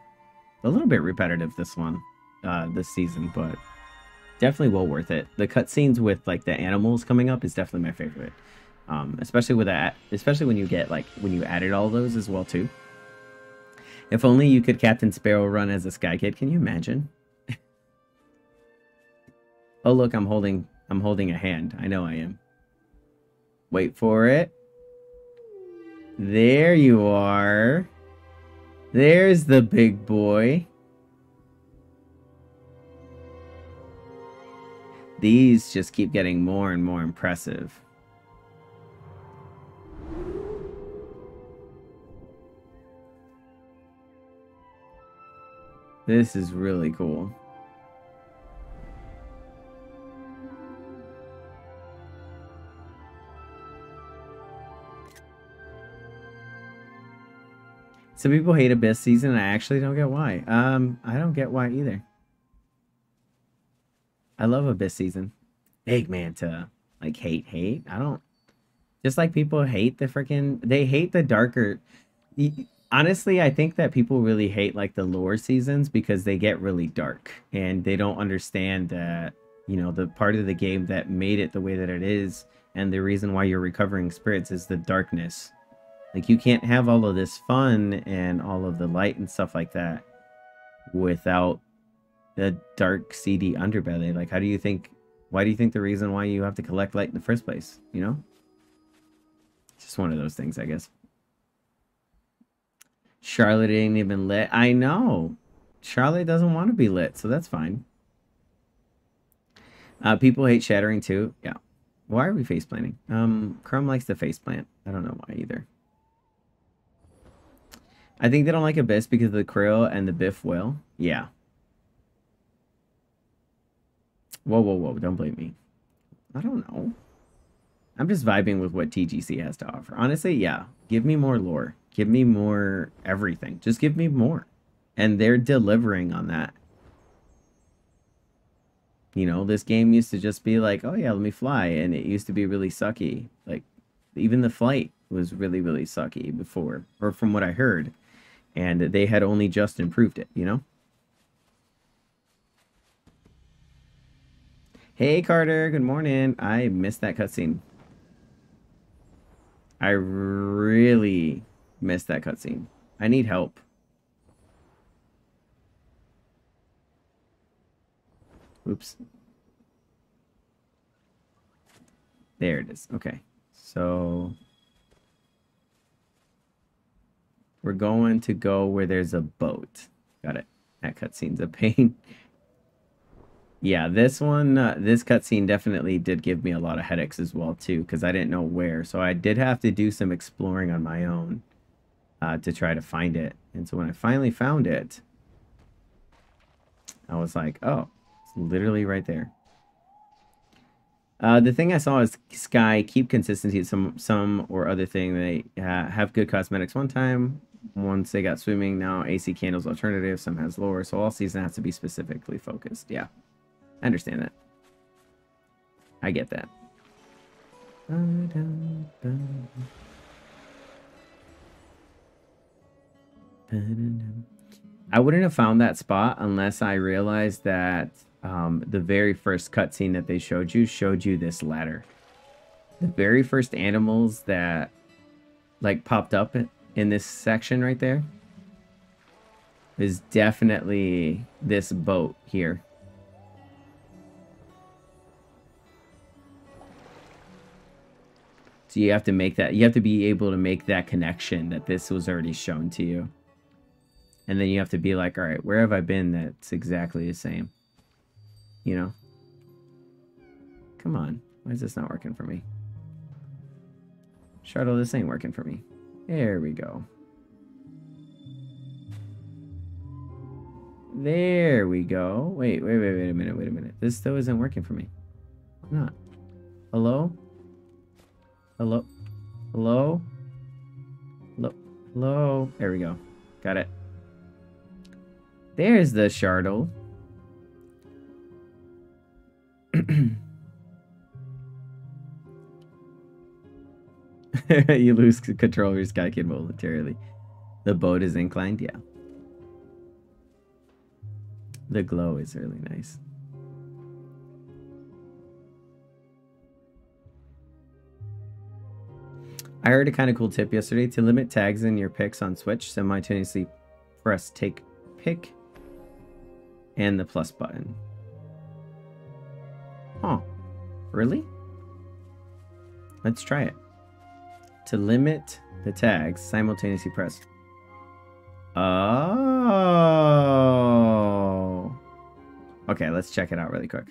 a little bit repetitive this one, uh, this season, but definitely well worth it. The cutscenes with like the animals coming up is definitely my favorite. Um, especially with that, especially when you get like when you added all those as well too. If only you could Captain Sparrow run as a Sky Kid. Can you imagine? oh look, I'm holding I'm holding a hand. I know I am. Wait for it. There you are. There's the big boy. These just keep getting more and more impressive. This is really cool. Some people hate Abyss season, and I actually don't get why. Um, I don't get why either. I love Abyss season. Big man to like hate, hate. I don't. Just like people hate the freaking, they hate the darker. Honestly, I think that people really hate like the lore seasons because they get really dark and they don't understand that you know the part of the game that made it the way that it is and the reason why you're recovering spirits is the darkness like you can't have all of this fun and all of the light and stuff like that without the dark, seedy underbelly. Like, how do you think? Why do you think the reason why you have to collect light in the first place? You know, it's just one of those things, I guess. Charlotte ain't even lit. I know. Charlotte doesn't want to be lit, so that's fine. Uh, people hate shattering too. Yeah. Why are we face planting? Um, Crumb likes the face plant. I don't know why either. I think they don't like Abyss because of the krill and the biff whale. Yeah. Whoa, whoa, whoa. Don't blame me. I don't know. I'm just vibing with what TGC has to offer. Honestly, yeah. Give me more lore. Give me more everything. Just give me more. And they're delivering on that. You know, this game used to just be like, oh yeah, let me fly. And it used to be really sucky. Like, even the flight was really, really sucky before. Or from what I heard and they had only just improved it, you know? Hey, Carter. Good morning. I missed that cutscene. I really missed that cutscene. I need help. Oops. There it is. Okay. So we're going to go where there's a boat. Got it. That cutscene's a pain. yeah, this one, uh, this cutscene definitely did give me a lot of headaches as well too, because I didn't know where. So I did have to do some exploring on my own uh, to try to find it. And so when I finally found it, I was like, oh, it's literally right there. Uh, the thing I saw is Sky keep consistency some some or other thing. They uh, have good cosmetics one time. Once they got swimming, now AC Candles alternative. Some has lower, so all season has to be specifically focused. Yeah, I understand that. I get that. I wouldn't have found that spot unless I realized that um, the very first cutscene that they showed you showed you this ladder. The very first animals that like popped up in this section right there is definitely this boat here. So you have to make that, you have to be able to make that connection that this was already shown to you. And then you have to be like, all right, where have I been that's exactly the same? You know? Come on. Why is this not working for me? Shuttle, this ain't working for me. There we go. There we go. Wait, wait, wait, wait a minute, wait a minute. This still isn't working for me. not. Hello? Hello? Hello? Hello? Hello? There we go. Got it. There's the shardle. you lose control of your sky kid momentarily. The boat is inclined, yeah. The glow is really nice. I heard a kind of cool tip yesterday to limit tags in your picks on Switch. Simultaneously press take pick and the plus button. Huh. Really? Let's try it. To limit the tags, simultaneously press. Oh. Okay, let's check it out really quick.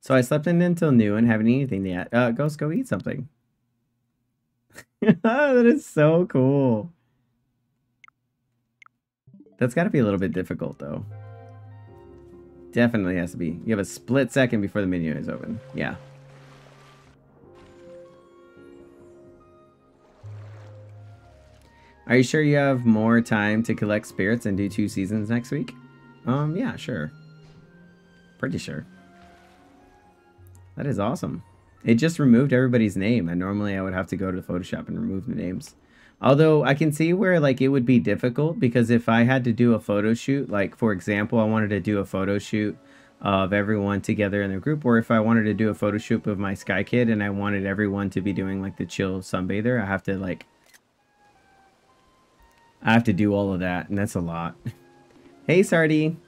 So I slept in until noon and haven't eaten anything yet. Uh, Ghost, go eat something. that is so cool. That's got to be a little bit difficult, though. Definitely has to be. You have a split second before the menu is open. Yeah. Are you sure you have more time to collect spirits and do two seasons next week? Um, yeah, sure. Pretty sure. That is awesome. It just removed everybody's name, and normally I would have to go to Photoshop and remove the names. Although I can see where like it would be difficult because if I had to do a photo shoot, like for example, I wanted to do a photo shoot of everyone together in the group, or if I wanted to do a photo shoot of my Sky Kid and I wanted everyone to be doing like the chill sunbather, I have to like I have to do all of that, and that's a lot. hey Sardi,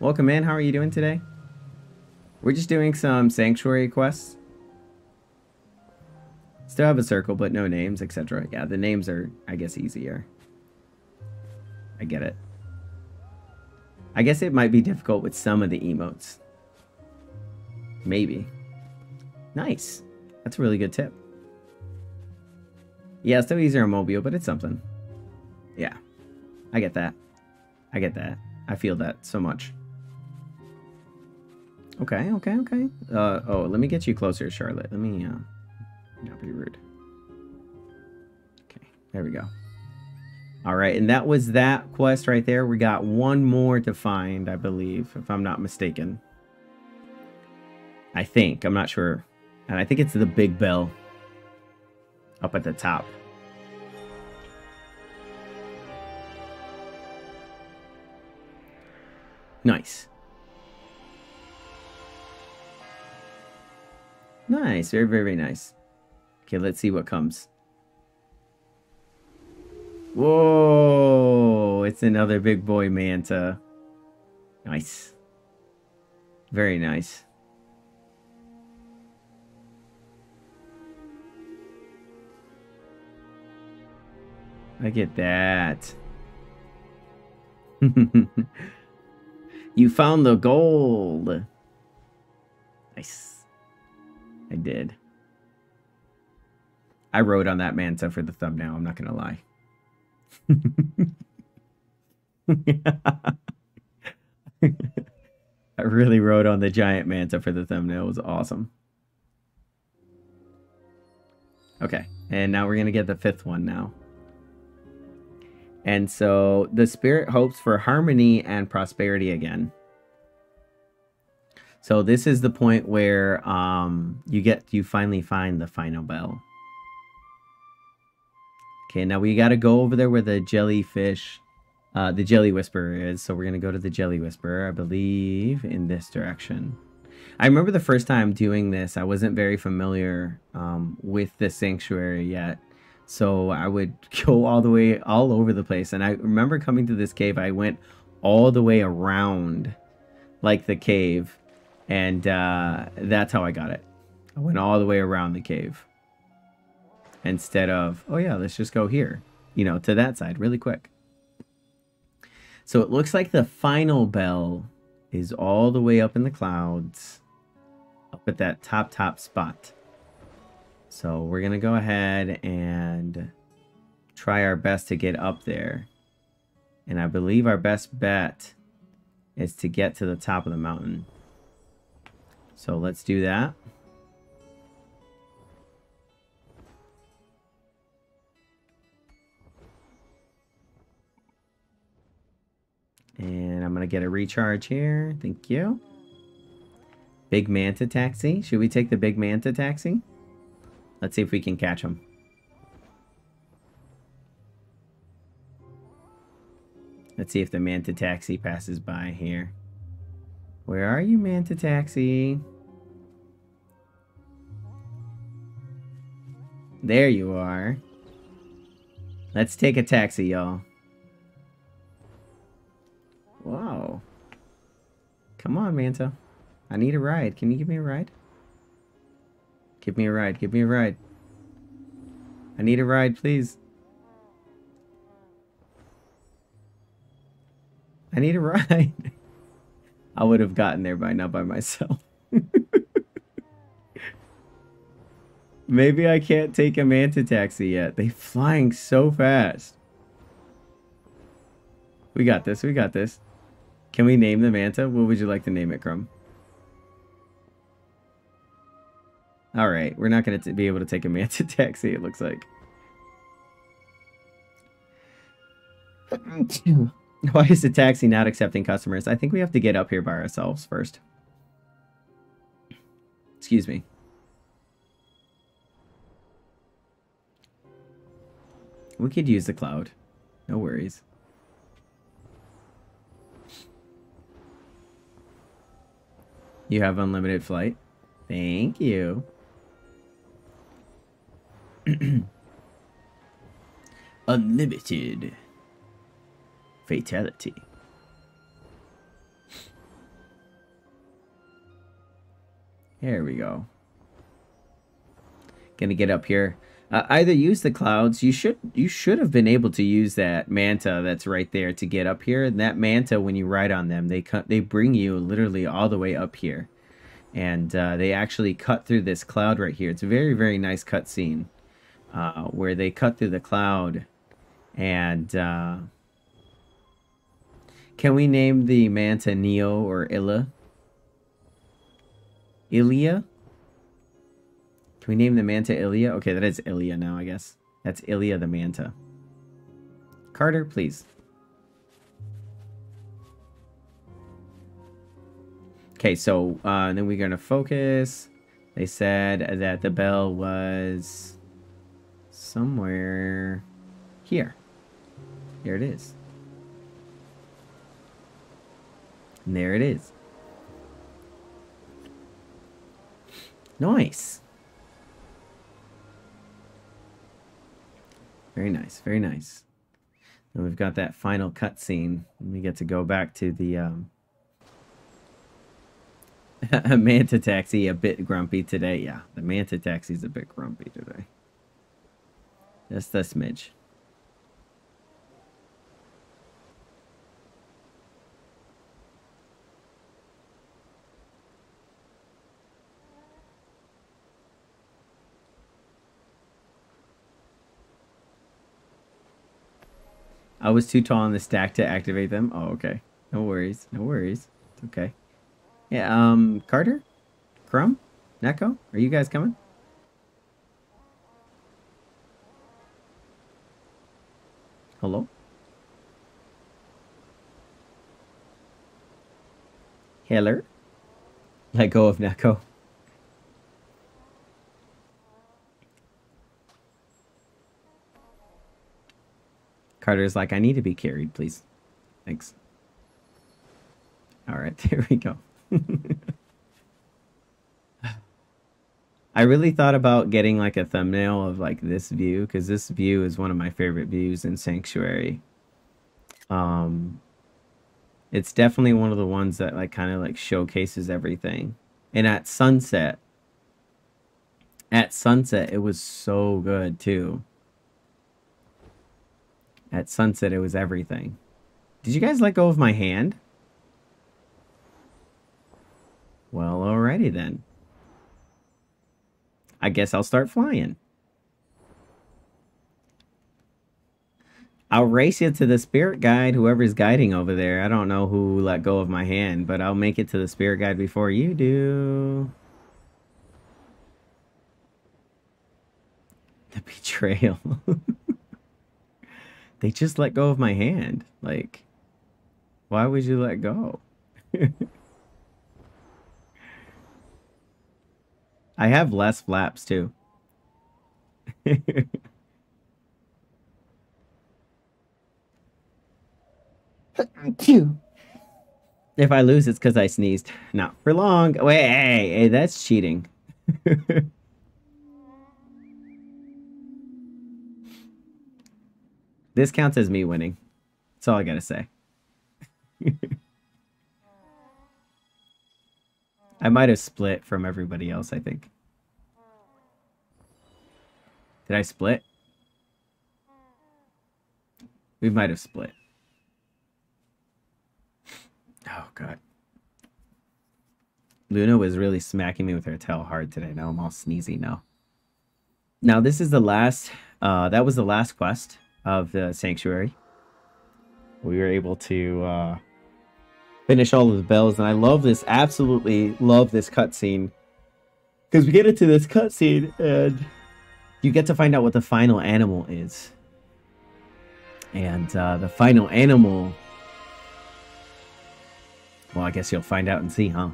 welcome in. How are you doing today? We're just doing some sanctuary quests. Still have a circle, but no names, etc. Yeah, the names are, I guess, easier. I get it. I guess it might be difficult with some of the emotes. Maybe. Nice. That's a really good tip. Yeah, still easier on mobile, but it's something. Yeah. I get that. I get that. I feel that so much. Okay, okay, okay. Uh, oh, let me get you closer, Charlotte. Let me, uh... Not be rude. Okay, there we go. All right, and that was that quest right there. We got one more to find, I believe, if I'm not mistaken. I think. I'm not sure. And I think it's the big bell up at the top. Nice. Nice. Very, very, very nice. Okay, let's see what comes. Whoa, it's another big boy manta. Nice. Very nice. I get that. you found the gold. Nice. I did. I wrote on that manta for the thumbnail, I'm not to lie. I really wrote on the giant manta for the thumbnail. It was awesome. Okay, and now we're to get the fifth one now. And so the spirit hopes for harmony and prosperity again. So this is the point where um, you get you finally find the final bell. Okay, now we got to go over there where the jellyfish, uh, the jelly whisperer is. So we're gonna go to the jelly whisperer, I believe, in this direction. I remember the first time doing this, I wasn't very familiar um, with the sanctuary yet. So I would go all the way all over the place. And I remember coming to this cave, I went all the way around like the cave. And uh, that's how I got it. I went all the way around the cave. Instead of, oh yeah, let's just go here, you know, to that side really quick. So it looks like the final bell is all the way up in the clouds, up at that top, top spot. So we're going to go ahead and try our best to get up there. And I believe our best bet is to get to the top of the mountain. So let's do that. And I'm going to get a recharge here. Thank you. Big Manta Taxi. Should we take the Big Manta Taxi? Let's see if we can catch him. Let's see if the Manta Taxi passes by here. Where are you, Manta Taxi? There you are. Let's take a taxi, y'all. Come on, Manta. I need a ride. Can you give me a ride? Give me a ride. Give me a ride. I need a ride, please. I need a ride. I would have gotten there by now by myself. Maybe I can't take a manta taxi yet. They flying so fast. We got this. We got this. Can we name the manta? What would you like to name it, Crumb? Alright, we're not going to be able to take a manta taxi, it looks like. Why is the taxi not accepting customers? I think we have to get up here by ourselves first. Excuse me. We could use the cloud. No worries. You have unlimited flight. Thank you. unlimited fatality. Here we go. Gonna get up here. Uh, either use the clouds. You should you should have been able to use that manta that's right there to get up here. And that manta, when you ride on them, they cut they bring you literally all the way up here, and uh, they actually cut through this cloud right here. It's a very very nice cut scene uh, where they cut through the cloud, and uh, can we name the manta Neo or Illa? Ilya? Can we name the manta Ilya? Okay, that is Ilya now, I guess. That's Ilya the manta. Carter, please. Okay, so uh, then we're going to focus. They said that the bell was somewhere here. Here it is. And there it is. Nice. Very nice, very nice. And we've got that final cutscene. We get to go back to the um, Manta Taxi a bit grumpy today. Yeah, the Manta Taxi's a bit grumpy today. Just a smidge. I was too tall on the stack to activate them. Oh, okay. No worries. No worries. It's okay. Yeah, um, Carter? Crumb? Neko? Are you guys coming? Hello? Heller? Let go of Neko. Carter's like, I need to be carried, please. Thanks. All right, there we go. I really thought about getting like a thumbnail of like this view because this view is one of my favorite views in Sanctuary. Um, it's definitely one of the ones that like kind of like showcases everything. And at sunset, at sunset, it was so good too. At sunset, it was everything. Did you guys let go of my hand? Well, alrighty then. I guess I'll start flying. I'll race you to the spirit guide, whoever's guiding over there. I don't know who let go of my hand, but I'll make it to the spirit guide before you do. The betrayal. they just let go of my hand. Like, why would you let go? I have less flaps too. if I lose, it's because I sneezed. Not for long. Wait, hey, hey, that's cheating. this counts as me winning. That's all I gotta say. I might have split from everybody else, I think. Did I split? We might have split. Oh, God. Luna was really smacking me with her tail hard today. Now I'm all sneezy now. Now, this is the last... Uh, that was the last quest of the Sanctuary. We were able to... Uh, finish all of the bells. And I love this, absolutely love this cutscene. Because we get into this cutscene and you get to find out what the final animal is. And uh, the final animal. Well, I guess you'll find out and see, huh?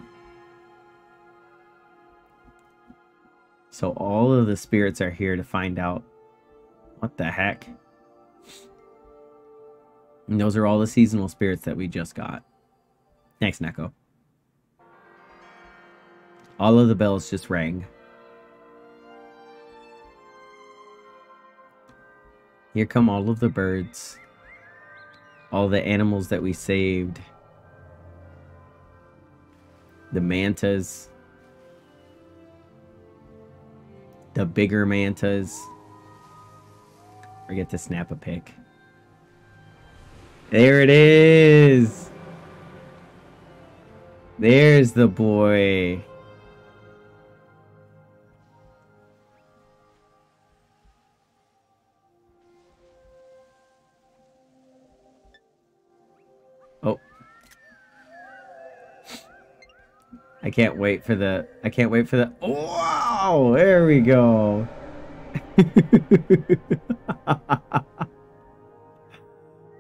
So all of the spirits are here to find out what the heck. And those are all the seasonal spirits that we just got. Thanks, Neko. All of the bells just rang. Here come all of the birds. All the animals that we saved. The mantas. The bigger mantas. I Forget to snap a pic. There it is! There's the boy. Oh. I can't wait for the I can't wait for the Wow, there we go.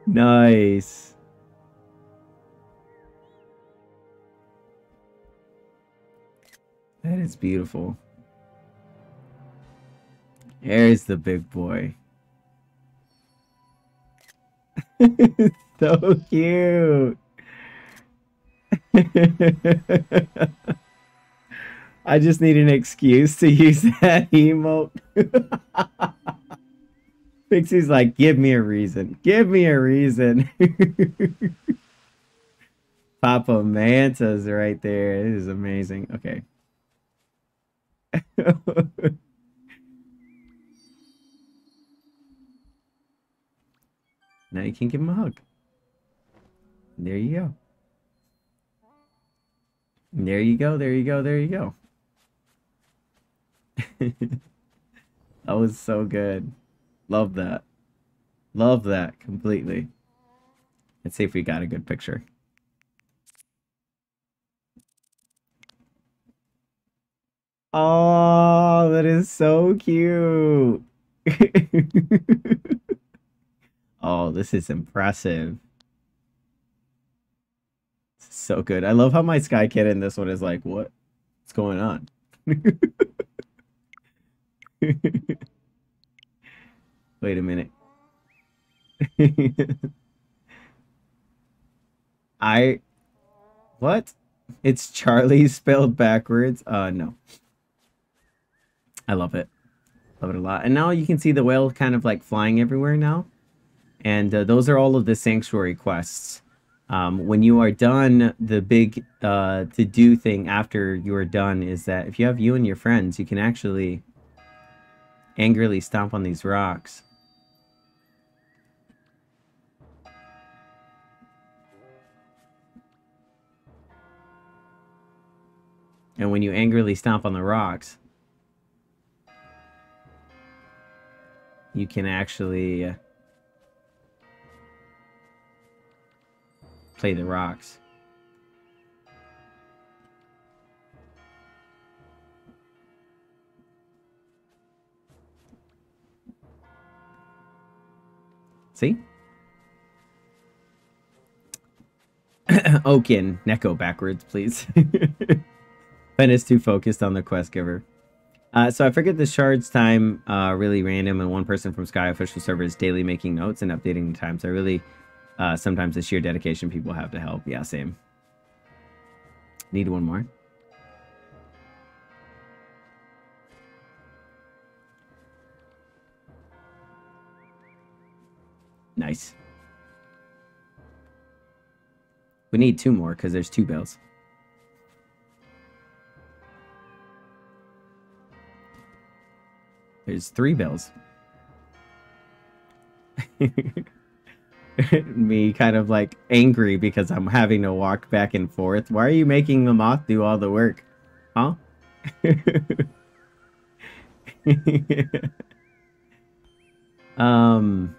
nice. That is beautiful. There's the big boy. so cute. I just need an excuse to use that emote. Pixie's like, give me a reason. Give me a reason. Papa Manta's right there. It is amazing. Okay. now you can give him a hug. There you go. There you go, there you go, there you go. that was so good. Love that. Love that completely. Let's see if we got a good picture. Oh, that is so cute. oh, this is impressive. so good. I love how my Sky Kid in this one is like, what? What's going on? Wait a minute. I what? It's Charlie spelled backwards. Uh no. I love it. Love it a lot. And now you can see the whale kind of like flying everywhere now. And uh, those are all of the sanctuary quests. Um, when you are done, the big uh, to do thing after you are done is that if you have you and your friends, you can actually angrily stomp on these rocks. And when you angrily stomp on the rocks, you can actually uh, play the rocks. See? Oaken, Neko backwards, please. Ben is too focused on the quest giver. Uh, so I figured the shards time uh, really random, and one person from Sky official server is daily making notes and updating the times. I really uh, sometimes the sheer dedication people have to help. Yeah, same. Need one more. Nice. We need two more because there's two bells. There's three bills. Me kind of like angry because I'm having to walk back and forth. Why are you making the moth do all the work? Huh? um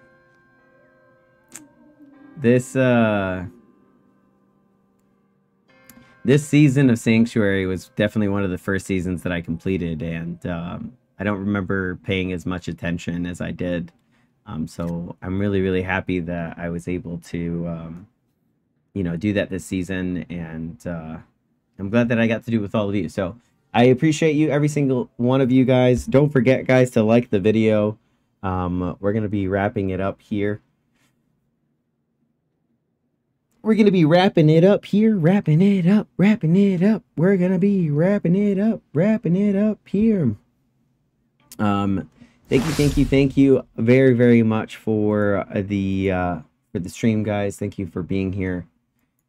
this uh this season of Sanctuary was definitely one of the first seasons that I completed and um I don't remember paying as much attention as I did. Um, so I'm really, really happy that I was able to, um, you know, do that this season. And uh, I'm glad that I got to do with all of you. So I appreciate you, every single one of you guys. Don't forget, guys, to like the video. Um, we're going to be wrapping it up here. We're going to be wrapping it up here, wrapping it up, wrapping it up. We're going to be wrapping it up, wrapping it up here. Um, thank you, thank you, thank you very, very much for the uh, for the stream, guys. Thank you for being here.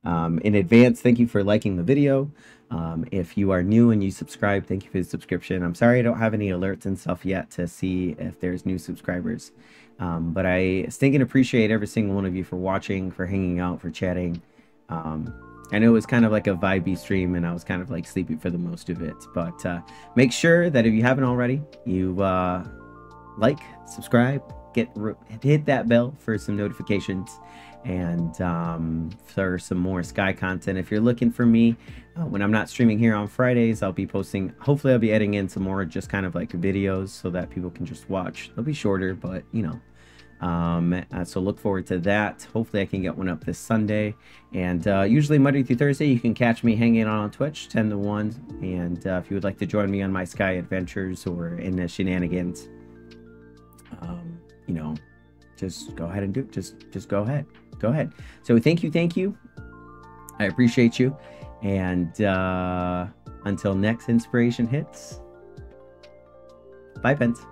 Um, in advance, thank you for liking the video. Um, if you are new and you subscribe, thank you for the subscription. I'm sorry I don't have any alerts and stuff yet to see if there's new subscribers. Um, but I thank and appreciate every single one of you for watching, for hanging out, for chatting. Um, I know it was kind of like a vibey stream and I was kind of like sleepy for the most of it. But uh, make sure that if you haven't already, you uh, like, subscribe, get hit that bell for some notifications and um, for some more Sky content. If you're looking for me, uh, when I'm not streaming here on Fridays, I'll be posting, hopefully I'll be adding in some more just kind of like videos so that people can just watch. They'll be shorter, but you know, um, uh, so look forward to that. Hopefully I can get one up this Sunday. And uh, usually Monday through Thursday, you can catch me hanging out on Twitch 10 to 1. And uh, if you would like to join me on my Sky Adventures or in the shenanigans, um, you know, just go ahead and do it. Just, just go ahead. Go ahead. So thank you. Thank you. I appreciate you. And uh, until next inspiration hits, bye, Pens.